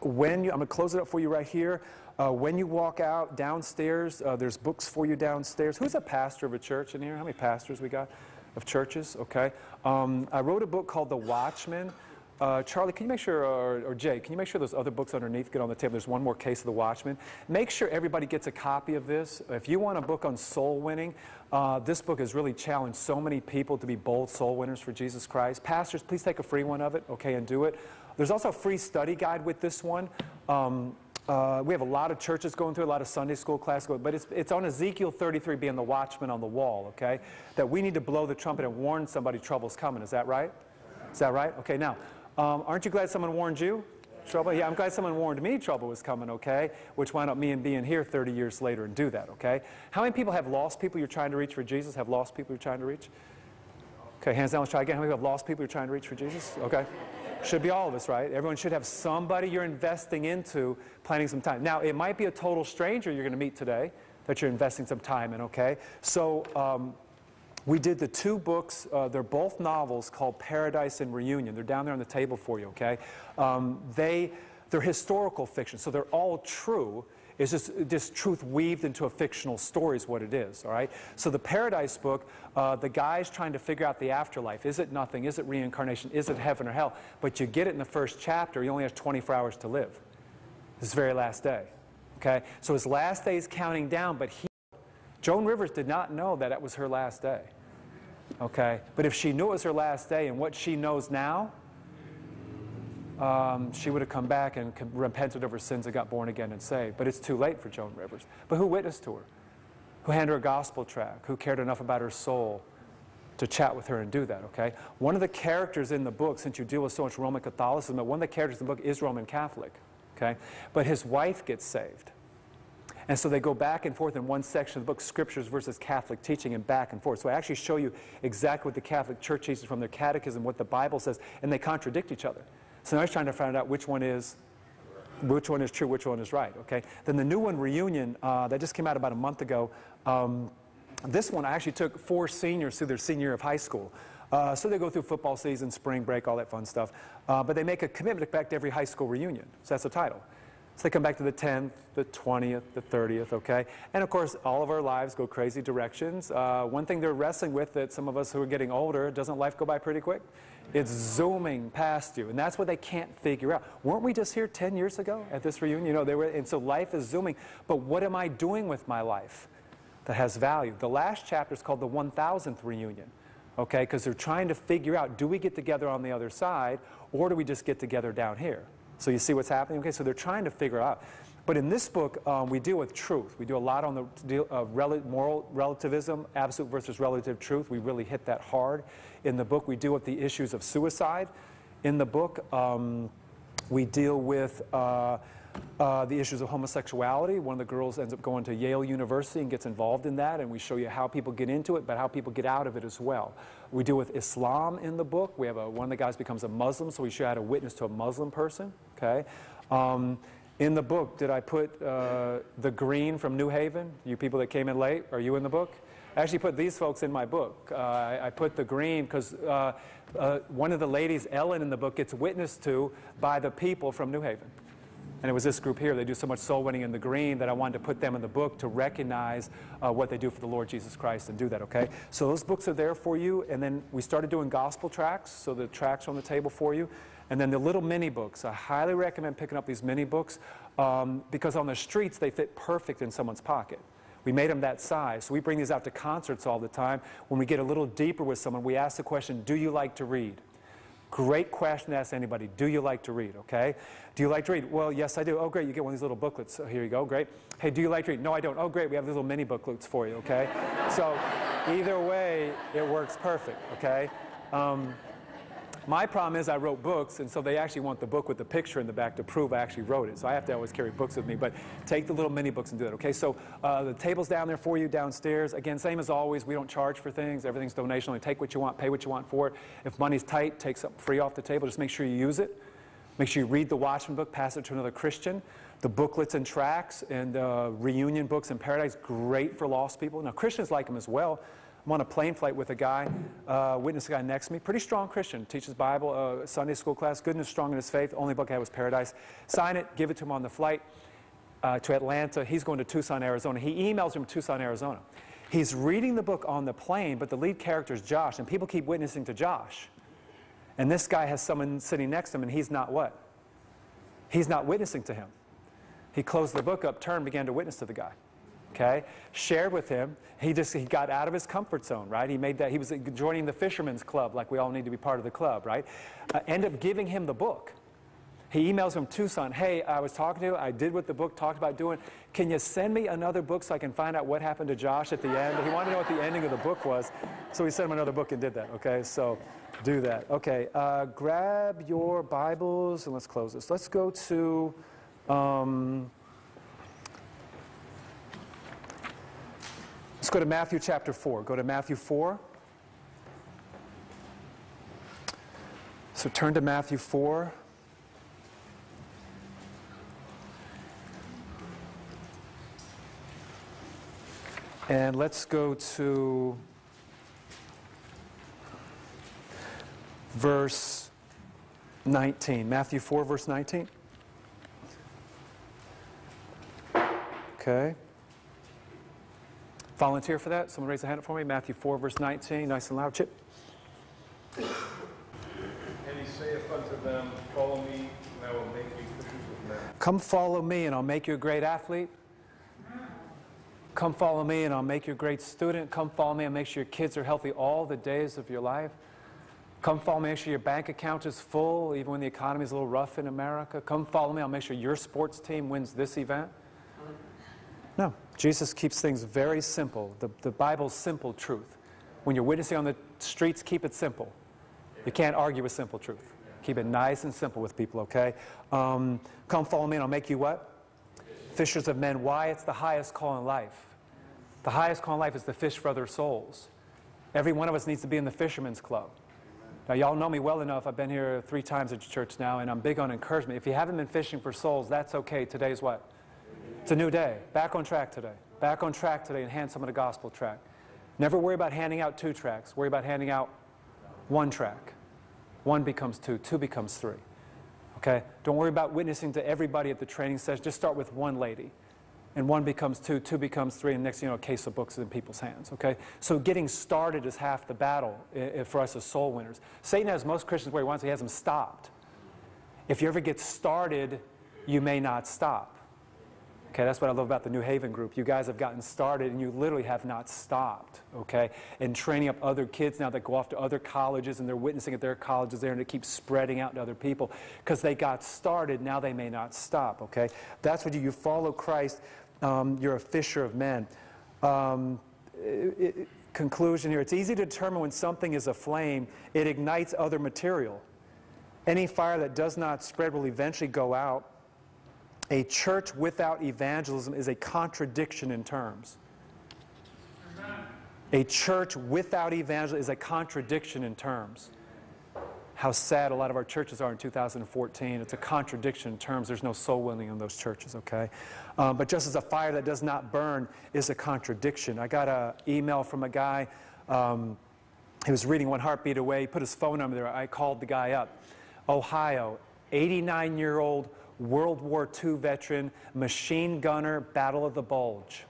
when you, I'm going to close it up for you right here. Uh, when you walk out downstairs, uh, there's books for you downstairs. Who's a pastor of a church in here? How many pastors we got of churches? Okay. Um, I wrote a book called The Watchman. Uh, Charlie, can you make sure, or, or, Jay, can you make sure those other books underneath get on the table? There's one more case of The Watchman. Make sure everybody gets a copy of this. If you want a book on soul winning, uh, this book has really challenged so many people to be bold soul winners for Jesus Christ. Pastors, please take a free one of it, okay, and do it. There's also a free study guide with this one. Um, uh, we have a lot of churches going through, a lot of Sunday school class going, but it's, it's on Ezekiel 33 being the watchman on the wall, okay? That we need to blow the trumpet and warn somebody trouble's coming. Is that right? Is that right? Okay, now, um, aren't you glad someone warned you? Trouble? Yeah, I'm glad someone warned me trouble was coming, okay? Which wound up me and being here 30 years later and do that, okay? How many people have lost people you're trying to reach for Jesus? Have lost people you're trying to reach? Okay, hands down, let's try again. How many people have lost people you're trying to reach for Jesus? Okay. Should be all of us, right? Everyone should have somebody you're investing into, planning some time. Now, it might be a total stranger you're going to meet today that you're investing some time in, okay? So, um, we did the two books, uh, they're both novels called Paradise and Reunion. They're down there on the table for you, okay? Um, they, they're historical fiction, so they're all true. It's just, just truth weaved into a fictional story is what it is, all right? So the Paradise book, uh, the guy's trying to figure out the afterlife. Is it nothing? Is it reincarnation? Is it heaven or hell? But you get it in the first chapter. He only has 24 hours to live. His very last day, okay? So his last day is counting down, but he Joan Rivers did not know that it was her last day. Okay? But if she knew it was her last day and what she knows now, um, she would have come back and repented of her sins and got born again and saved. But it's too late for Joan Rivers. But who witnessed to her? Who handed her a gospel track? Who cared enough about her soul to chat with her and do that, okay? One of the characters in the book, since you deal with so much Roman Catholicism, but one of the characters in the book is Roman Catholic, okay? But his wife gets saved. And so they go back and forth in one section of the book, Scriptures versus Catholic teaching, and back and forth. So I actually show you exactly what the Catholic Church teaches from their catechism, what the Bible says, and they contradict each other. So now I was trying to find out which one is which one is true, which one is right, okay? Then the new one, Reunion, uh, that just came out about a month ago. Um, this one, I actually took four seniors through their senior year of high school. Uh, so they go through football season, spring break, all that fun stuff. Uh, but they make a commitment back to every high school reunion. So that's the title. So they come back to the 10th, the 20th, the 30th, okay? And of course, all of our lives go crazy directions. Uh, one thing they're wrestling with that some of us who are getting older, doesn't life go by pretty quick? It's zooming past you, and that's what they can't figure out. Weren't we just here 10 years ago at this reunion? You know, they were, and so life is zooming. But what am I doing with my life that has value? The last chapter is called the 1000th reunion, okay? Because they're trying to figure out, do we get together on the other side, or do we just get together down here? So you see what's happening? Okay, so they're trying to figure out. But in this book, um, we deal with truth. We do a lot on the deal, rel moral relativism, absolute versus relative truth. We really hit that hard. In the book, we deal with the issues of suicide. In the book, um, we deal with uh, uh, the issues of homosexuality. One of the girls ends up going to Yale University and gets involved in that, and we show you how people get into it, but how people get out of it as well. We deal with Islam in the book. We have a, one of the guys becomes a Muslim, so we show how to witness to a Muslim person. Okay. Um, in the book, did I put uh, the green from New Haven? You people that came in late, are you in the book? I actually put these folks in my book. Uh, I, I, put the green because uh, uh, one of the ladies, Ellen, in the book gets witnessed to by the people from New Haven. And it was this group here. They do so much soul winning in the green that I wanted to put them in the book to recognize uh, what they do for the Lord Jesus Christ and do that, okay? So those books are there for you. And then we started doing gospel tracks. So the tracks are on the table for you. And then the little mini books. I highly recommend picking up these mini books um, because on the streets they fit perfect in someone's pocket. We made them that size. So we bring these out to concerts all the time. When we get a little deeper with someone, we ask the question, do you like to read? Great question to ask anybody. Do you like to read? Okay. Do you like to read? Well, yes, I do. Oh, great. You get one of these little booklets. So here you go. Great. Hey, do you like to read? No, I don't. Oh, great. We have these little mini booklets for you. Okay. so either way, it works perfect. Okay. Um, my problem is I wrote books, and so they actually want the book with the picture in the back to prove I actually wrote it. So I have to always carry books with me. But take the little mini books and do that. Okay, so uh, the table's down there for you downstairs. Again, same as always, we don't charge for things. Everything's donational. Take what you want, pay what you want for it. If money's tight, take something free off the table. Just make sure you use it. Make sure you read the Watchman book, pass it to another Christian. The booklets and tracts and uh, reunion books in Paradise, great for lost people. Now, Christians like them as well. I'm on a plane flight with a guy, uh, witness a guy next to me, pretty strong Christian, teaches Bible, uh, Sunday school class, good and strong in his faith. Only book I had was Paradise. Sign it, give it to him on the flight uh, to Atlanta. He's going to Tucson, Arizona. He emails him Tucson, Arizona. He's reading the book on the plane, but the lead character is Josh, and people keep witnessing to Josh. And this guy has someone sitting next to him, and he's not what? He's not witnessing to him. He closed the book up, turned, began to witness to the guy. Okay? Shared with him. He just he got out of his comfort zone, right? He made that he was joining the fisherman's club, like we all need to be part of the club, right? Uh, end up giving him the book. He emails from Tucson, hey, I was talking to you, I did what the book talked about doing. Can you send me another book so I can find out what happened to Josh at the end? He wanted to know what the ending of the book was. So he sent him another book and did that, okay? So do that. Okay, uh, grab your Bibles and let's close this. Let's go to. Um, let's go to Matthew chapter 4. Go to Matthew 4. So turn to Matthew 4. And let's go to verse 19. Matthew 4, verse 19. Okay. Volunteer for that? Someone raise a hand up for me. Matthew 4, verse 19. Nice and loud. Chip. And he saith unto them, Follow me, and I will make you fishers of men. Come follow me, and I'll make you a great athlete. Come follow me, and I'll make you a great student. Come follow me, and make sure your kids are healthy all the days of your life. Come follow me, make sure your bank account is full, even when the economy is a little rough in America. Come follow me, I'll make sure your sports team wins this event. No, Jesus keeps things very simple. The, the Bible's simple truth. When you're witnessing on the streets, keep it simple. You can't argue with simple truth. Keep it nice and simple with people, okay? Um, come follow me, and I'll make you what? Fishers of men. Why? It's the highest call in life. The highest call in life is to fish for other souls. Every one of us needs to be in the fisherman's club. Now, y'all know me well enough. I've been here three times at church now, and I'm big on encouragement. If you haven't been fishing for souls, that's okay. Today's what? It's a new day. Back on track today. Back on track today and hand some of the gospel track. Never worry about handing out two tracks. Worry about handing out one track. One becomes two, two becomes three. Okay? Don't worry about witnessing to everybody at the training session. Just start with one lady. And one becomes two, two becomes three, and next you know, a case of books is in people's hands. Okay? So getting started is half the battle i- i- for us as soul winners. Satan has most Christians where he wants, he has them stopped. If you ever get started, you may not stop. Okay, that's what I love about the New Haven group. You guys have gotten started and you literally have not stopped, okay? And training up other kids now that go off to other colleges and they're witnessing at their colleges there and it keeps spreading out to other people because they got started, now they may not stop, okay? That's what you, you follow Christ, um, you're a fisher of men. Um, i- i- conclusion here it's easy to determine when something is aflame, it ignites other material. Any fire that does not spread will eventually go out. A church without evangelism is a contradiction in terms. A church without evangelism is a contradiction in terms. How sad a lot of our churches are in 2014. It's a contradiction in terms. There's no soul winning in those churches, okay? Um, but just as a fire that does not burn is a contradiction. I got an email from a guy. Um, he was reading One Heartbeat Away. He put his phone number there. I called the guy up. Ohio, 89 year old World War II veteran, machine gunner, Battle of the Bulge.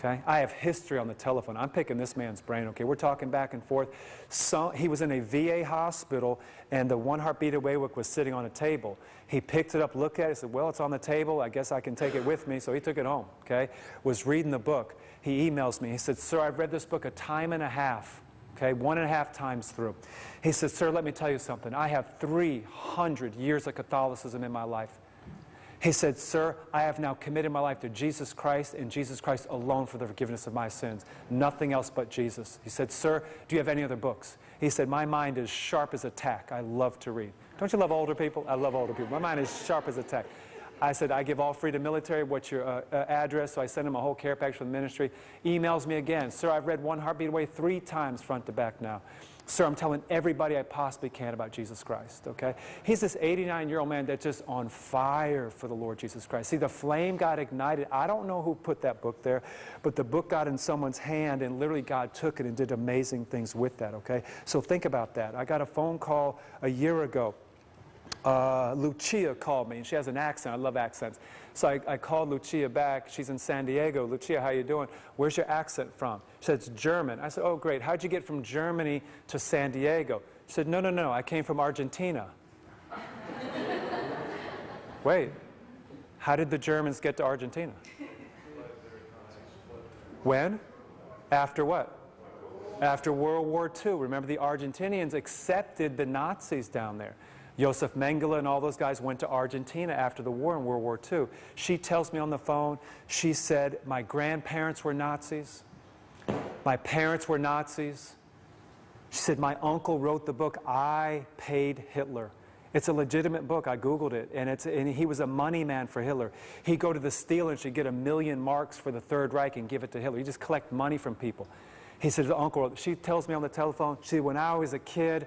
Okay? I have history on the telephone. I'm picking this man's brain, okay? We're talking back and forth. So, he was in a VA hospital, and the One Heartbeat Away was sitting on a table. He picked it up, looked at it, said, Well, it's on the table. I guess I can take it with me. So he took it home, okay? Was reading the book. He emails me. He said, Sir, I've read this book a time and a half, okay? One and a half times through. He said, Sir, let me tell you something. I have 300 years of Catholicism in my life. He said, Sir, I have now committed my life to Jesus Christ and Jesus Christ alone for the forgiveness of my sins. Nothing else but Jesus. He said, Sir, do you have any other books? He said, My mind is sharp as a tack. I love to read. Don't you love older people? I love older people. My mind is sharp as a tack. I said, I give all free to military. What's your uh, uh, address? So I send him a whole care package from the ministry. Emails me again. Sir, I've read One Heartbeat Away three times front to back now. Sir, I'm telling everybody I possibly can about Jesus Christ, okay? He's this 89 year old man that's just on fire for the Lord Jesus Christ. See, the flame got ignited. I don't know who put that book there, but the book got in someone's hand, and literally God took it and did amazing things with that, okay? So think about that. I got a phone call a year ago uh, Lucia called me, and she has an accent. I love accents. So I, I, called Lucia back. She's in San Diego. Lucia, how you doing? Where's your accent from? She said, it's German. I said, oh, great. How'd you get from Germany to San Diego? She said, no, no, no. I came from Argentina. (laughs) Wait. How did the Germans get to Argentina? When? After what? After World War II. Remember, the Argentinians accepted the Nazis down there. Josef Mengele and all those guys went to Argentina after the war in World War II. She tells me on the phone, she said, My grandparents were Nazis. My parents were Nazis. She said, My uncle wrote the book, I Paid Hitler. It's a legitimate book. I Googled it. And, it's, and he was a money man for Hitler. He'd go to the steel and she'd get a million marks for the Third Reich and give it to Hitler. He just collect money from people. He said, the uncle, she tells me on the telephone, she when I was a kid,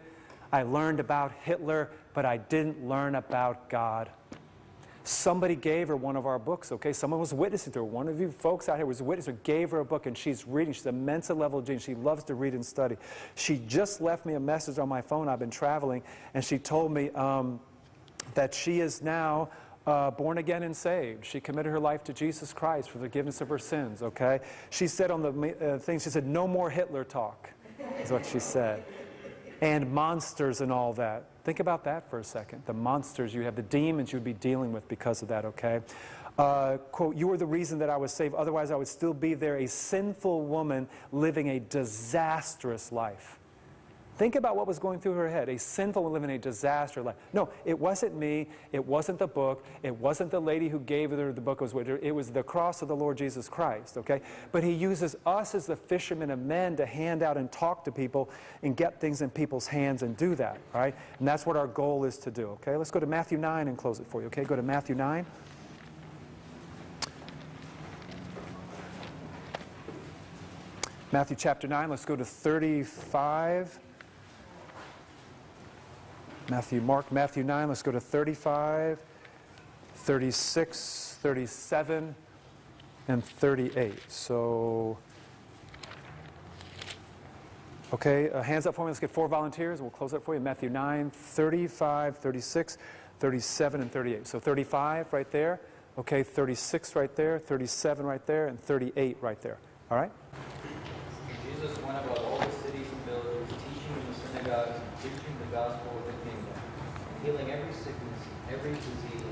I learned about Hitler but I didn't learn about God. Somebody gave her one of our books, okay? Someone was witnessing to her. One of you folks out here was witnessing gave her a book, and she's reading. She's a Mensa level genius. She loves to read and study. She just left me a message on my phone. I've been traveling, and she told me um, that she is now uh, born again and saved. She committed her life to Jesus Christ for forgiveness of her sins, okay? She said on the uh, thing, she said, no more Hitler talk, is what she said. And monsters and all that. Think about that for a second. The monsters you have, the demons you would be dealing with because of that, okay? Uh, quote, you were the reason that I was saved. Otherwise, I would still be there, a sinful woman living a disastrous life. Think about what was going through her head. A sinful woman living a disaster life. No, it wasn't me. It wasn't the book. It wasn't the lady who gave her the book. It was, it was the cross of the Lord Jesus Christ, okay? But he uses us as the fishermen of men to hand out and talk to people and get things in people's hands and do that, all right? And that's what our goal is to do, okay? Let's go to Matthew 9 and close it for you, okay? Go to Matthew 9. Matthew chapter 9, let's go to 35. Matthew, Mark, Matthew 9. Let's go to 35, 36, 37, and 38. So, okay, uh, hands up for me. Let's get four volunteers. We'll close that for you. Matthew 9, 35, 36, 37, and 38. So 35 right there. Okay, 36 right there, 37 right there, and 38 right there. All right? Jesus went about all the cities and villages, teaching in the synagogues, healing every sickness, every disease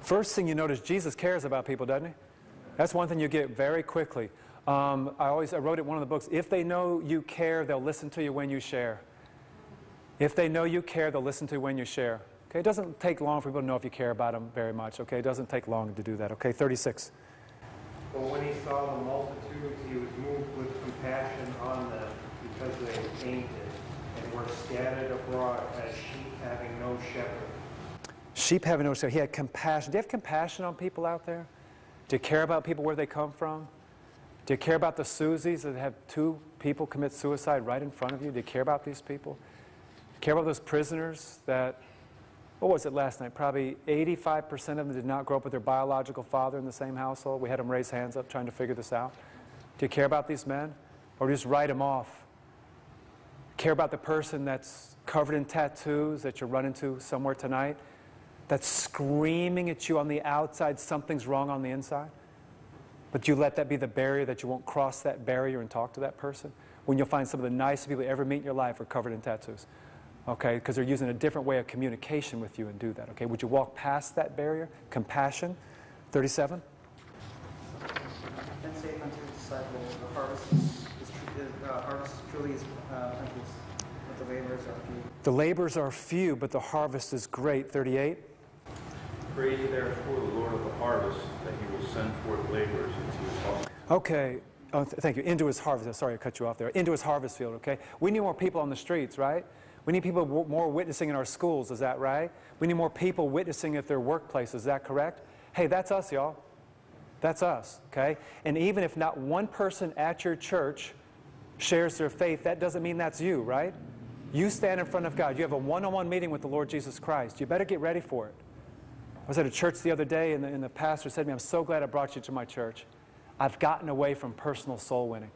First thing you notice, Jesus cares about people, doesn't he? That's one thing you get very quickly. Um, I always I wrote it in one of the books. If they know you care, they'll listen to you when you share. If they know you care, they'll listen to you when you share. Okay, it doesn't take long for people to know if you care about them very much. Okay, it doesn't take long to do that. Okay, 36. But when he saw the multitudes, he was moved with compassion on them because they fainted and were scattered abroad as sheep having no shepherd. Sheep having no shepherd. He had compassion. Do you have compassion on people out there? Do you care about people where they come from? Do you care about the Susies that have two people commit suicide right in front of you? Do you care about these people? Do you care about those prisoners that, what was it last night? Probably 85% of them did not grow up with their biological father in the same household. We had them raise hands up trying to figure this out. Do you care about these men? Or just write them off? Care about the person that's covered in tattoos that you run into somewhere tonight that's screaming at you on the outside, something's wrong on the inside. But you let that be the barrier that you won't cross that barrier and talk to that person. When you'll find some of the nicest people you ever meet in your life are covered in tattoos. Okay, because they're using a different way of communication with you and do that. Okay, would you walk past that barrier? Compassion. 37. And say unto disciples, the harvest is, is, uh, harvest truly is uh, but the laborers are. The laborers are few, but the harvest is great. 38. Pray therefore the Lord of the harvest that he will send forth laborers into his harvest. Okay. Oh, th- thank you. Into his harvest. Sorry, I cut you off there. Into his harvest field, okay? We need more people on the streets, right? We need people w- more witnessing in our schools, is that right? We need more people witnessing at their workplace, is that correct? Hey, that's us, y'all. That's us, okay? And even if not one person at your church shares their faith, that doesn't mean that's you, right? You stand in front of God. You have a one on one meeting with the Lord Jesus Christ. You better get ready for it. I was at a church the other day, and the, and the pastor said to me, I'm so glad I brought you to my church. I've gotten away from personal soul winning.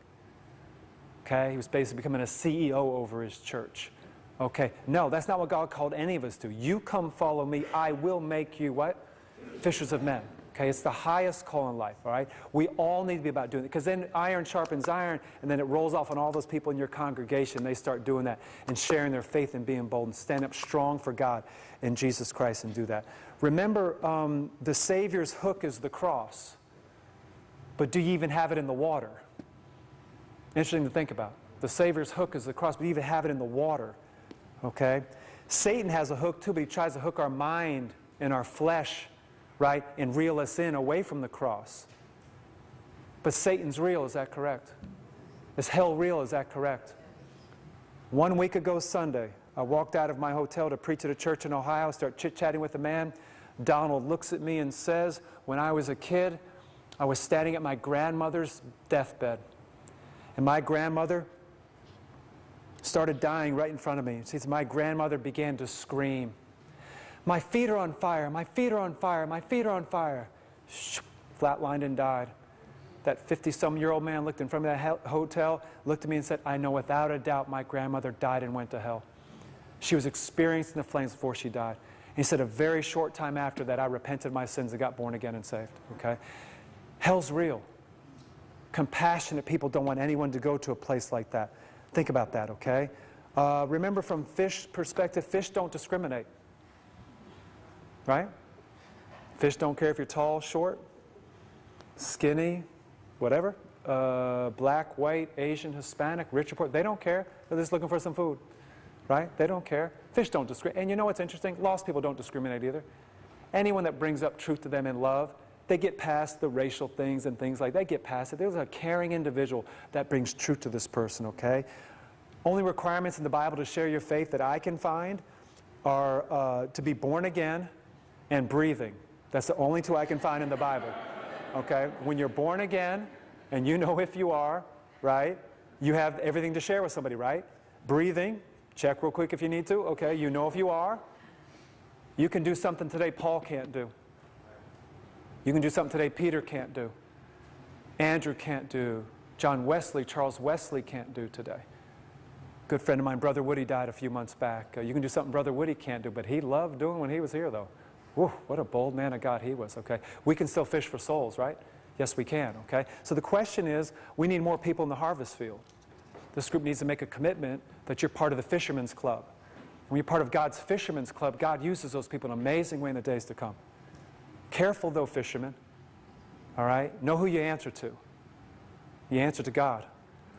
Okay? He was basically becoming a CEO over his church. Okay? No, that's not what God called any of us to. You come follow me, I will make you what? Fishers of men. Okay, it's the highest call in life, all right? We all need to be about doing it because then iron sharpens iron and then it rolls off on all those people in your congregation. They start doing that and sharing their faith and being bold and stand up strong for God in Jesus Christ and do that. Remember, um, the Savior's hook is the cross, but do you even have it in the water? Interesting to think about. The Savior's hook is the cross, but do you even have it in the water? Okay? Satan has a hook too, but he tries to hook our mind and our flesh right, and reel us in away from the cross. But Satan's real, is that correct? Is hell real, is that correct? One week ago, Sunday, I walked out of my hotel to preach at a church in Ohio, start chit chatting with a man. Donald looks at me and says, When I was a kid, I was standing at my grandmother's deathbed. And my grandmother started dying right in front of me. Says, My grandmother began to scream. My feet are on fire. My feet are on fire. My feet are on fire. Flatlined and died. That 50 some year old man looked in front of that hotel, looked at me and said, I know without a doubt my grandmother died and went to hell. She was experiencing the flames before she died. He said, a very short time after that, I repented my sins and got born again and saved. Okay? Hell's real. Compassionate people don't want anyone to go to a place like that. Think about that, okay? Uh, remember, from fish perspective, fish don't discriminate. Right? Fish don't care if you're tall, short, skinny, whatever. Uh, black, white, Asian, Hispanic, rich or poor. They don't care. They're just looking for some food. Right? They don't care. Fish don't discriminate. And you know what's interesting? Lost people don't discriminate either. Anyone that brings up truth to them in love, they get past the racial things and things like that. They get past it. There's a caring individual that brings truth to this person, okay? Only requirements in the Bible to share your faith that I can find are uh, to be born again, and breathing. That's the only two I can find in the Bible. Okay? When you're born again, and you know if you are, right? You have everything to share with somebody, right? Breathing, check real quick if you need to. Okay, you know if you are. You can do something today Paul can't do. You can do something today Peter can't do. Andrew can't do. John Wesley, Charles Wesley can't do today. Good friend of mine, Brother Woody, died a few months back. Uh, you can do something Brother Woody can't do, but he loved doing when he was here, though. Whew, what a bold man of God he was, okay? We can still fish for souls, right? Yes, we can, okay? So the question is, we need more people in the harvest field. This group needs to make a commitment that you're part of the fisherman's club. When you're part of God's fisherman's club, God uses those people in an amazing way in the days to come. Careful, though, fishermen, all right? Know who you answer to. You answer to God,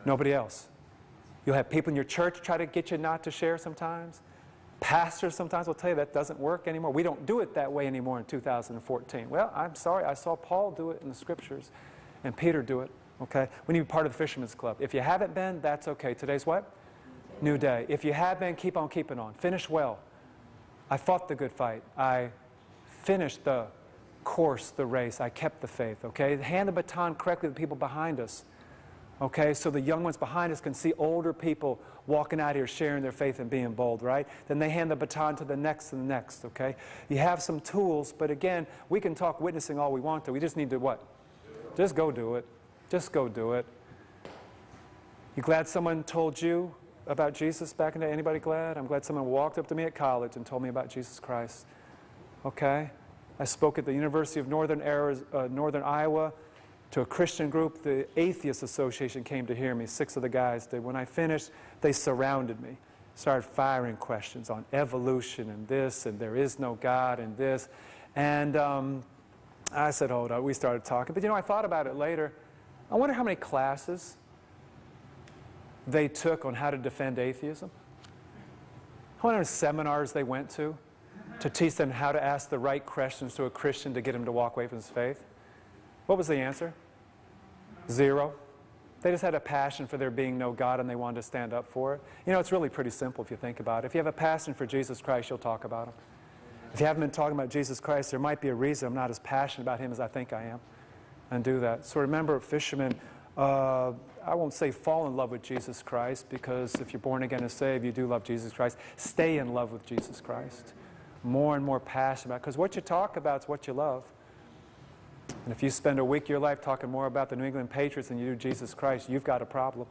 nobody else. You'll have people in your church try to get you not to share sometimes. Pastors sometimes will tell you that doesn't work anymore. We don't do it that way anymore in 2014. Well, I'm sorry. I saw Paul do it in the scriptures and Peter do it. Okay? We need to be part of the Fisherman's Club. If you haven't been, that's okay. Today's what? New day. If you have been, keep on keeping on. Finish well. I fought the good fight. I finished the course, the race. I kept the faith. Okay? Hand the baton correctly to the people behind us. Okay, so the young ones behind us can see older people walking out here sharing their faith and being bold, right? Then they hand the baton to the next and the next, okay? You have some tools, but again, we can talk witnessing all we want to. We just need to what? Just go do it. Just go do it. You glad someone told you about Jesus back in the day? Anybody glad? I'm glad someone walked up to me at college and told me about Jesus Christ. Okay? I spoke at the University of Northern, Arizona, uh, Northern Iowa to a Christian group. The Atheist Association came to hear me. Six of the guys did. When I finished, they surrounded me, started firing questions on evolution and this, and there is no God and this. And um, I said, hold on. We started talking. But you know, I thought about it later. I wonder how many classes they took on how to defend atheism. How many seminars they went to to teach them how to ask the right questions to a Christian to get him to walk away from his faith? What was the answer? Zero. They just had a passion for there being no God and they wanted to stand up for it. You know, it's really pretty simple if you think about it. If you have a passion for Jesus Christ, you'll talk about him. If you haven't been talking about Jesus Christ, there might be a reason I'm not as passionate about him as I think I am. And do that. So remember, fishermen, uh, I won't say fall in love with Jesus Christ because if you're born again and saved, you do love Jesus Christ. Stay in love with Jesus Christ. More and more passionate about because what you talk about is what you love. And if you spend a week of your life talking more about the New England Patriots than you do Jesus Christ, you've got a problem.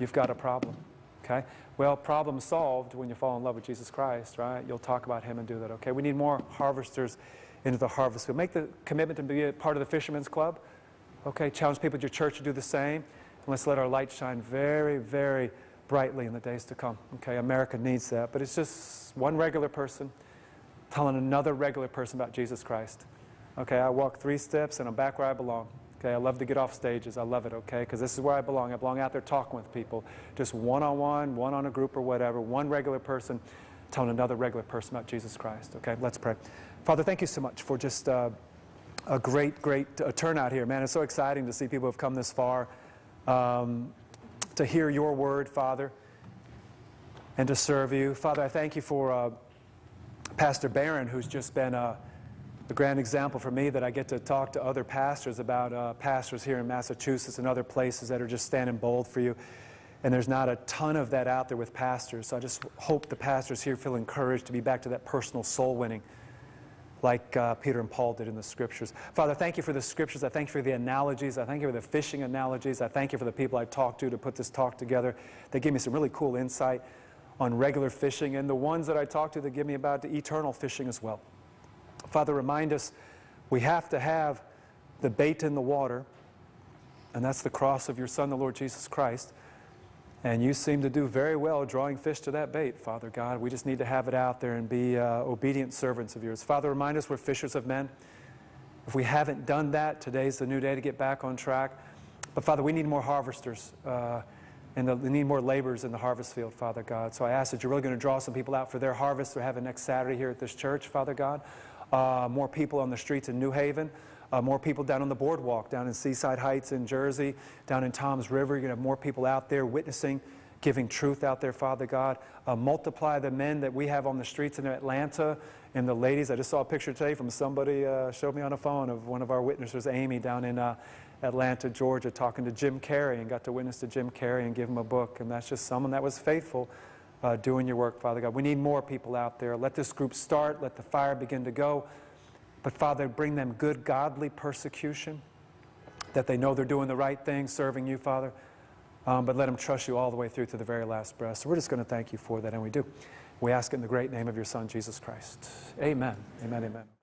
You've got a problem. Okay? Well, problem solved when you fall in love with Jesus Christ, right? You'll talk about Him and do that, okay? We need more harvesters into the harvest field. Make the commitment to be a part of the Fisherman's Club, okay? Challenge people at your church to do the same. And let's let our light shine very, very brightly in the days to come, okay? America needs that. But it's just one regular person telling another regular person about Jesus Christ. Okay, I walk three steps and I'm back where I belong. Okay, I love to get off stages. I love it, okay, because this is where I belong. I belong out there talking with people, just one on one, one on a group or whatever, one regular person telling another regular person about Jesus Christ. Okay, let's pray. Father, thank you so much for just uh, a great, great uh, turnout here, man. It's so exciting to see people have come this far um, to hear your word, Father, and to serve you. Father, I thank you for uh, Pastor Barron, who's just been a, a grand example for me that I get to talk to other pastors about uh, pastors here in Massachusetts and other places that are just standing bold for you. And there's not a ton of that out there with pastors. So I just hope the pastors here feel encouraged to be back to that personal soul winning like uh, Peter and Paul did in the scriptures. Father, thank you for the scriptures. I thank you for the analogies. I thank you for the fishing analogies. I thank you for the people I talked to to put this talk together. They gave me some really cool insight on regular fishing and the ones that I talked to that give me about the eternal fishing as well. Father, remind us we have to have the bait in the water, and that's the cross of your Son, the Lord Jesus Christ. And you seem to do very well drawing fish to that bait, Father God. We just need to have it out there and be uh, obedient servants of yours. Father, remind us we're fishers of men. If we haven't done that, today's the new day to get back on track. But Father, we need more harvesters. Uh, and the, we need more laborers in the harvest field, Father God. So I ask that you're really going to draw some people out for their harvest we're having next Saturday here at this church, Father God. Uh, more people on the streets in New Haven. Uh, more people down on the boardwalk, down in Seaside Heights in Jersey, down in Toms River. You're going to have more people out there witnessing, giving truth out there, Father God. Uh, multiply the men that we have on the streets in Atlanta and the ladies. I just saw a picture today from somebody uh, showed me on a phone of one of our witnesses, Amy, down in uh, Atlanta, Georgia, talking to Jim Carrey and got to witness to Jim Carrey and give him a book. And that's just someone that was faithful uh, doing your work, Father God. We need more people out there. Let this group start. Let the fire begin to go. But Father, bring them good, godly persecution, that they know they're doing the right thing, serving you, Father. Um, but let them trust you all the way through to the very last breath. So we're just going to thank you for that, and we do. We ask it in the great name of your Son, Jesus Christ. Amen. Amen. Amen.